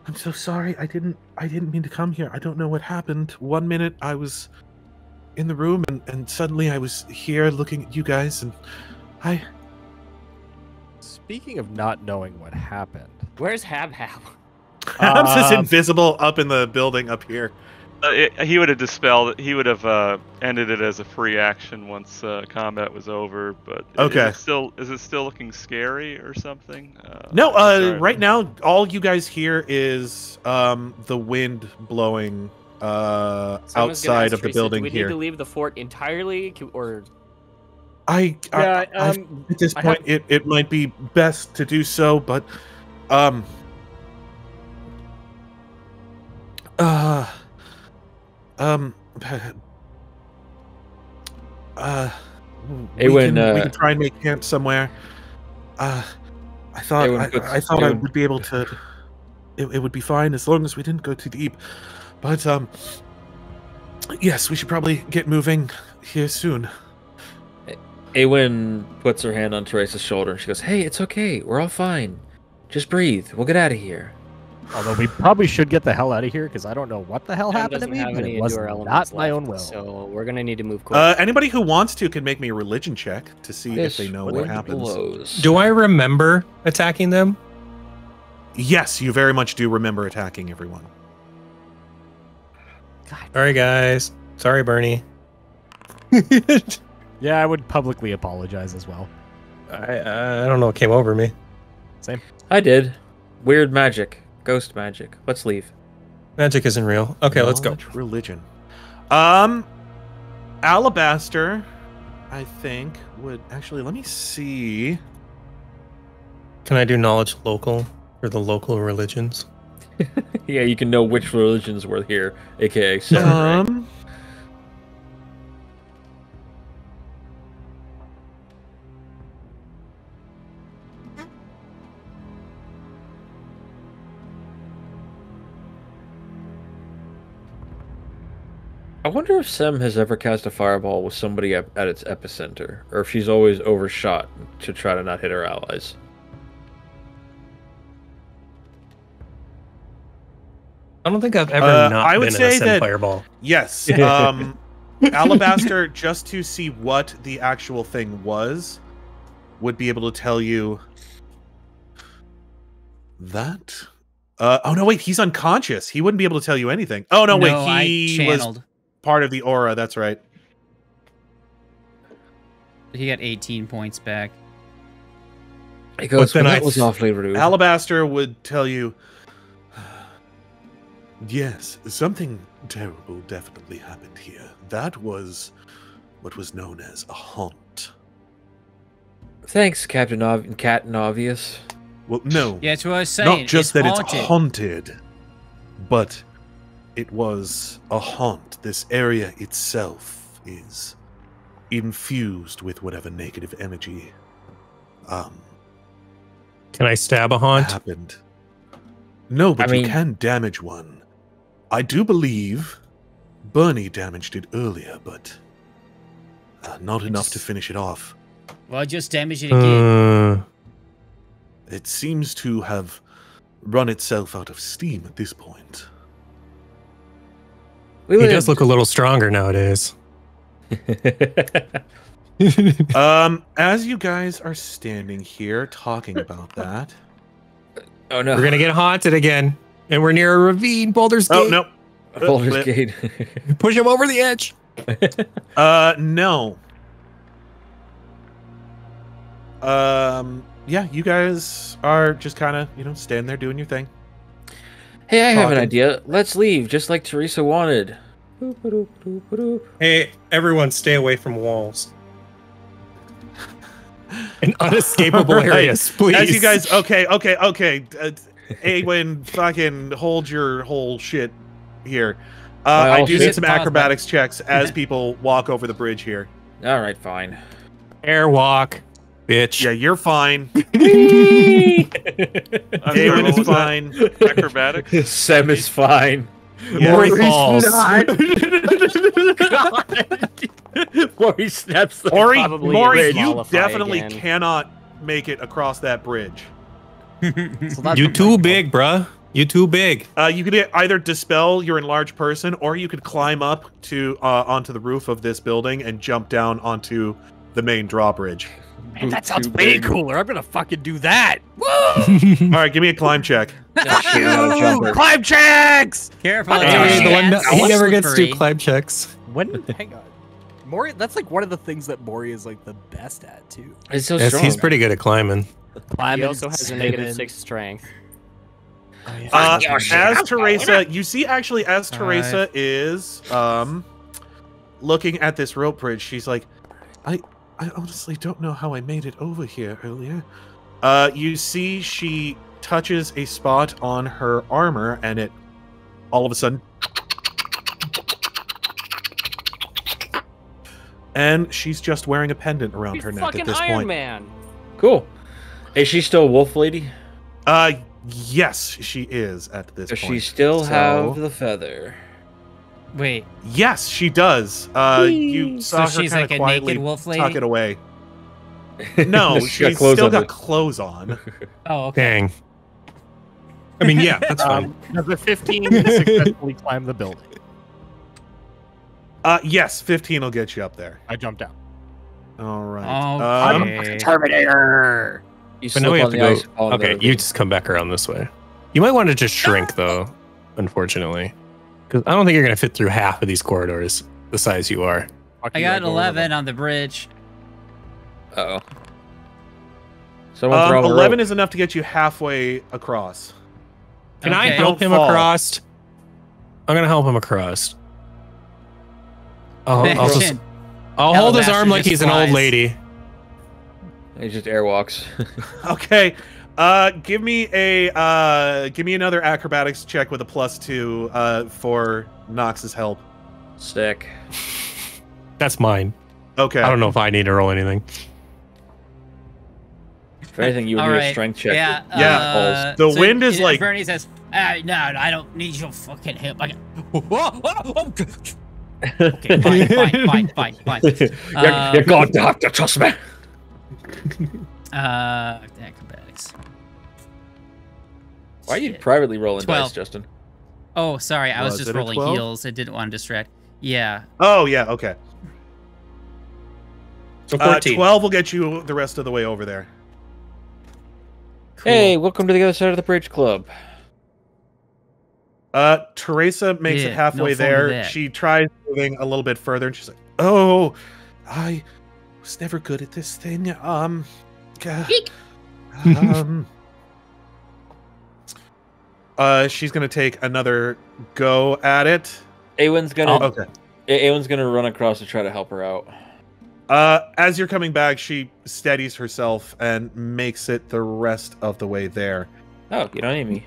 "I'm so sorry. I didn't. I didn't mean to come here. I don't know what happened. One minute I was in the room, and and suddenly I was here looking at you guys, and I. Speaking of not knowing what happened, Where's Habhab? (laughs) I'm just Um, invisible up in the building up here. Uh, it, he would have dispelled it. He would have uh, ended it as a free action once uh, combat was over. But Okay. is it still is it still looking scary or something? Uh, No, uh, right now all you guys hear is um the wind blowing uh outside of the Teresa, building Do we here. need to leave the fort entirely, Can- or I, I, Yeah, I- um, at this I point it, it might be best to do so, but um uh um (sighs) uh we, Aewen, can, we uh, can try and make camp somewhere. Uh I thought I, puts- I thought I would be able to it, it would be fine as long as we didn't go too deep. But um yes, we should probably get moving here soon. Aewen puts her hand on Teresa's shoulder and she goes, Hey, it's okay. We're all fine. Just breathe. We'll get out of here. Although we probably should get the hell out of here because I don't know what the hell happened to me, have but any it was endure not elements my own will. So we're gonna need to move quick. Uh, anybody who wants to can make me a religion check to see if they know what wind happens. blows. Do I remember attacking them? Yes, you very much do remember attacking everyone. All right, guys. Sorry, Bernie. (laughs) Yeah, I would publicly apologize as well. I I don't know what came over me. Same. I did. Weird magic. Ghost magic. Let's leave. Magic isn't real. Okay, let's go. Religion. Um, Alabaster, I think would actually. Let me see. Can I do knowledge local for the local religions? (laughs) Yeah, you can know which religions were here, aka seven. Um. I wonder if Sem has ever cast a fireball with somebody at, at its epicenter, or if she's always overshot to try to not hit her allies. I don't think I've ever Uh, not I would been say in a Sen that- fireball. Yes. (laughs) Um, Alabaster, just to see what the actual thing was, would be able to tell you that. Uh, oh no, wait, he's unconscious. He wouldn't be able to tell you anything. Oh no, No, wait, I he was channeled. Part of the aura. That's right. He got 18 points back. He goes, then "Well, I was th- awfully rude. Alabaster would tell you. Yes, something terrible definitely happened here. That was what was known as a haunt. Thanks, Captain Ov- Captain Obvious. Well, no. Yeah, that's what I was saying. Not just it's that haunted. it's haunted, but it was a haunt. This area itself is infused with whatever negative energy um Can I stab a haunt? happened. No, but I you can damage one. I do believe Bernie damaged it earlier, but uh, not enough to finish it off. Well, just damage it again. Uh, It seems to have run itself out of steam at this point. We he does look a little stronger nowadays. (laughs) um, as you guys are standing here talking about that, (laughs) oh no, We're gonna get haunted again, and we're near a ravine. Boulder's Gate. oh no, Baldur's Uh, Gate. (laughs) Push him over the edge. uh, no. Um, yeah, you guys are just kind of you know standing there doing your thing. Hey, I have an idea. Let's leave, just like Teresa wanted. Hey, everyone, stay away from walls. (laughs) An unescapable All right. areas, please. As you guys, okay, okay, okay. Uh, Aewen, fucking hold your whole shit here. Uh, My I do need some acrobatics checks as (laughs) people walk over the bridge here. All right, fine. airwalk, bitch. Yeah, you're fine. (laughs) (laughs) I'm is fine. Acrobatics. (laughs) Sem is fine. Yeah. Mrohy falls. Mrohy snaps the Ori, Probably Mrohy, you definitely again. cannot make it across that bridge. So You what too big, bruh. You too big. Uh, you could either dispel your enlarged person, or you could climb up to uh, onto the roof of this building and jump down onto the main drawbridge. Man, that sounds way big. cooler. I'm gonna fucking do that. Woo! All right, give me a climb check. No, shit, no jumper. Climb checks. Careful. Hey, it's the one that- he never gets to do climb checks. When? (laughs) Hang on. Mrohy, that's like one of the things that Mrohy is like the best at too. It's so Yes, strong. he's pretty good at climbing. Climbing, He also has a six strength. Uh, Fuck your shit. as Teresa, you see actually as Five. Teresa is um looking at this rope bridge, she's like, I I honestly don't know how I made it over here earlier. Uh, you see she touches a spot on her armor, and it all of a sudden. And she's just wearing a pendant around He's her neck at this Iron point. Man. Cool. Is she still a wolf lady? Uh, yes, she is at this Does point. she still So- have the feather? Wait. Yes, she does. Uh, you So saw her she's like a quietly naked wolf tuck it away. (laughs) No, She got she's clothes still got it. clothes on. (laughs) Oh, okay. Dang. I mean, yeah, that's fine. Um, does a 15 (laughs) successfully climb the building? Uh, yes, fifteen will get you up there. I jumped out. All right. Oh, Um, okay. Terminator. You But now we have to go. ice and fall in the Okay, you just come back around this way. You might want to just shrink though, unfortunately, because I don't think you're gonna fit through half of these corridors the size you are. I got 11 on the bridge. Uh-oh. Someone um, throw eleven rope. is enough to get you halfway across. Can I help Don't him fall. across? I'm gonna help him across. I'll, I'll, (laughs) just, I'll hold his arm like just he's an old lady. He just airwalks. (laughs) Okay. Uh, give me a uh, give me another acrobatics check with a plus two uh, for Knox's help. Stick. (laughs) That's mine. Okay. I don't know if I need to roll anything. If anything, you would All need a strength check. Yeah. Yeah. uh, The so wind is uh, like- Bernie says, uh, "No, I don't need your fucking help." I got, (laughs) Okay, (laughs) fine, fine, fine, fine, fine. You're, Uh, you're going to have to trust me. Uh, acrobatics. Why are you Shit. privately rolling dice, Justin? Oh, sorry, I was, Was just rolling heels. I didn't want to distract. Yeah. Oh yeah, okay. So Uh, Twelve will get you the rest of the way over there. Cool. Hey, welcome to the other side of the bridge club. Uh, Teresa makes Yeah, it halfway no there. She tries moving a little bit further, and she's like, "Oh, I was never good at this thing. Um, uh, um." Uh, she's gonna take another go at it. Aewen's gonna Oh, okay. Aewen's gonna run across to try to help her out. Uh, as you're coming back, she steadies herself and makes it the rest of the way there. Oh, you don't need me.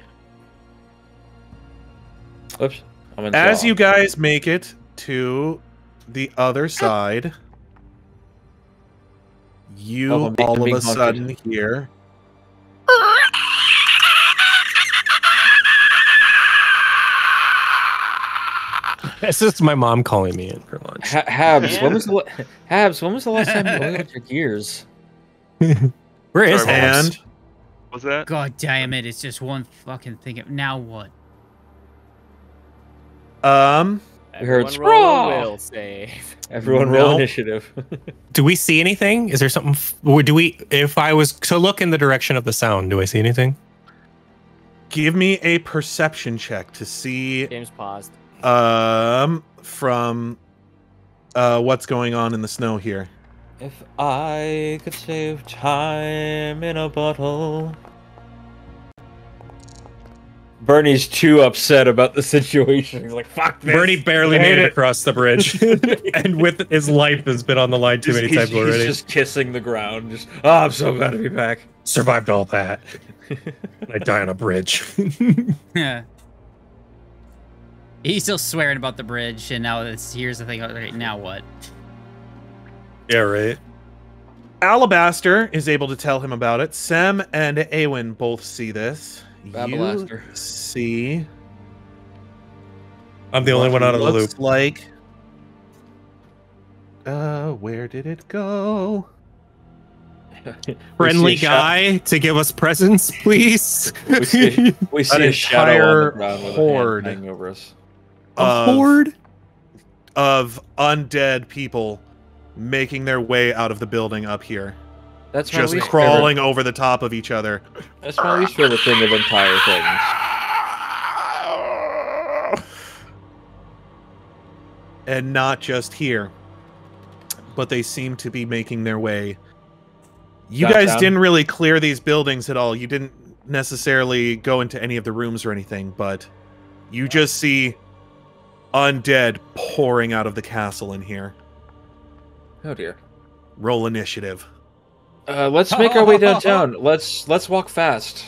Oops. I'm in As Saw. you guys make it to the other side, you Oh, all of a sudden hear. It's just my mom calling me in for lunch. Ha- Habs, when was the Habs? When was the last time you oiled your gears? (laughs) Where is Sorry, Habs? Was that? God damn it! It's just one fucking thing. Now what? um, We heard Everyone roll a sprawl. will save. Everyone roll No. initiative. (laughs) Do we see anything? Is there something? F- or do we? If I was to look in the direction of the sound, do I see anything? give me a perception check to see James paused. Um from uh what's going on in the snow here. if I could save time in a bottle. Bernie's too upset about the (laughs) situation. He's like, "Fuck this." Bernie barely made it it. across the bridge, (laughs) and with his life has been on the line too He's- many he's- times he's already. just kissing the ground. Just, oh, I'm so glad to be back. Survived all that. (laughs) I die on a bridge. Yeah. He's still swearing about the bridge, and now it's here's the thing. Okay, now what? yeah, right. Alabaster is able to tell him about it. Sem and Aewen both see this. Babalaster. You see I'm the only one out of the loop. looks Like, uh, where did it go? (laughs) Friendly We see a guy to give us presents, please. We see, we (laughs) see An a shadow on entire the ground with a horde. hanging over us. A of- horde. of undead people making their way out of the building up here, That's my just least crawling over the top of each other. That's my least favorite thing of entire things. And not just here, but they seem to be making their way. You guys Downtown? didn't really clear these buildings at all. You didn't necessarily go into any of the rooms or anything, but you just see undead pouring out of the castle in here. Oh dear. Roll initiative. Uh, let's make our way downtown. (laughs) Let's let's walk fast.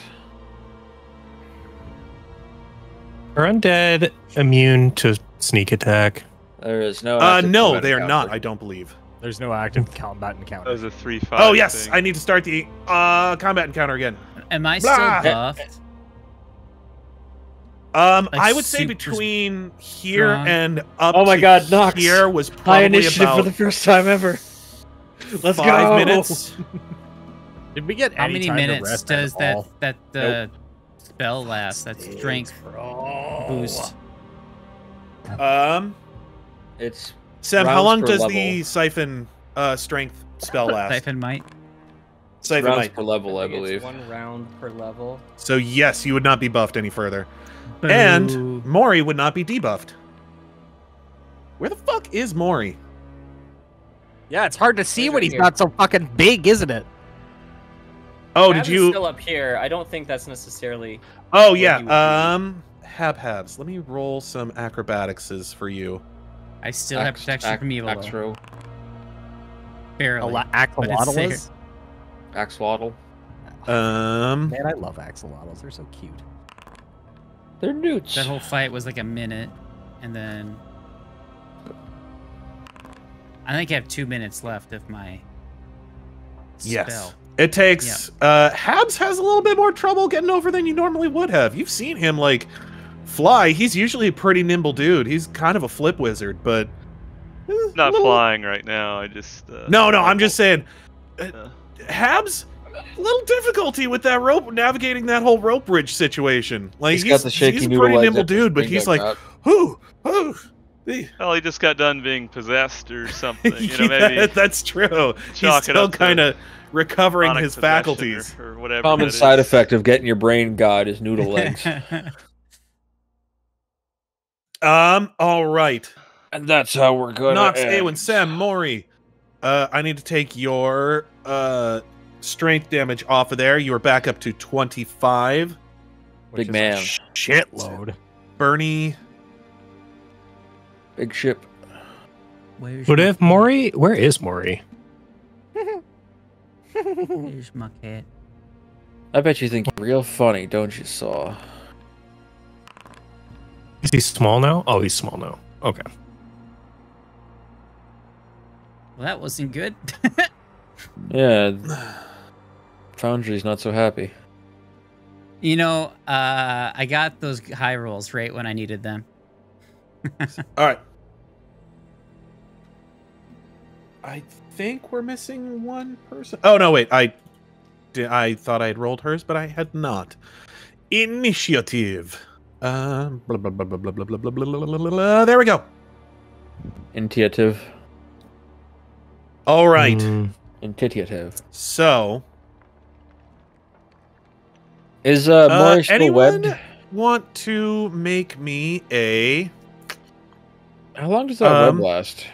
Are undead immune to sneak attack? There is no. Uh, no, they are not. I don't believe. There's no active combat encounter. That was a three five. Oh yes, thing. I need to start the uh combat encounter again. Am I Blah. still buffed? Um, Like I would say between here strong? and up. Oh my to God, Knox. Here was High probably initiative about for the first time ever. Let's five go. minutes. (laughs) Did we get How any many time to minutes rest at does that all? that the spell last? That strength boost. Um, It's Sam, how long does level. the siphon uh strength spell last? Siphon might. Siphon rounds might. per level, I think it's believe. one round per level. So yes, you would not be buffed any further, and Boo. Mrohy would not be debuffed. Where the fuck is Mrohy? Yeah, it's hard to see He's when right he's here. not so fucking big, isn't it? Oh, Travis did you? still up here? I don't think that's necessarily. Oh yeah. he would be. Um, Hab Habs. Let me roll some acrobaticses for you. I still have protection Ax- from evil. though. Axro, Barely. Ala- but it's Axolotl there. is? Axolotl. Um, Man, I love axolotls. They're so cute. They're newts. That whole fight was like a minute, and then I think I have two minutes left of my yes. It takes. Uh, Habs has a little bit more trouble getting over than you normally would have. You've seen him like fly. He's usually a pretty nimble dude. He's kind of a flip wizard, but Not little- flying right now. I just. Uh, No, no, I'm just saying. Uh, Habs, a little difficulty with that rope, navigating that whole rope bridge situation. Like He's he's, got the shaky he's a pretty nimble dude, but he's like, caught. whoo, whoo. Well, he just got done being possessed or (laughs) something. You know, Yeah, maybe (laughs) that's true. He's still kind of recovering his faculties. or, or whatever. Common side is. effect of getting your brain god is noodle legs. (laughs) Um, all right. and that's how we're going Knox, to Aewen, Sam, Mrohy. Uh, I need to take your uh strength damage off of there. You are back up to 25. Big which is a man. shitload. Bernie, Big ship. Where's But if Mrohy, where is Mrohy? Where's my cat? I bet you think you're real funny, don't you, Saw? Is he small now? Oh, he's small now. Okay. Well, that wasn't good. (laughs) Yeah. Foundry's not so happy. you know, uh, I got those high rolls right when I needed them. All right. I think we're missing one person. Oh no, wait. I di- I thought I had rolled hers, but I had not. Initiative. Um, blah, blah, blah, blah, blah, blah, blah, blah, blah, blah, blah, blah. There we go. Intuitive. All right. Mm, Intuitive. So, Is uh, uh, Mrohy still anyone webbed? want to make me a How long does that Um, web last?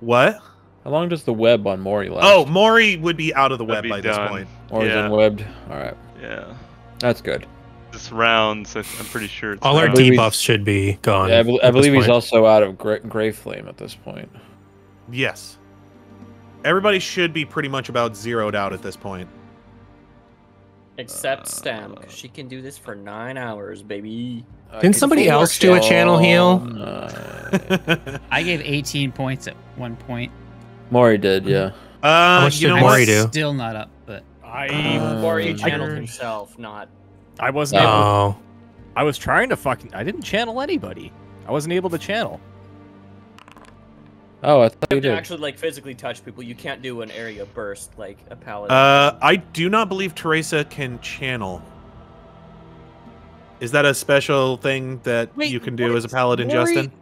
what? How long does the web on Mrohy last? Oh, Mrohy would be out of the That'd web be by this point. Mrohy's yeah. unwebbed. All right, Yeah. that's good. This rounds. I- I'm pretty sure. It's all our rounds. believe he's- debuffs should be gone. Yeah, I, bel I believe he's point. also out of Gra- Gray Flame at this point. Yes. Everybody should be pretty much about zeroed out at this point. Except Stam, 'cause she can do this for nine hours, baby. I Didn't somebody else do a channel heal? Uh, (laughs) (laughs) I gave 18 points at one point. Mrohy did, yeah. Uh, much you did know Mrohy what? do? Still not up, but I Uh, Or Um, channeled I- himself, not. I wasn't able. Oh, I was trying to fucking. I didn't channel anybody. I wasn't able to channel. Oh, I thought You you have to did. actually like physically touch people. You can't do an area burst like a paladin. Uh, I do not believe Teresa can channel. Is that a special thing that Wait, you can do as a is paladin, Mrohy- Justin?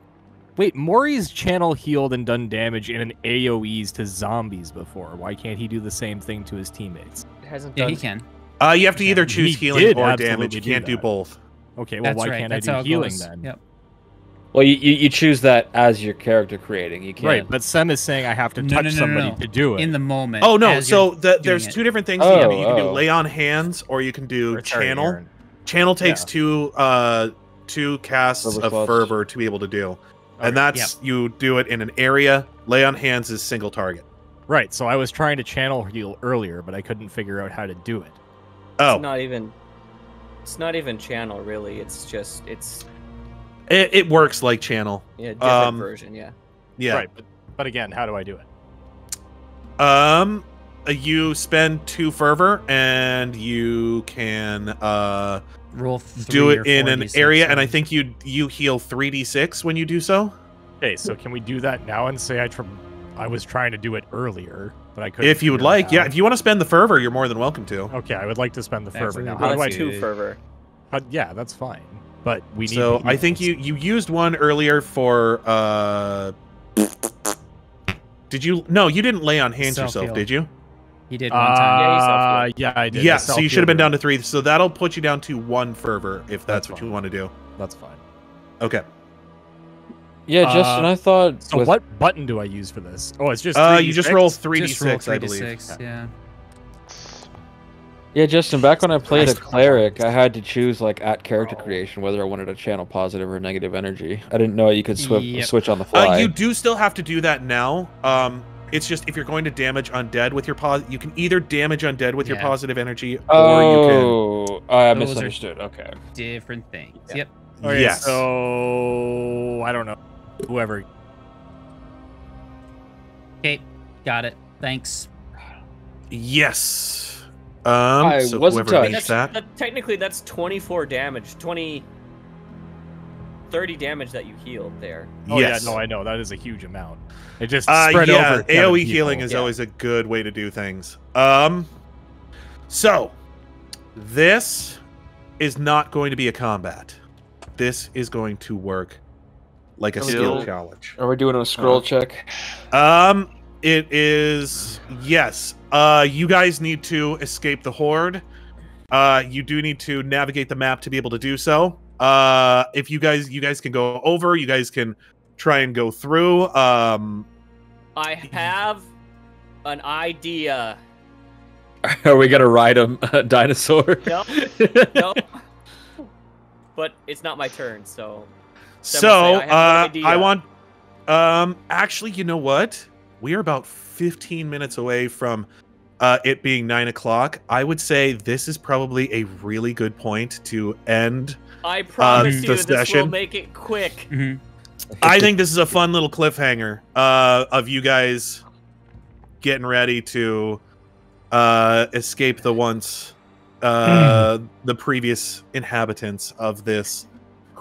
Wait, Mrohy's channel healed and done damage in an AOE's to zombies before. Why can't he do the same thing to his teammates? It hasn't yeah, done. he can. Uh, you have to either choose he healing or damage. You can't do that. both. Okay, well, That's why right. can't That's I do healing then? Yep. Well, you, you you choose that as your character creating. You can't. Right, but Sem is saying I have to No, touch no, no, no, somebody no. to do it. In the moment. Oh no! So the, doing there's it. two different things you can do. Oh, can do oh. lay on hands, or you can do Or sorry, channel. Aaron. Channel takes Yeah. two uh two casts Fervor of slots. fervor to be able to do, Okay. and that's you do it in an area. Lay on hands is single target. Right, so I was trying to channel heal earlier, but I couldn't figure out how to do it. Oh, It's not even. It's not even channel really. It's just it's it, it works like channel. yeah different Um, version. Yeah. Yeah. Right, but, but again, how do I do it? Um, uh, you spend two fervor, and you can uh roll do three or it in an area, and I think you you heal three d six when you do so. Okay, so can we do that now and say I tr- I was trying to do it earlier, but I couldn't. If you would figure it like, yeah. If you want to spend the fervor, you're more than welcome to. Okay, I would like to spend the fervor Absolutely. now. How do I do two fervor. Uh, yeah, that's fine. But we need. So the I think heals. you you used one earlier for uh. Did you? No, you didn't lay on hands yourself, Self-heal. did you? He did one time. Yeah, he's Uh, self-healed. yeah, I did. Yeah. So you should have been down to three. So that'll put you down to one fervor if that's, That's what fine. you want to do. That's fine. Okay. yeah, Justin, uh, I thought. So with- what button do I use for this? Oh, it's just. Uh, you just 3d6? roll three d Just roll six, I 3d6, believe. Yeah. Yeah, Justin. Back when I played a cleric, I had to choose like at character creation whether I wanted to channel positive or negative energy. I didn't know you could swi- Yep. switch on the fly. Uh, you do still have to do that now. Um, it's just if you're going to damage undead with your pos, you can either damage undead with your positive energy, or you can. oh, I Those misunderstood. Okay. Different things. Yeah. Yep. Okay, Yes. So I don't know. Whoever. Okay. Got it. Thanks. Yes. Um, I so wasn't whoever touched. That's, that. that, technically that's 24 damage. 20. 30 damage that you healed there. Oh yes. yeah, no, I know that is a huge amount. It just Uh, spread yeah, over. AOE healing is Yeah. always a good way to do things. Um, so this is not going to be a combat. This is going to work like a skill Skill. challenge. Are we doing a scroll check? Um, it is yes. Uh, you guys need to escape the horde. Uh, you do need to navigate the map to be able to do so. Uh, if you guys, you guys can go over. You guys can try and go through. Um, I have an idea. (laughs) Are we gonna ride a, a dinosaur? (laughs) No, no. But it's not my turn, so. So, Someone "I uh, I want. Um, actually, you know what? We are about 15 minutes away from uh, it being nine o'clock. I would say this is probably a really good point to end. I promise the you, this will make it quick. Mhm. I think this is a fun little cliffhanger uh, of you guys getting ready to uh, escape the once uh, the previous inhabitants of this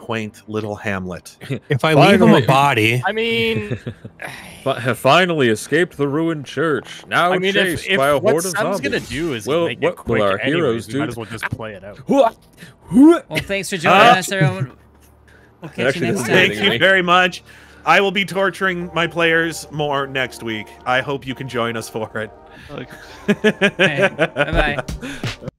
quaint little hamlet. (laughs) If I leave him a body, I mean, (laughs) Fi- have finally escaped the ruined church. Now I mean, if, chased if by a what horde of Sam's zombies. gonna do is Well, make what it will quick our anyways, heroes we might do? as well just play it out. Well, thanks for (laughs) joining Uh, us, everyone. We'll catch you next time. Thank you very much. I will be torturing my players more next week. I hope you can join us for it. Like, Okay, bye-bye.